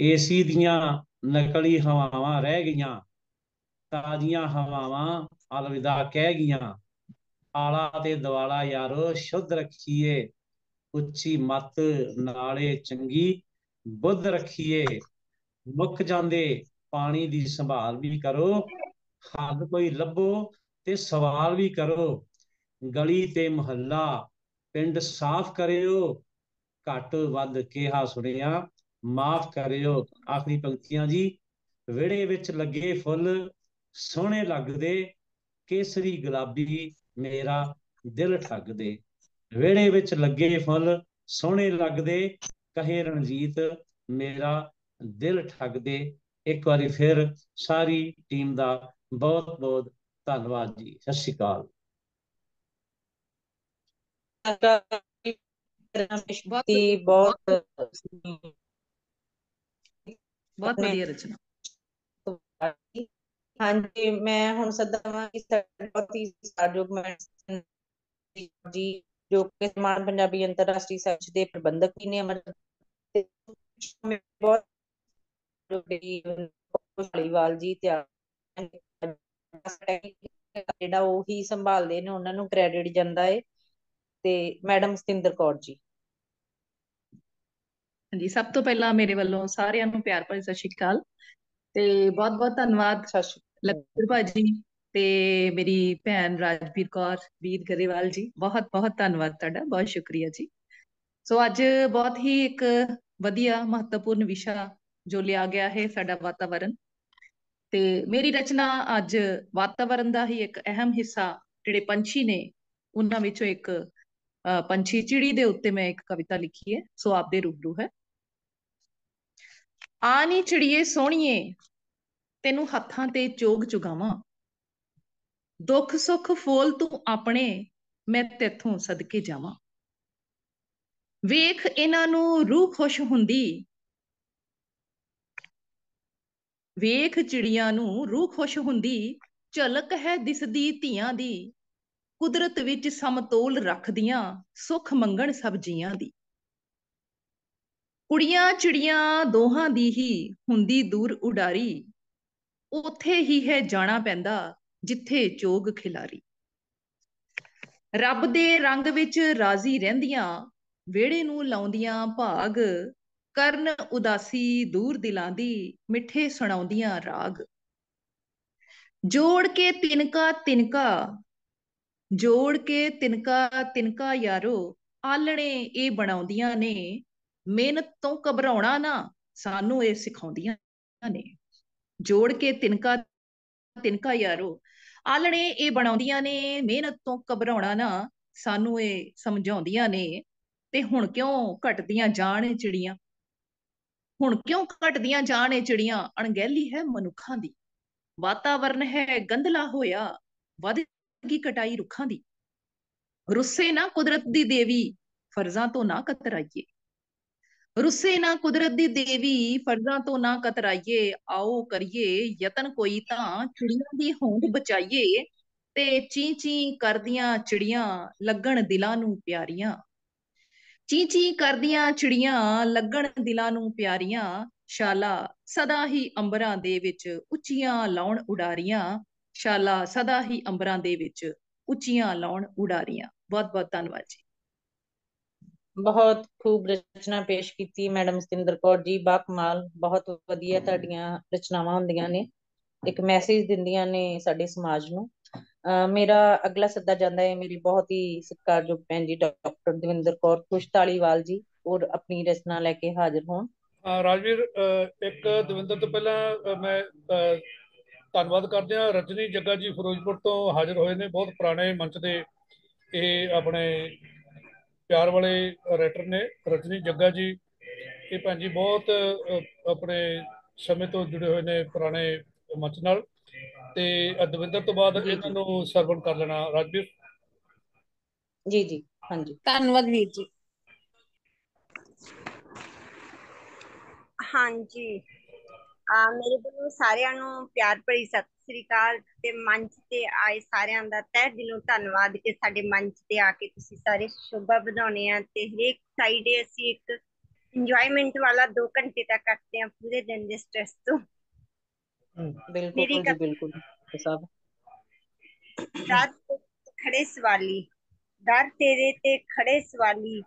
[SPEAKER 14] ਏਸੀ ਦੀਆਂ ਨਕਲੀ ਹਵਾਵਾਂ ਰਹਿ ਗਈਆਂ, ਤਾਜ਼ੀਆਂ ਹਵਾਵਾਂ ਅਲਵਿਦਾ ਕਹਿ ਗਈਆਂ, ਆਲਾ ਤੇ ਦਿਵਾਲਾ ਯਾਰੋ ਸ਼ੁੱਧ ਰੱਖੀਏ, ਉੱਚੀ ਮਤ ਨਾਲੇ ਚੰਗੀ ਬੁੱਧ ਰੱਖੀਏ, ਮੁੱਕ ਜਾਂਦੇ ਪਾਣੀ ਦੀ ਸੰਭਾਲ ਵੀ ਕਰੋ, ਹੱਦ ਕੋਈ ਲੱਭੋ ਤੇ ਸਵਾਲ ਵੀ ਕਰੋ। ਗਲੀ ਤੇ ਮੁਹੱਲਾ, ਪਿੰਡ ਸਾਫ਼ ਕਰਿਓ। ਘੱਟ ਵੱਧ ਕਿਹਾ ਸੁਣਿਆ, ਮਾਫ ਕਰਿਓ। ਆਖਰੀ ਪੰਕਤੀਆਂ ਜੀ, ਵਿਹੜੇ ਵਿੱਚ ਲੱਗੇ ਫੁੱਲ ਸੋਹਣੇ ਲੱਗਦੇ, ਕੇਸਰੀ ਗੁਲਾਬੀ ਮੇਰਾ ਦਿਲ ਠੱਗਦੇ। ਵਿਹੜੇ ਵਿੱਚ ਲੱਗੇ ਫੁੱਲ ਸੋਹਣੇ ਲੱਗਦੇ, ਕਹੇ ਰਣਜੀਤ, ਮੇਰਾ ਦਿਲ ਠੱਗਦੇ। ਇੱਕ ਵਾਰੀ ਫਿਰ ਸਾਰੀ ਟੀਮ ਦਾ ਬਹੁਤ ਬਹੁਤ ਧੰਨਵਾਦ ਜੀ ਸਤਿ ਸ਼੍ਰੀ ਅਕਾਲ।
[SPEAKER 2] ਦੀ ਬਹੁਤ
[SPEAKER 9] ਬਹੁਤ ਵਧੀਆ ਰਚਨਾ।
[SPEAKER 2] ਹਾਂਜੀ ਮੈਂ ਹੁਣ ਸੱਦਾਵਾਂਗੀ ਸਾਡੇ ਬਹੁਤ ਹੀ ਸਤਿਕਾਰਯੋਗ ਮੈਡਮ ਜੀ ਜੋ ਕਿ ਸਮਾਨ ਪੰਜਾਬੀ ਅੰਤਰਰਾਸ਼ਟਰੀ ਸੰਚ ਦੇ ਪ੍ਰਬੰਧਕ ਵੀ ਨੇ ਅਮਰ ਤੇ ਬਹੁਤ ਧਾਲੀਵਾਲ ਜੀ ਤਿਆਰ ਜਿਹੜਾ ਉਹ ਹੀ ਸੰਭਾਲਦੇ ਨੇ ਉਹਨਾਂ ਨੂੰ ਕ੍ਰੈਡਿਟ ਜਾਂਦਾ ਹੈ ਤੇ ਮੈਡਮ ਸਤਿੰਦਰ ਕੌਰ ਜੀ।
[SPEAKER 9] ਹਾਂਜੀ ਸਭ ਤੋਂ ਪਹਿਲਾਂ ਮੇਰੇ ਵੱਲੋਂ ਸਾਰਿਆਂ ਨੂੰ ਪਿਆਰ ਭਰੀ ਸਤਿ ਸ਼੍ਰੀ ਅਕਾਲ ਤੇ ਬਹੁਤ ਬਹੁਤ ਧੰਨਵਾਦ ਲਖਵੀਰ ਭਾਜੀ ਤੇ ਮੇਰੀ ਭੈਣ ਰਾਜਵੀਰ ਕੌਰ ਵੀਰ ਗਰੇਵਾਲ ਜੀ ਬਹੁਤ ਬਹੁਤ ਧੰਨਵਾਦ ਤੁਹਾਡਾ ਬਹੁਤ ਸ਼ੁਕਰੀਆ ਜੀ। ਸੋ ਅੱਜ ਬਹੁਤ ਹੀ ਇੱਕ ਵਧੀਆ ਮਹੱਤਵਪੂਰਨ ਵਿਸ਼ਾ ਜੋ ਲਿਆ ਗਿਆ ਹੈ ਸਾਡਾ ਵਾਤਾਵਰਣ ਤੇ ਮੇਰੀ ਰਚਨਾ ਅੱਜ ਵਾਤਾਵਰਣ ਦਾ ਹੀ ਇੱਕ ਅਹਿਮ ਹਿੱਸਾ ਜਿਹੜੇ ਪੰਛੀ ਨੇ, ਉਹਨਾਂ ਵਿੱਚੋਂ ਇੱਕ ਪੰਛੀ ਚਿੜੀ ਦੇ ਉੱਤੇ ਮੈਂ ਇੱਕ ਕਵਿਤਾ ਲਿਖੀ ਹੈ, ਸੋ ਆਪਦੇ ਰੂਬਰੂ ਹੈ। ਆਨੀ ਚਿੜੀਏ ਸੋਹਣੀਏ, ਤੈਨੂੰ ਹੱਥਾਂ ਤੇ ਚੋਗ ਚੁਗਾਵਾਂ। ਦੁੱਖ ਸੁੱਖ ਫੋਲ ਤੂੰ ਆਪਣੇ, ਮੈਂ ਤੇਥੋਂ ਸਦਕੇ ਜਾਵਾਂ। ਵੇਖ ਇਹਨਾਂ ਨੂੰ ਰੂਹ ਖੁਸ਼ ਹੁੰਦੀ ਵੇਖ ਚਿੜੀਆਂ ਨੂੰ ਰੂਹ ਖੁਸ਼ ਹੁੰਦੀ, ਝਲਕ ਹੈ ਦਿਸਦੀ ਧੀਆਂ ਦੀ। ਕੁਦਰਤ ਵਿੱਚ ਸਮਤੋਲ ਰੱਖਦੀਆਂ, ਸੁਖ ਮੰਗਣ ਸਭ ਜੀਆਂ ਦੀ। ਕੁੜੀਆਂ ਚਿੜੀਆਂ ਦੋਹਾਂ ਦੀ ਹੀ ਹੁੰਦੀ ਦੂਰ ਉਡਾਰੀ। ਉਥੇ ਹੀ ਹੈ ਜਾਣਾ ਪੈਂਦਾ, ਜਿੱਥੇ ਚੋਗ ਖਿਲਾਰੀ। ਰੱਬ ਦੇ ਰੰਗ ਵਿੱਚ ਰਾਜ਼ੀ ਰਹਿੰਦੀਆਂ, ਵਿਹੜੇ ਨੂੰ ਲਾਉਂਦੀਆਂ ਭਾਗ। ਕਰਨ ਉਦਾਸੀ ਦੂਰ ਦਿਲਾਂ ਦੀ, ਮਿੱਠੇ ਸੁਣਾਉਂਦੀਆਂ ਰਾਗ। ਜੋੜ ਕੇ ਤਿਨਕਾ ਤਿਨਕਾ, ਜੋੜ ਕੇ ਤਿਨਕਾ ਤਿਨਕਾ ਯਾਰੋ, ਆਲਣੇ ਇਹ ਬਣਾਉਂਦੀਆਂ ਨੇ, ਮਿਹਨਤ ਤੋਂ ਘਬਰਾਉਣਾ ਨਾ, ਸਾਨੂੰ ਇਹ ਸਿਖਾਉਂਦੀਆਂ ਨੇ। ਜੋੜ ਕੇ ਤਿਨਕਾ ਤਿਨਕਾ ਯਾਰੋ, ਆਲਣੇ ਇਹ ਬਣਾਉਂਦੀਆਂ ਨੇ, ਮਿਹਨਤ ਤੋਂ ਘਬਰਾਉਣਾ ਨਾ, ਸਾਨੂੰ ਇਹ ਸਮਝਾਉਂਦੀਆਂ ਨੇ, ਤੇ ਹੁਣ ਕਿਉਂ ਘਟਦੀਆਂ ਜਾਣ ਚਿੜੀਆਂ? ਹੁਣ ਕਿਉਂ ਘਟਦੀਆਂ ਜਾਣ ਇਹ ਚਿੜੀਆਂ? ਅਣਗਹਿਲੀ ਹੈ ਮਨੁੱਖਾਂ ਦੀ। ਵਾਤਾਵਰਨ ਹੈ ਗੰਧਲਾ ਹੋਇਆ। ਵੱਧ ਗਈ ਕਟਾਈ ਰੁੱਖਾਂ ਦੀ। ਰੁੱਸੇ ਨਾ ਕੁਦਰਤ ਦੀ ਦੇਵੀ, ਫਰਜ਼ਾਂ ਤੋਂ ਨਾ ਕਤਰਾਈਏ। ਰੁੱਸੇ ਨਾ ਕੁਦਰਤ ਦੀ ਦੇਵੀ, ਫਰਜ਼ਾਂ ਤੋਂ ਨਾ ਕਤਰਾਈਏ। ਆਓ ਕਰੀਏ ਯਤਨ ਕੋਈ ਤਾਂ। ਚਿੜੀਆਂ ਦੀ ਹੋਂਦ ਬਚਾਈਏ ਤੇ ਚੀ ਚੀ ਕਰਦੀਆਂ ਚਿੜੀਆਂ, ਲੱਗਣ ਦਿਲਾਂ ਨੂੰ ਪਿਆਰੀਆਂ। ਚੀ ਚੀ ਕਰਦੀਆਂ ਚਿੜੀਆਂ, ਲੱਗਣ ਦਿਲਾਂ ਨੂੰ ਪਿਆਰੀਆਂ, ਸ਼ਾਲਾ ਸਦਾ ਹੀ ਅੰਬਰਾਂ ਦੇ ਵਿੱਚ ਉੱਚੀਆਂ ਲਾਉਣ ਉਡਾਰੀਆਂ, ਸ਼ਾਲਾ ਸਦਾ ਹੀ ਅੰਬਰਾਂ ਦੇ ਵਿੱਚ ਉੱਚੀਆਂ ਲਾਉਣ ਉਡਾਰੀਆਂ। ਬਹੁਤ ਬਹੁਤ ਧੰਨਵਾਦ ਜੀ।
[SPEAKER 2] ਬਹੁਤ ਖੂਬ ਰਚਨਾ ਪੇਸ਼ ਕੀਤੀ ਮੈਡਮ ਸਤਿੰਦਰ ਕੌਰ ਜੀ, ਬਾਕਮਾਲ, ਬਹੁਤ ਵਧੀਆ ਤੁਹਾਡੀਆਂ ਰਚਨਾਵਾਂ ਹੁੰਦੀਆਂ ਨੇ। ਇੱਕ ਮੈਸੇਜ ਦਿੰਦੀਆਂ ਨੇ ਸਾਡੇ ਸਮਾਜ ਨੂੰ। ਮੇਰਾ ਅਗਲਾ ਸੱਦਾ ਜਾਂਦਾ ਹੈ ਮੇਰੀ ਬਹੁਤ ਹੀ ਸਤਿਕਾਰਯੋਗ ਭੈਣ ਜੀ ਡਾਕਟਰ ਦਵਿੰਦਰ ਕੌਰ, ਖੁਸ਼ਤਾਲੀਵਾਲ ਜੀ, ਔਰ ਆਪਣੀ ਰਚਨਾ ਲੈ ਕੇ ਹਾਜ਼ਰ ਹੋਣ।
[SPEAKER 1] ਰਾਜਵੀਰ ਇੱਕ ਦਵਿੰਦਰ ਤੋਂ ਪਹਿਲਾਂ ਮੈਂ ਧੰਨਵਾਦ ਕਰਦੇ ਹਾਂ। ਰਜਨੀ ਜੱਗਾ ਜੀ ਫਿਰੋਜ਼ਪੁਰ ਤੋਂ ਹਾਜ਼ਰ ਹੋਏ ਨੇ, ਬਹੁਤ ਪੁਰਾਣੇ ਮੰਚ ਦੇ ਇਹ ਆਪਣੇ ਪਿਆਰ ਵਾਲੇ ਰਾਈਟਰ ਨੇ। ਰਜਨੀ ਜੱਗਾ ਜੀ, ਇਹ ਭੈਣ ਜੀ ਬਹੁਤ ਆਪਣੇ ਸਮੇਂ ਤੋਂ ਜੁੜੇ ਹੋਏ ਨੇ ਪੁਰਾਣੇ ਮੰਚ ਨਾਲ। ਤੇ ਦਵਿੰਦਰ ਤੋਂ ਬਾਅਦ ਇਹਨਾਂ ਨੂੰ ਸਰਵਣ ਕਰ ਲੈਣਾ ਰਾਜਵੀਰ?
[SPEAKER 2] ਜੀ ਜੀ ਹਾਂਜੀ।
[SPEAKER 15] ਧੰਨਵਾਦ ਵੀਰ ਜੀ।
[SPEAKER 16] ਹਾਂਜੀ। ਆ ਮੇਰੇ ਵੱਲੋਂ ਸਾਰਿਆਂ ਨੂੰ ਪਿਆਰ ਭਰੀ ਸਤਿ ਸ੍ਰੀ ਅਕਾਲ ਤੇ ਮੰਚ ਤੇ ਆਏ ਸਾਰਿਆਂ ਦਾ ਤਹਿ ਦਿਲੋਂ ਧੰਨਵਾਦ ਕਿ ਸਾਡੇ ਮੰਚ ਤੇ ਆ ਕੇ ਤੁਸੀਂ ਸਾਰੇ ਸ਼ੋਭਾ ਵਧਾਉਣੇ ਆ ਤੇ ਹਰੇਕ ਸਾਈਡ ਅਸੀਂ ਇੱਕ ਇੰਜੋਇਮੈਂਟ ਵਾਲਾ 2 ਘੰਟੇ ਤੱਕ ਕੱਟਦੇ ਆ ਪੂਰੇ ਦਿਨ ਦੇ ਸਟ੍ਰੈਸ ਤੋਂ।
[SPEAKER 2] ਬਿਲਕੁਲ ਜੀ ਬਿਲਕੁਲ ਸਾਹਿਬ।
[SPEAKER 16] ਦਰ ਖੜੇ ਸਵਾਲੀ ਦਰ ਤੇਰੇ ਤੇ ਖੜੇ ਸਵਾਲੀ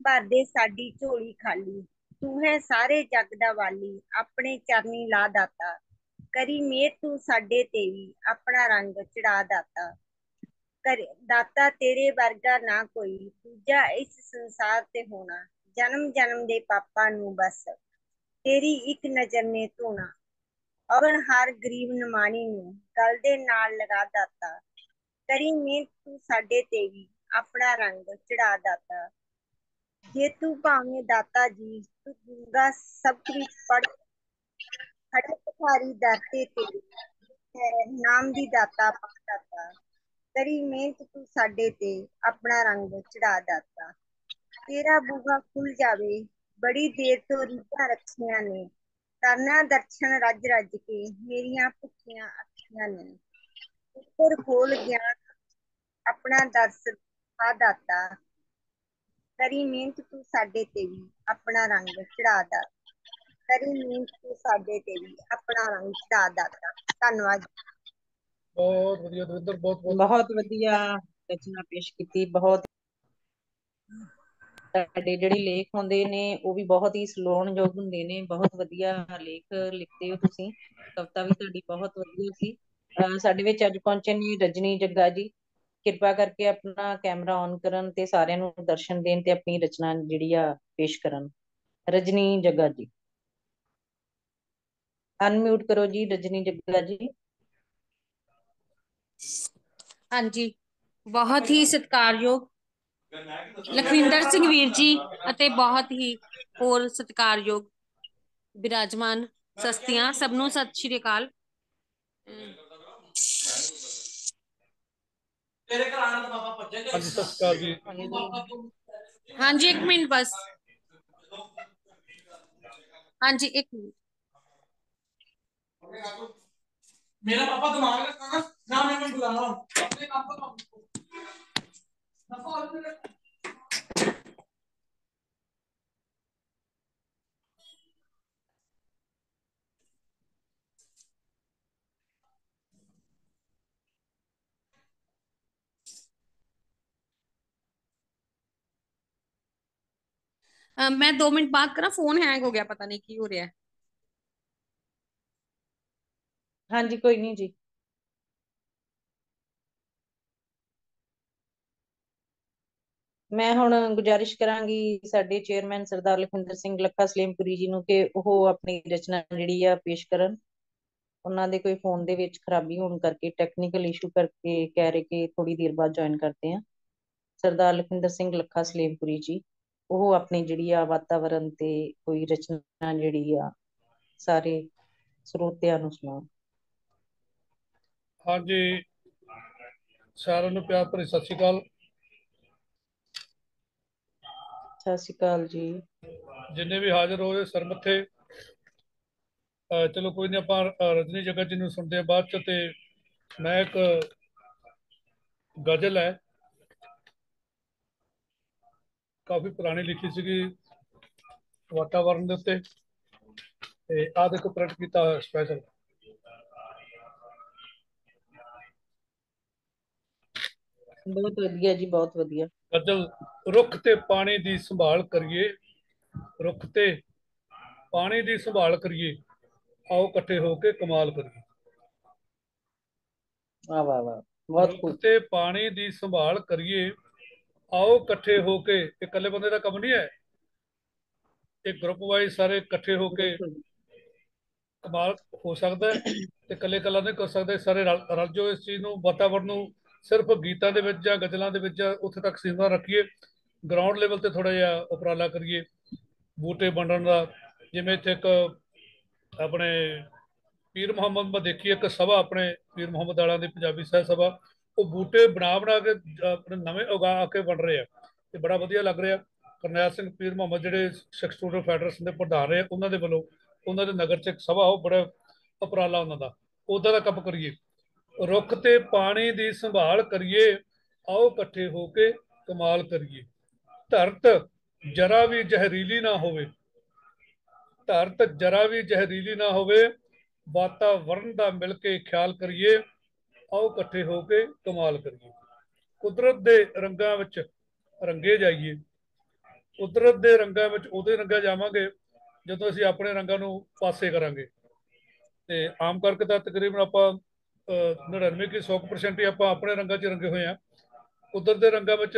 [SPEAKER 16] ਭਰਦੇ ਸਾਡੀ ਝੋਲੀ ਖਾਲੀ। ਤੂੰ ਹੈ ਸਾਰੇ ਜੱਗ ਦਾ ਵਾਲੀ ਆਪਣੇ ਚਰਨੀ ਲਾ ਦਾਤਾ। ਕਰੀ ਮੇਰ ਤੂੰ ਸਾਡੇ ਤੇ ਵੀ ਆਪਣਾ ਰੰਗ ਚੜਾ ਦਾਤਾ। ਕਰ ਦਾਤਾ ਤੇਰੇ ਵਰਗਾ ਨਾ ਕੋਈ ਦੂਜਾ ਇਸ ਸੰਸਾਰ ਤੇ ਹੋਣਾ ਜਨਮ ਜਨਮ ਦੇ ਪਾਪਾ ਨੂੰ ਬਸ। ਤੇਰੀ ਇੱਕ ਨਜ਼ਰ ਨੇ ਧੋਣਾ ਅਗਨ ਹਰ ਗਰੀਬ ਨਮਾਨੀ ਨੂੰ ਗਲ ਦੇ ਨਾਲ ਲਗਾ ਦਾਤਾ। ਕਰੀ ਮੇਰ ਤੂੰ ਸਾਡੇ ਤੇ ਵੀ ਆਪਣਾ ਰੰਗ ਚੜਾ ਦਾਤਾ। ਜੇ ਤੂੰ ਭਾਵੇਂ ਦਾਤਾ ਜੀ, ਤੂੰ ਗੁੰਗਾ ਸਭ ਵਿੱਚ ਪੜ ਖੜੇ ਭਿਖਾਰੀ ਦਰ ਤੇ ਹੈ, ਨਾਮ ਦੀ ਦਾਤਾ ਪਾ ਦਾਤਾ। ਕਰੀ ਮਿਹਨਤ ਤੂੰ ਸਾਡੇ ਤੇ ਆਪਣਾ ਰੰਗ ਚੜਾ ਦਾਤਾ। ਤੇਰਾ ਬੂਹਾ ਖੁੱਲ ਜਾਵੇ, ਬੜੀ ਦੇਰ ਤੋਂ ਰੀਝਾਂ ਰੱਖੀਆਂ ਨੇ। ਕਰਨਾ ਦਰਸ਼ਨ ਰੱਜ ਰੱਜ ਕੇ ਮੇਰੀਆਂ ਭੁੱਖੀਆਂ ਅੱਖੀਆਂ ਨੇ। ਉੱਪਰ ਖੋਲ ਗਿਆਨ ਆਪਣਾ ਦਰਸ ਆ ਦਾਤਾ। ਕਰੀ ਮਿਹਨਤ ਤੂੰ ਸਾਡੇ ਤੇ ਵੀ ਆਪਣਾ ਰੰਗ ਚੜਾ ਦਾ। ਕਰੀ ਮਿਹਨਤ ਤੂੰ ਸਾਡੇ ਤੇ ਵੀ ਆਪਣਾ ਰੰਗ ਚੜਾ ਦਾਤਾ ਧੰਨਵਾਦ।
[SPEAKER 1] ਬਹੁਤ ਵਧੀਆ ਦਵਿੰਦਰ ਬਹੁਤ ਬਹੁਤ
[SPEAKER 2] ਬਹੁਤ ਵਧੀਆ ਰਚਨਾ ਪੇਸ਼ ਕੀਤੀ ਬਹੁਤ ਤੁਹਾਡੇ ਜਿਹੜੇ ਲੇਖ ਹੁੰਦੇ ਨੇ, ਉਹ ਵੀ ਬਹੁਤ ਹੀ ਸਲੋਣਯੋਗ ਹੁੰਦੇ ਨੇ, ਬਹੁਤ ਵਧੀਆ ਲੇਖ ਲਿਖਦੇ ਹੋ ਤੁਸੀਂ। ਕਵਿਤਾ ਵੀ ਤੁਹਾਡੀ ਬਹੁਤ ਵਧੀਆ ਸੀ। ਸਾਡੇ ਵਿੱਚ ਅੱਜ ਪਹੁੰਚੇ ਨੇ ਰਜਨੀ ਜੱਗਾ ਜੀ। ਕਿਰਪਾ ਕਰਕੇ ਆਪਣਾ ਕੈਮਰਾ ਔਨ ਕਰਨ ਤੇ ਸਾਰਿਆਂ ਨੂੰ ਦਰਸ਼ਨ ਦੇਣ ਤੇ ਆਪਣੀ ਰਚਨਾ ਜਿਹੜੀ ਆ ਪੇਸ਼ ਕਰਨ। ਰਜਨੀ ਜੱਗਾ ਜੀ। ਅਨਮਿਊਟ ਕਰੋ ਜੀ ਰਜਨੀ ਜੱਗਾ ਜੀ।
[SPEAKER 15] ਹਾਂਜੀ। ਬਹੁਤ ਹੀ ਸਤਿਕਾਰਯੋਗ ਲਖਵਿੰਦਰ ਸਿੰਘ ਵੀਰ ਜੀ ਅਤੇ ਬਹੁਤ ਹੀ ਹੋਰ ਸਤਿਕਾਰਯੋਗ ਬਿਰਾਜਮਾਨ ਸਸਤੀਆਂ ਸਭ ਨੂੰ ਸਤਿ ਸ਼੍ਰੀ ਅਕਾਲ
[SPEAKER 1] ਤੇਰੇ ਘਰ ਆਣਾ ਤਾਂ ਬਾਬਾ ਭੱਜੇ ਹਾਂਜੀ ਸਤਿ ਸ਼੍ਰੀ ਅਕਾਲ ਜੀ
[SPEAKER 15] ਹਾਂਜੀ ਇੱਕ ਮਿੰਟ ਬਸ ਹਾਂਜੀ ਇੱਕ ਮਿੰਟ
[SPEAKER 17] मेरा पापा दिमाग रखना ना ना मैं मैं बुला रहा हूँ अपने काम को
[SPEAKER 15] ਅਹ ਮੈਂ 2 ਮਿੰਟ ਬਾਅਦ ਕਰਾਂ ਫੋਨ ਹੈਂਗ ਹੋ ਗਿਆ ਪਤਾ ਨਹੀਂ ਕੀ ਹੋ ਰਿਹਾ ਹੈ
[SPEAKER 2] ਹਾਂਜੀ ਕੋਈ ਨਹੀਂ ਜੀ ਮੈਂ ਹੁਣ ਗੁਜ਼ਾਰਿਸ਼ ਕਰਾਂਗੀ ਸਾਡੇ ਚੇਅਰਮੈਨ ਸਰਦਾਰ ਲਖਵਿੰਦਰ ਸਿੰਘ ਲੱਖਾ ਸਲੇਮਪੁਰੀ ਜੀ ਨੂੰ ਕਿ ਉਹ ਆਪਣੀ ਰਚਨਾ ਜਿਹੜੀ ਆ ਪੇਸ਼ ਕਰਨ। ਉਹਨਾਂ ਦੇ ਕੋਈ ਫੋਨ ਦੇ ਵਿੱਚ ਖਰਾਬੀ ਹੋਣ ਕਰਕੇ ਟੈਕਨੀਕਲ ਇਸ਼ੂ ਕਰਕੇ ਕਹਿ ਰਹੇ ਕਿ ਥੋੜੀ ਦੇਰ ਬਾਅਦ ਜੁਆਇਨ ਕਰਦੇ ਆ ਸਰਦਾਰ ਲਖਵਿੰਦਰ ਸਿੰਘ ਲੱਖਾ ਸਲੇਮਪੁਰੀ ਜੀ, ਉਹ ਆਪਣੀ ਜਿਹੜੀ ਆ ਵਾਤਾਵਰਣ ਤੇ ਕੋਈ ਰਚਨਾ ਜਿਹੜੀ ਆ ਸਾਰੇ ਸਰੋਤਿਆਂ ਨੂੰ ਸੁਣਾਓ
[SPEAKER 1] ਹਾਂਜੀ, ਸਾਰਿਆਂ ਨੂੰ ਪਿਆਰ ਭਰੀ ਸਤਿ ਸ਼੍ਰੀ ਅਕਾਲ।
[SPEAKER 2] ਸਤਿ ਸ਼੍ਰੀ ਅਕਾਲ ਜੀ।
[SPEAKER 1] ਜਿੰਨੇ ਵੀ ਹਾਜ਼ਰ ਹੋਏ ਸਰਮੱਥੇ ਅਹ ਚਲੋ ਕੋਈ ਨਹੀਂ ਆਪਾਂ ਰਜਨੀ ਜਗਤ ਜੀ ਨੂੰ ਸੁਣਦੇ ਹਾਂ ਬਾਅਦ ਚ ਤੇ ਮੈਂ ਇੱਕ ਗਜ਼ਲ ਹੈ। ਕਾਫੀ ਪੁਰਾਣੀ ਲਿਖੀ ਸੀਗੀ ਵਾਤਾਵਰਣ ਦੇ ਉੱਤੇ ਤੇ ਆਹ ਦੇਖੋ ਪ੍ਰਿੰਟ ਕੀਤਾ ਹੋਇਆ ਸਪੈਸ਼ਲ
[SPEAKER 2] ਬਹੁਤ ਵਧੀਆ ਜੀ ਬਹੁਤ ਵਧੀਆ।
[SPEAKER 1] ਗਜ਼ਲ ਰੁੱਖ ਤੇ ਪਾਣੀ ਦੀ ਸੰਭਾਲ ਕਰੀਏ। ਰੁੱਖ ਤੇ ਪਾਣੀ ਦੀ ਸੰਭਾਲ ਕਰੀਏ। ਆਓ ਇਕੱਠੇ ਹੋ ਕੇ ਕਮਾਲ ਕਰੀਏ।
[SPEAKER 2] ਵਾਹ ਵਾਹ ਵਾਹ। ਬਹੁਤ
[SPEAKER 1] ਰੁੱਖ ਤੇ ਪਾਣੀ ਦੀ ਸੰਭਾਲ ਕਰੀਏ। ਆਓ ਇਕੱਠੇ ਹੋ ਕੇ ਇਹ ਇਕੱਲੇ ਬੰਦੇ ਦਾ ਕੰਮ ਨਹੀਂ ਹੈ? ਇਹ ਗਰੁੱਪ ਵਾਈਜ਼ ਸਾਰੇ ਇਕੱਠੇ ਹੋ ਕੇ ਕਮਾਲ ਹੋ ਸਕਦਾ ਤੇ ਇਕੱਲੇ ਇਕੱਲਾ ਨਹੀਂ ਕਰ ਸਕਦੇ। ਸਾਰੇ ਰਲ ਜੋ ਇਸ ਚੀਜ਼ ਨੂੰ ਵਾਤਾਵਰਨ ਨੂੰ। ਸਿਰਫ ਗੀਤਾਂ ਦੇ ਵਿੱਚ ਜਾਂ ਗਜ਼ਲਾਂ ਦੇ ਵਿੱਚ ਜਾਂ ਉੱਥੇ ਤੱਕ ਸੀਮਾ ਰੱਖੀਏ ਗਰਾਊਂਡ ਲੈਵਲ ਤੇ ਥੋੜਾ ਜਿਹਾ ਉਪਰਾਲਾ ਕਰੀਏ, ਬੂਟੇ ਵੰਡਣ ਦਾ, ਜਿਵੇਂ ਇੱਥੇ ਇੱਕ ਆਪਣੇ ਪੀਰ ਮੁਹੰਮਦ, ਮੈਂ ਦੇਖੀਏ ਇੱਕ ਸਭਾ ਆਪਣੇ ਪੀਰ ਮੁਹੰਮਦ ਵਾਲਾ ਦੀ, ਪੰਜਾਬੀ ਸਾਹਿਤ ਸਭਾ, ਉਹ ਬੂਟੇ ਬਣਾ ਬਣਾ ਕੇ ਆਪਣੇ ਨਵੇਂ ਉਗਾ ਕੇ ਵੰਡ ਰਹੇ ਆ, ਤੇ ਬੜਾ ਵਧੀਆ ਲੱਗ ਰਿਹਾ। ਕਰਨੈਲ ਸਿੰਘ ਪੀਰ ਮੁਹੰਮਦ ਜਿਹੜੇ ਸਿੱਖ ਸਟੂਡੈਂਟ ਫੈਡਰੇਸ਼ਨ ਦੇ ਪ੍ਰਧਾਨ ਰਹੇ ਉਹਨਾਂ ਦੇ ਵੱਲੋਂ, ਉਹਨਾਂ ਦੇ ਨਗਰ ਚ ਇੱਕ ਸਭਾ, ਉਹ ਬੜਾ ਉਪਰਾਲਾ ਉਹਨਾਂ ਦਾ ਉਦਾਂ ਦਾ ਕੰਮ ਕਰੀਏ। ਰੁੱਖ ਤੇ ਪਾਣੀ ਦੀ ਸੰਭਾਲ ਕਰੀਏ, ਆਓ ਇਕੱਠੇ ਹੋ ਕੇ ਕਮਾਲ ਕਰੀਏ। ਧਰਤ ਜਰਾ ਵੀ ਜ਼ਹਿਰੀਲੀ ਨਾ ਹੋਵੇ। ਧਰਤ ਜਰਾ ਵੀ ਜ਼ਹਿਰੀਲੀ ਨਾ ਹੋਵੇ ਵਾਤਾਵਰਣ ਦਾ ਮਿਲ ਕੇ ਖਿਆਲ ਕਰੀਏ, ਆਓ ਇਕੱਠੇ ਹੋ ਕੇ ਕਮਾਲ ਕਰੀਏ। ਕੁਦਰਤ ਦੇ ਰੰਗਾਂ ਵਿੱਚ ਰੰਗੇ ਜਾਈਏ। ਕੁਦਰਤ ਦੇ ਰੰਗਾਂ ਵਿੱਚ ਉਹਦੇ ਰੰਗਾ ਜਾਵਾਂਗੇ, ਜਦੋਂ ਅਸੀਂ ਆਪਣੇ ਰੰਗਾਂ ਨੂੰ ਪਾਸੇ ਕਰਾਂਗੇ। ਤੇ ਆਮ ਕਰਕੇ ਤਾਂ ਤਕਰੀਬਨ ਆਪਾਂ 99 ਕੀ 100% ਹੀ ਆਪਾਂ ਆਪਣੇ ਰੰਗਾਂ 'ਚ ਰੰਗੇ ਹੋਏ ਆ। ਕੁਦਰਤ ਦੇ ਰੰਗਾਂ ਵਿੱਚ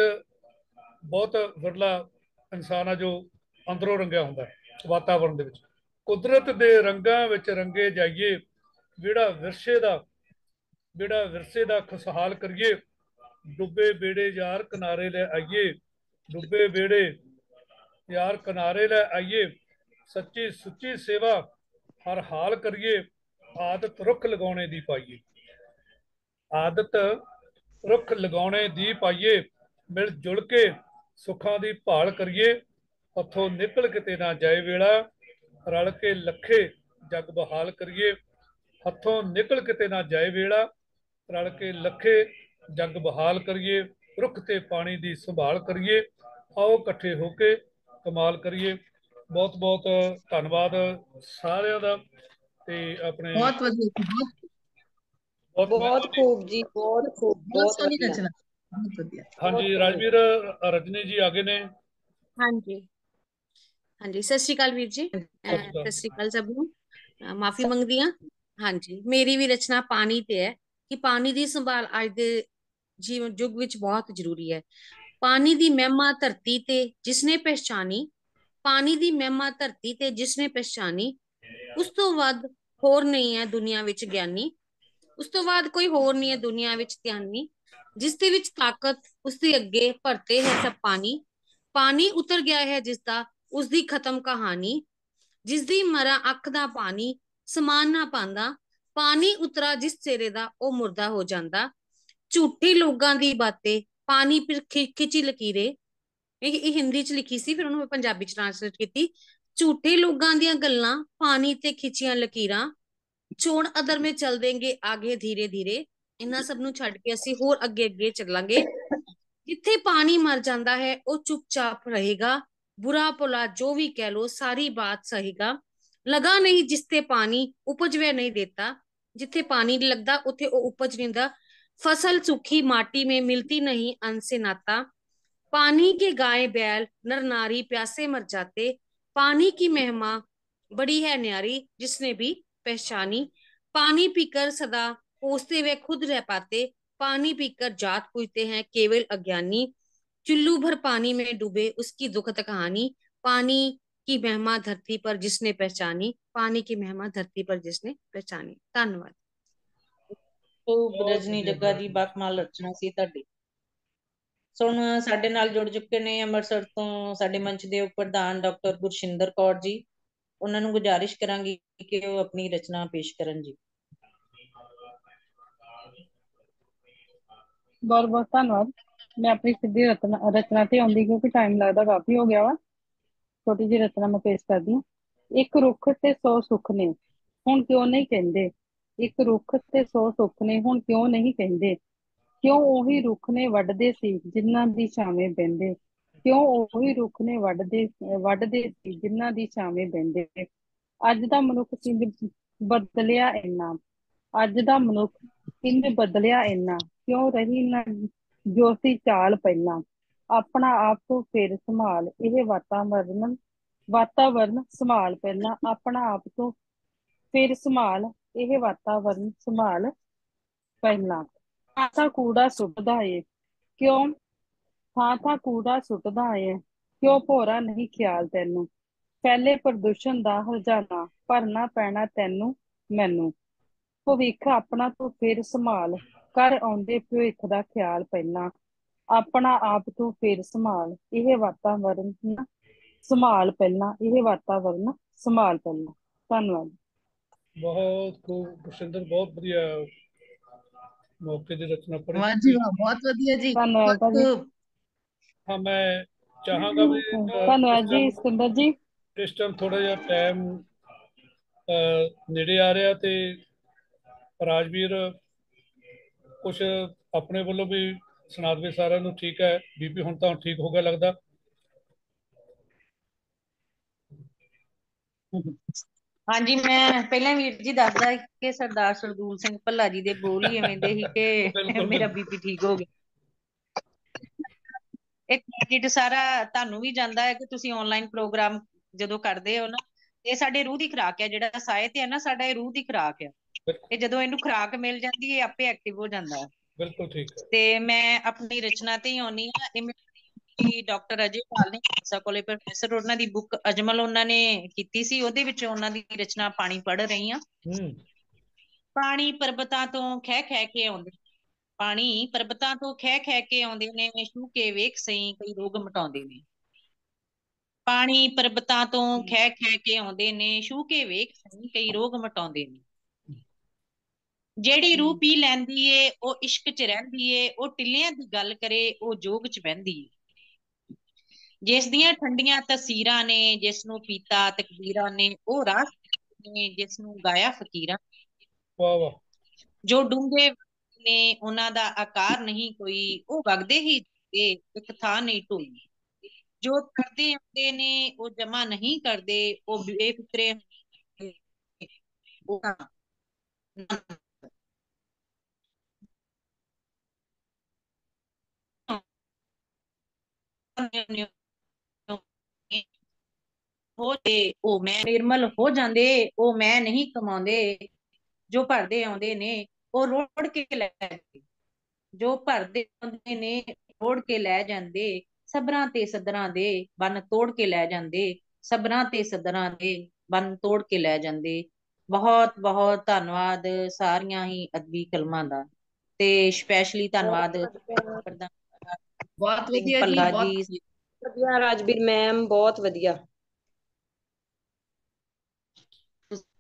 [SPEAKER 1] ਬਹੁਤ ਵਿਰਲਾ ਇਨਸਾਨ ਆ ਜੋ ਅੰਦਰੋਂ ਰੰਗਿਆ ਹੁੰਦਾ ਵਾਤਾਵਰਣ ਦੇ ਵਿੱਚ। ਕੁਦਰਤ ਦੇ ਰੰਗਾਂ ਵਿੱਚ ਰੰਗੇ ਜਾਈਏ ਜਿਹੜਾ ਵਿਰਸੇ ਦਾ ਜਿਹੜਾ ਵਿਰਸੇ ਦਾ ਖੁਸ਼ਹਾਲ ਕਰੀਏ, ਡੁੱਬੇ ਬੇੜੇ ਯਾਰ ਕਿਨਾਰੇ ਲੈ ਆਈਏ, ਡੁੱਬੇ ਬੇੜੇ ਯਾਰ ਕਿਨਾਰੇ ਲੈ ਆਈਏ, ਸੱਚੀ ਸੁੱਚੀ ਸੇਵਾ ਹਰ ਹਾਲ ਕਰੀਏ, ਆਦਤ ਰੁੱਖ ਲਗਾਉਣੇ ਦੀ ਪਾਈਏ। ਆਦਤ ਰੁੱਖ ਲਗਾਉਣੇ ਦੀ ਪਾਈਏ, ਮਿਲ ਜੁਲ ਕੇ ਸੁੱਖਾਂ ਦੀ ਭਾਲ ਕਰੀਏ, ਹੱਥੋਂ ਨਿਕਲ ਕਿਤੇ ਨਾ ਜਾਏ ਵੇਲਾ, ਰਲ ਕੇ ਲੱਖੇ ਜਗ ਬਹਾਲ ਕਰੀਏ, ਹੱਥੋਂ ਨਿਕਲ ਕਿਤੇ ਨਾ ਜਾਏ ਵੇਲਾ, ਰਲ ਕੇ ਲੱਖੇ ਜਗ ਬਹਾਲ ਕਰੀਏ, ਰੁੱਖ ਤੇ ਪਾਣੀ ਦੀ ਸੰਭਾਲ ਕਰੀਏ, ਆਓ ਇਕੱਠੇ ਹੋ ਕੇ ਕਮਾਲ ਕਰੀਏ। ਬਹੁਤ ਬਹੁਤ ਧੰਨਵਾਦ ਸਾਰਿਆਂ ਦਾ ਤੇ ਆਪਣੇ
[SPEAKER 9] ਬਹੁਤ ਵਧੀਆ ਬਹੁਤ
[SPEAKER 2] ਖੂਬ ਜੀ ਬਹੁਤ ਖੂਬ
[SPEAKER 9] ਬਹੁਤ ਸੋਹਣੀ ਰਚਨਾ ਬਹੁਤ ਵਧੀਆ।
[SPEAKER 1] ਹਾਂਜੀ ਰਾਜਵੀਰ ਰਜਨੀ ਜੀ ਆਗੇ ਨੇ।
[SPEAKER 15] ਹਾਂਜੀ। ਹਾਂਜੀ ਸਤਿ ਸ਼੍ਰੀ ਅਕਾਲ ਵੀਰ ਜੀ। ਸਤਿ ਸ਼੍ਰੀ ਅਕਾਲ। ਸਭ ਨੂੰ। ਮਾਫੀ ਮੰਗਦੀ ਹਾਂ ਹਾਂਜੀ ਮੇਰੀ ਵੀ ਰਚਨਾ ਪਾਣੀ ਤੇ ਹੈ ਕਿ ਪਾਣੀ ਦੀ ਸੰਭਾਲ ਅੱਜ ਦੇ ਜੀਵਨ ਯੁੱਗ ਵਿੱਚ ਬਹੁਤ ਜ਼ਰੂਰੀ ਹੈ। ਪਾਣੀ ਦੀ ਮਹਿਮਾ ਧਰਤੀ ਤੇ ਜਿਸਨੇ ਪਹਿਚਾਨੀ ਪਾਣੀ ਦੀ ਮਹਿਮਾ ਧਰਤੀ ਤੇ ਜਿਸਨੇ ਪਹਿਚਾਨੀ ਉਸ ਤੋਂ ਵੱਧ ਹੋਰ ਨਹੀਂ ਹੈ ਦੁਨੀਆ ਵਿੱਚ ਗਿਆਨੀ। ਉਸ ਤੋਂ ਬਾਅਦ ਕੋਈ ਹੋਰ ਨਹੀਂ ਹੈ ਦੁਨੀਆ ਵਿੱਚ ਧਿਆਨੀ ਜਿਸ ਦੇ ਵਿੱਚ ਤਾਕਤ, ਉਸ ਦੇ ਅੱਗੇ ਭਰਤੇ ਹੈ ਸਭ ਪਾਣੀ। ਪਾਣੀ ਉਤਰ ਗਿਆ ਹੈ ਜਿਸ ਦਾ, ਉਸ ਦੀ ਖਤਮ ਕਹਾਣੀ। ਜਿਸ ਦੀ ਮਰਾ ਅੱਖ ਦਾ ਪਾਣੀ, ਸਮਾਨ ਨਾ ਪਾਉਂਦਾ। ਪਾਣੀ ਉਤਰਾ ਜਿਸ ਚਿਹਰੇ ਦਾ, ਉਹ ਮੁਰਦਾ ਹੋ ਜਾਂਦਾ। ਝੂਠੇ ਲੋਕਾਂ ਦੀ ਬਾਤੇ, ਪਾਣੀ ਫਿਰ ਖਿੱਚੀ ਲਕੀਰੇ। ਇਹ ਇਹ ਹਿੰਦੀ ਚ ਲਿਖੀ ਸੀ, ਫਿਰ ਉਹਨੂੰ ਮੈਂ ਪੰਜਾਬੀ ਚ ਟ੍ਰਾਂਸਲੇਟ ਕੀਤੀ। ਝੂਠੇ ਲੋਕਾਂ ਦੀਆਂ ਗੱਲਾਂ, ਪਾਣੀ ਤੇ ਖਿੱਚੀਆਂ ਲਕੀਰਾਂ। ਚੋਣ ਅਦਰ ਮੇ ਚੱਲ ਦੇਂਗੇ ਆਗੇ ਧੀਰੇ ਧੀਰੇ ਇਹਨਾਂ ਸਭ ਨੂੰ ਛੱਡ ਕੇ ਅਸੀਂ ਹੋਰ ਅੱਗੇ ਅੱਗੇ ਚੱਲਾਂਗੇ ਜਿੱਥੇ ਪਾਣੀ ਮਰ ਜਾਂਦਾ ਹੈ ਉਹ ਚੁੱਪਚਾਪ ਰਹੇਗਾ ਬੁਰਾ ਭਲਾ ਜੋ ਵੀ ਕਹਿ ਲੋ ਸਾਰੀ ਬਾਤ ਸਹੀਗਾ ਲਗਾ ਨਹੀਂ ਜਿਸ ਤੇ ਪਾਣੀ ਉਪਜ ਵੇ ਨਹੀਂ ਦੇਤਾ ਜਿੱਥੇ ਪਾਣੀ ਨਹੀਂ ਲੱਗਦਾ ਉੱਥੇ ਉਹ ਉਪਜ ਨਹੀਂ ਹੁੰਦਾ फसल सूखी माटी में मिलती नहीं अन्न से नाता पानी के गाय बैल नर नारी प्यासे मर जाते पानी की महिमा बड़ी है न्यारी जिसने भी पहचानी पानी पीकर सदा कोसते हुए खुद रह पाते पानी पीकर जात पूजते हैं केवल अज्ञानी चुल्लू भर पानी में डूबे उसकी दुखद कहानी पानी की महिमा धरती पर जिसने पहचानी पानी की महिमा धरती पर जिसने पहचानी धन्यवाद
[SPEAKER 2] ਖੂਬ ਰਜਨੀ ਜੱਗਾ ਜੀ ਬਾਕਮਾਲ ਰਚਨਾ ਸੀ ਤੁਹਾਡੀ ਸੋ ਹੁਣ ਸਾਡੇ ਨਾਲ ਜੁੜ ਚੁੱਕੇ ਨੇ ਅੰਮ੍ਰਿਤਸਰ ਤੋਂ ਸਾਡੇ ਮੰਚ ਦੇ ਪ੍ਰਧਾਨ ਡਾਕਟਰ ਗੁਰਸ਼ਿੰਦਰ ਕੌਰ ਜੀ ਉਹਨਾਂ ਨੂੰ ਗੁਜ਼ਾਰਿਸ਼ ਕਰਾਂਗੀ ਕਿ ਉਹ ਆਪਣੀ ਰਚਨਾ ਪੇਸ਼ ਕਰਨ ਜੀ।
[SPEAKER 18] ਬਹੁਤ ਬਹੁਤ ਧੰਨਵਾਦ। ਮੈਂ ਆਪਣੀ ਸਿੱਧੀ ਰਚਨਾ ਰਚਨਾ ਤੇ ਆਉਂਦੀ ਕਿਉਂਕਿ ਟਾਈਮ ਲੱਗਦਾ ਕਾਫੀ ਹੋ ਗਿਆ ਵਾ। ਛੋਟੀ ਜਿਹੀ ਰਚਨਾ ਮੈਂ ਪੇਸ਼ ਕਰਦੀ ਹਾਂ। ਇੱਕ ਰੁੱਖ ਤੇ 100 ਸੁੱਖ ਨੇ, ਹੁਣ ਕਿਉਂ ਨਹੀਂ ਕਹਿੰਦੇ? ਇੱਕ ਰੁੱਖ ਤੇ 100 ਸੁੱਖ ਨੇ, ਹੁਣ ਕਿਉਂ ਨਹੀਂ ਕਹਿੰਦੇ? ਕਿਉਂ ਉਹੀ ਰੁੱਖ ਨੇ ਵੱਢਦੇ ਸੀ, ਜਿਨ੍ਹਾਂ ਦੀ ਛਾਵੇਂ ਬਹਿੰਦੇ? ਕਿਉਂ ਉਹੀ ਰੁੱਖ ਨੇ ਵੱਢਦੇ ਵੱਢਦੇ ਸੀ, ਜਿਨ੍ਹਾਂ ਦੀ ਛਾਵੇਂ ਬਹਿੰਦੇ ਅੱਜ ਦਾ ਮਨੁੱਖ ਕਿੰਜ ਬਦਲਿਆ ਇੰਨਾ? ਅੱਜ ਦਾ ਮਨੁੱਖ ਕਿੰਜ ਬਦਲਿਆ ਇੰਨਾ? ਕਿਉਂ ਰਹੀ ਨਾ ਜੋ ਚਾਲ ਪਹਿਲਾਂ? ਆਪਣਾ ਆਪ ਤੋਂ ਫਿਰ ਸੰਭਾਲ। ਇਹ ਵਾਤਾਵਰਨ ਵਾਤਾਵਰਨ ਸੰਭਾਲ ਪਹਿਲਾਂ। ਆਪਣਾ ਆਪ ਤੋਂ ਫਿਰ ਸੰਭਾਲ। ਇਹ ਵਾਤਾਵਰਨ ਸੰਭਾਲ ਪਹਿਲਾਂ। ਥਾਂ ਕੂੜਾ ਸੁੱਟਦਾ ਏ। ਕਿਉਂ? ਥਾਂ ਥਾਂ ਕੂੜਾ ਸੁੱਟਦਾ ਏ ਕਿਉਂ ਭੋਰਾ ਨਹੀਂ ਖਿਆਲ ਤੈਨੂੰ? ਫੈਲੇ ਪ੍ਰਦੂਸ਼ਣ ਦਾ ਹਰਜਾਨਾ ਭਰਨਾ ਪੈਣਾ ਤੈਨੂੰ ਮੈਨੂੰ। ਭਵਿੱਖ ਆਪਣਾ ਤੋਂ ਫਿਰ ਸੰਭਾਲ ਕਰ ਆਉਂਦੇ ਭਵਿੱਖ ਦਾ ਖਿਆਲ ਪਹਿਲਾਂ। ਆਪਣਾ ਆਪ ਤੋਂ ਫਿਰ ਸੰਭਾਲ ਇਹ ਵਾਤਾਵਰਨ ਨਾ ਸੰਭਾਲ ਪਹਿਲਾਂ ਇਹ ਵਾਤਾਵਰਨ ਸੰਭਾਲ ਪਹਿਲਾਂ। ਧੰਨਵਾਦ।
[SPEAKER 1] ਬਹੁਤ ਖੂਬ ਗੁਰਸ਼ਿੰਦਰ ਬਹੁਤ ਵਧੀਆ ਮੌਕੇ ਦੀ ਰਚਨਾ ਪੜ੍ਹੀ।
[SPEAKER 9] ਵਾਹ ਜੀ ਵਾਹ ਬਹੁਤ ਵਧੀਆ ਜੀ।
[SPEAKER 18] ਧੰਨਵਾਦ।
[SPEAKER 1] ਹਾਂ ਮੈਂ ਚਾਹਾਂਗਾ ਵੀ
[SPEAKER 18] ਧੰਨਵਾਦ ਜੀ ਸਿਕੰਦਰ ਜੀ।
[SPEAKER 1] ਇਸ ਟਾਈਮ ਥੋੜਾ ਜਿਹਾ ਟਾਈਮ ਨੇੜੇ ਆ ਰਿਹਾ ਤੇ ਰਾਜਵੀਰ ਕੁਝ ਆਪਣੇ ਵੱਲੋਂ ਵੀ ਸੁਣਾ ਦੇਵੇ ਸਾਰਿਆਂ ਨੂੰ ਠੀਕ ਹੈ। ਬੀਪੀ ਹੁਣ ਤਾਂ ਠੀਕ ਹੋ ਗਿਆ ਲੱਗਦਾ।
[SPEAKER 2] ਹਾਂਜੀ ਮੈਂ ਪਹਿਲਾਂ ਵੀਰ ਜੀ ਦੱਸਦਾ ਕਿ ਸਰਦਾਰ ਸਰਦੂਲ ਸਿੰਘ ਭੱਲਾ ਜੀ ਦੇ ਬੋਲ ਹੀ ਐਵੇਂ ਦੇ ਸੀ ਕਿ ਮੇਰਾ ਬੀਪੀ ਠੀਕ ਹੋ ਗਿਆ। ਇਹ ਕ੍ਰੈਡਿਟ ਸਾਰਾ ਤੁਹਾਨੂੰ ਵੀ ਜਾਂਦਾ ਹੈ ਕਿ ਤੁਸੀਂ ਆਨਲਾਈਨ ਪ੍ਰੋਗਰਾਮ ਜਦੋਂ ਕਰਦੇ ਹੋ ਨਾ ਇਹ ਸਾਡੇ ਰੂਹ ਦੀ ਖੁਰਾਕ ਹੈ ਜਿਹੜਾ ਸਾਹਿਤ ਹੈ ਨਾ ਸਾਡਾ ਇਹ ਰੂਹ ਦੀ ਖੁਰਾਕ ਹੈ। ਇਹ ਜਦੋਂ ਇਹਨੂੰ ਖੁਰਾਕ ਮਿਲ ਜਾਂਦੀ ਹੈ ਆਪੇ ਐਕਟਿਵ ਹੋ ਜਾਂਦਾ ਹੈ।
[SPEAKER 1] ਬਿਲਕੁਲ ਠੀਕ ਹੈ।
[SPEAKER 2] ਤੇ ਮੈਂ ਆਪਣੀ ਰਚਨਾ ਤੇ ਹੀ ਆਉਣੀ ਆ ਇਹ ਮੇਰੀ ਡਾਕਟਰ ਅਜੇ ਪਾਲ ਨੇ ਖਾਲਸਾ ਕਾਲਜ ਪ੍ਰੋਫੈਸਰ ਉਹਨਾਂ ਦੀ ਬੁੱਕ ਅਜਮਲ ਉਹਨਾਂ ਨੇ ਕੀਤੀ ਸੀ ਉਹਦੇ ਵਿੱਚ ਉਹਨਾਂ ਦੀ ਰਚਨਾ ਪਾਣੀ ਪੜ੍ਹ ਰਹੀ ਆ
[SPEAKER 1] ਹੂੰ।
[SPEAKER 2] ਪਾਣੀ ਪਰਬਤਾਂ ਤੋਂ ਖਹਿ ਖਹਿ ਕੇ ਆਉਂਦੇ। ਪਾਣੀ ਪਰਬਤਾਂ ਤੋਂ ਖਹਿ ਖਹਿ ਕੇ ਆਉਂਦੇ ਨੇ ਛੂ ਕੇ ਵੇਖ ਸਈ ਕਈ ਰੋਗ ਮਟਾਉਂਦੇ ਨੇ। ਪਾਣੀ ਪਰਬਤਾਂ ਤੋਂ ਖਹਿ ਖਹਿ ਕੇ ਆਉਂਦੇ ਨੇ ਛੂ ਕੇ ਵੇਖ ਸਈ ਕਈ ਰੋਗ ਮਟਾਉਂਦੇ ਨੇ। ਜਿਹੜੀ ਰੂਹ ਪੀ ਲੈਂਦੀ ਏ ਉਹ ਇਸ਼ਕ 'ਚ ਰਹਿੰਦੀ ਏ ਉਹ ਟਿੱਲਿਆਂ ਦੀ ਗੱਲ ਕਰੇ ਉਹ ਜੋਗ 'ਚ ਬਹਿੰਦੀ ਏ। ਜਿਸ ਦੀਆਂ ਠੰਡੀਆਂ ਤਸੀਰਾਂ ਨੇ ਜਿਸ ਨੂੰ ਪੀਤਾ ਤਕਦੀਰਾਂ ਨੇ ਉਹ ਰਾਹ ਨੇ ਜਿਸ ਨੂੰ ਗਾਇਆ ਫਕੀਰਾਂ
[SPEAKER 1] ਵਾਹ ਵਾਹ।
[SPEAKER 2] ਜੋ ਡੂੰਘੇ ਨੇ ਉਹਨਾਂ ਦਾ ਆਕਾਰ ਨਹੀਂ ਕੋਈ ਉਹ ਵਗਦੇ ਹੀ ਜਾਣਗੇ, ਇੱਕ ਥਾਂ ਨਹੀਂ ਢੋਈ ਜੋ ਕਰਦੇ ਆਉਂਦੇ ਨੇ ਉਹ ਜਮਾ ਨਹੀਂ ਕਰਦੇ ਉਹ ਬੇਫਿਕਰੇ ਉਹ ਹੋ ਤੇ ਉਹ ਮੈਂ ਨਿਰਮਲ ਹੋ ਜਾਂਦੇ ਉਹ ਮੈਂ ਨਹੀਂ ਕਮਾਉਂਦੇ। ਜੋ ਭਰਦੇ ਆਉਂਦੇ ਨੇ ਉਹ ਰੋੜ ਕੇ ਲੈ ਜਾਂਦੇ। ਜੋ ਭਰਦੇ ਆਉਂਦੇ ਨੇ ਰੋੜ ਕੇ ਲੈ ਜਾਂਦੇ। ਸਬਰਾਂ ਤੇ ਸਦਰਾਂ ਦੇ ਬੰਨ ਤੋੜ ਕੇ ਲੈ ਜਾਂਦੇ। ਸਬਰਾਂ ਤੇ ਸਦਰਾਂ ਦੇ ਬੰਨ ਤੋੜ ਕੇ ਲੈ ਜਾਂਦੇ। ਬਹੁਤ ਬਹੁਤ ਧੰਨਵਾਦ ਸਾਰੀਆਂ ਹੀ ਅਦਬੀ ਕਲਮਾਂ ਦਾ। ਤੇ ਸਪੈਸ਼ਲੀ ਧੰਨਵਾਦ ਪ੍ਰਧਾਨ
[SPEAKER 5] ਬਹੁਤ ਵਧੀਆ ਜੀ ਬਹੁਤ ਵਧੀਆ ਰਾਜਵੀਰ ਮੈਮ ਬਹੁਤ ਵਧੀਆ।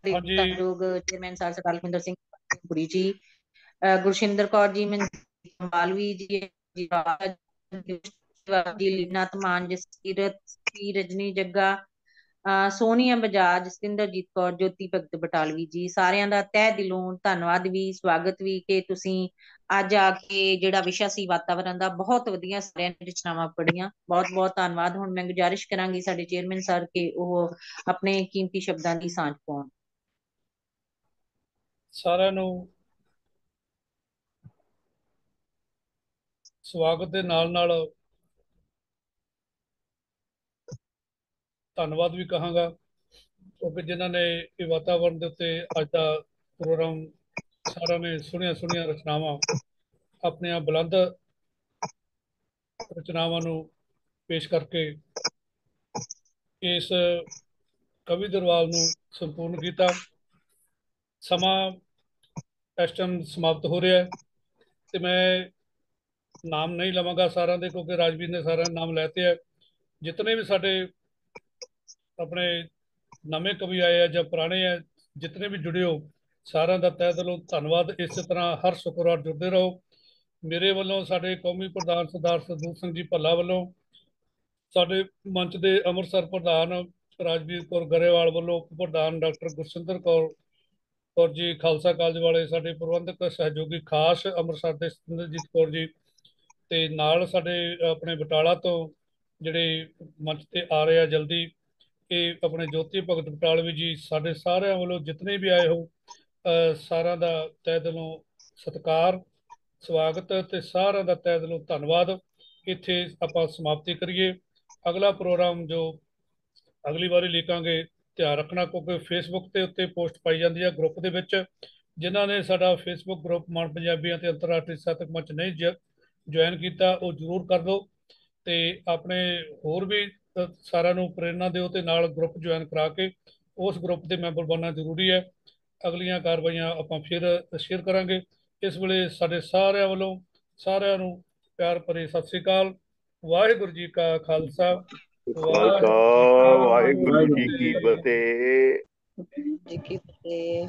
[SPEAKER 1] ਹਾਂਜੀ।
[SPEAKER 2] ਧੰਨਯੋਗ ਚੇਅਰਮੈਨ ਸਾਹਿਬ ਸਰਦਾਰ ਸਿੰਘ ਪੁਰੀ ਜੀ ਗੁਰਸ਼ਿੰਦਰ ਕੌਰ ਜੀ, ਮਨਜੀਤ ਮਾਲਵੀ ਜੀ ਜੀ ਜੀ ਲੀਨਾ ਤਮਾਨ ਜਸਕੀਰਤ, ਸੀ ਰਜਨੀ ਜੱਗਾ ਸੋਨੀਆ ਬਜਾਜ, ਸਤਿੰਦਰਜੀਤ ਕੌਰ, ਜੋਤੀ ਭਗਤ ਬਟਾਲਵੀ ਜੀ, ਸਾਰਿਆਂ ਦਾ ਤਹਿ ਦਿਲੋਂ ਧੰਨਵਾਦ ਵੀ, ਸਵਾਗਤ ਵੀ ਕਿ ਤੁਸੀਂ ਅੱਜ ਆ ਕੇ ਜਿਹੜਾ ਵਿਸ਼ਾ ਸੀ ਵਾਤਾਵਰਣ ਦਾ ਬਹੁਤ ਵਧੀਆ ਸਾਰਿਆਂ ਨੇ ਰਚਨਾਵਾਂ ਪੜੀਆਂ ਬਹੁਤ ਬਹੁਤ ਧੰਨਵਾਦ। ਹੁਣ ਮੈਂ ਗੁਜ਼ਾਰਿਸ਼ ਕਰਾਂਗੀ ਸਾਡੇ ਚੇਅਰਮੈਨ ਸਰ ਕਿ ਉਹ ਆਪਣੇ ਕੀਮਤੀ ਸ਼ਬਦਾਂ ਦੀ ਸਾਂਝ ਪਾਉਣ।
[SPEAKER 1] ਸਾਰਿਆਂ ਨੂੰ ਸਵਾਗਤ ਦੇ ਨਾਲ ਨਾਲ ਧੰਨਵਾਦ ਵੀ ਕਹਾਂਗਾ, ਕਿਉਂਕਿ ਜਿਨ੍ਹਾਂ ਨੇ ਇਹ ਵਾਤਾਵਰਣ ਦੇ ਉੱਤੇ ਅੱਜ ਦਾ ਪ੍ਰੋਗਰਾਮ ਸਾਰਿਆਂ ਨੇ ਸੁਣੀਆਂ ਸੁਣੀਆਂ ਰਚਨਾਵਾਂ ਆਪਣੀਆਂ ਬੁਲੰਦ ਰਚਨਾਵਾਂ ਨੂੰ ਪੇਸ਼ ਕਰਕੇ ਇਸ ਕਵੀ ਦਰਬਾਰ ਨੂੰ ਸੰਪੂਰਨ ਕੀਤਾ। ਸਮਾਂ ਇਸ ਟਾਈਮ ਸਮਾਪਤ ਹੋ ਰਿਹਾ ਹੈ ਤੇ ਮੈਂ ਨਾਮ ਨਹੀਂ ਲਵਾਂਗਾ ਸਾਰਿਆਂ ਦੇ, ਕਿਉਂਕਿ ਰਾਜਵੀਰ ਨੇ ਸਾਰਿਆਂ ਦੇ ਨਾਮ ਲੈਤੇ ਹੈ। ਜਿਤਨੇ ਵੀ ਸਾਡੇ ਆਪਣੇ ਨਵੇਂ ਕਵੀ ਆਏ ਆ ਜਾਂ ਪੁਰਾਣੇ ਆ, ਜਿਤਨੇ ਵੀ ਜੁੜੇ ਹੋ, ਸਾਰਿਆਂ ਦਾ ਤਹਿ ਦਿਲੋਂ ਧੰਨਵਾਦ। ਇਸੇ ਤਰ੍ਹਾਂ ਹਰ ਸ਼ੁੱਕਰਵਾਰ ਜੁੜਦੇ ਰਹੋ। ਮੇਰੇ ਵੱਲੋਂ, ਸਾਡੇ ਕੌਮੀ ਪ੍ਰਧਾਨ ਸਰਦਾਰ ਸਰਦੂਲ ਸਿੰਘ ਜੀ ਭੱਲਾ ਵੱਲੋਂ, ਸਾਡੇ ਮੰਚ ਦੇ ਅੰਮ੍ਰਿਤਸਰ ਪ੍ਰਧਾਨ ਰਾਜਵੀਰ ਕੌਰ ਗਰੇਵਾਲ ਵੱਲੋਂ ਉਪ ਪ੍ਰਧਾਨ ਡਾਕਟਰ ਗੁਰਸਿੰਦਰ ਕੌਰ ਕੌਰ ਜੀ, ਖਾਲਸਾ ਕਾਲਜ ਵਾਲੇ ਸਾਡੇ ਪ੍ਰਬੰਧਕ ਸਹਿਯੋਗੀ ਖਾਸ ਅੰਮ੍ਰਿਤਸਰ ਦੇ ਸਤਿੰਦਰਜੀਤ ਕੌਰ ਜੀ ਤੇ ਨਾਲ ਸਾਡੇ ਆਪਣੇ ਬਟਾਲਾ ਤੋਂ ਜਿਹੜੇ ਮੰਚ ਤੇ ਆ ਰਹੇ ਆ ਜਲਦੀ, ਇਹ ਆਪਣੇ ਜੋਤੀ ਭਗਤ ਬਟਾਲਵੀ ਜੀ, ਸਾਡੇ ਸਾਰਿਆਂ ਵੱਲੋਂ ਜਿਤਨੇ ਵੀ ਆਏ ਹੋ ਸਾਰਿਆਂ ਦਾ ਤਹਿ ਦਿਲੋਂ ਸਤਿਕਾਰ, ਸਵਾਗਤ ਤੇ ਸਾਰਿਆਂ ਦਾ ਤਹਿ ਦਿਲੋਂ ਧੰਨਵਾਦ। ਇੱਥੇ ਆਪਾਂ ਸਮਾਪਤੀ ਕਰੀਏ। ਅਗਲਾ ਪ੍ਰੋਗਰਾਮ ਜੋ ਅਗਲੀ ਵਾਰੀ ਲਿਖਾਂਗੇ ਧਿਆਨ ਰੱਖਣਾ ਕਿਉਂਕਿ ਫੇਸਬੁੱਕ ਤੇ ਉੱਤੇ ਪੋਸਟ ਪਾਈ ਜਾਂਦੀ ਹੈ ਗਰੁੱਪ ਦੇ ਵਿੱਚ, ਜਿਨ੍ਹਾਂ ਨੇ ਸਾਡਾ ਫੇਸਬੁੱਕ ਗਰੁੱਪ ਮਨ ਪੰਜਾਬੀਆਂ ਤੇ ਅੰਤਰਰਾਸ਼ਟਰੀ ਸਾਹਿਤਕ ਮੰਚ ਨਹੀਂ ਜੁਆਇਨ ਕੀਤਾ, ਉਹ ਜ਼ਰੂਰ ਕਰ ਦਿਓ ਤੇ ਆਪਣੇ ਹੋਰ ਵੀ ਸਾਰਿਆਂ ਨੂੰ ਪ੍ਰੇਰਣਾ ਦਿਓ ਤੇ ਨਾਲ ਗਰੁੱਪ ਜੁਆਇਨ ਕਰਾ ਕੇ ਉਸ ਗਰੁੱਪ ਦੇ ਮੈਂਬਰ ਬਣਨਾ ਜ਼ਰੂਰੀ ਹੈ। ਅਗਲੀਆਂ ਕਾਰਵਾਈਆਂ ਆਪਾਂ ਫਿਰ ਸ਼ੇਅਰ ਕਰਾਂਗੇ। ਇਸ ਵੇਲੇ ਸਾਡੇ ਸਾਰਿਆਂ ਵੱਲੋਂ ਸਾਰਿਆਂ ਨੂੰ ਪਿਆਰ ਭਰੀ ਸਤਿ ਸ੍ਰੀ ਅਕਾਲ। ਵਾਹਿਗੁਰੂ ਜੀ ਕਾ ਖਾਲਸਾ।
[SPEAKER 4] ਖਾਲਸਾ ਵਾਹਿਗੁਰੂ ਜੀ ਕੀ ਫਤਿਹ।
[SPEAKER 2] ਜੀ ਕੀ ਫਤਿਹ।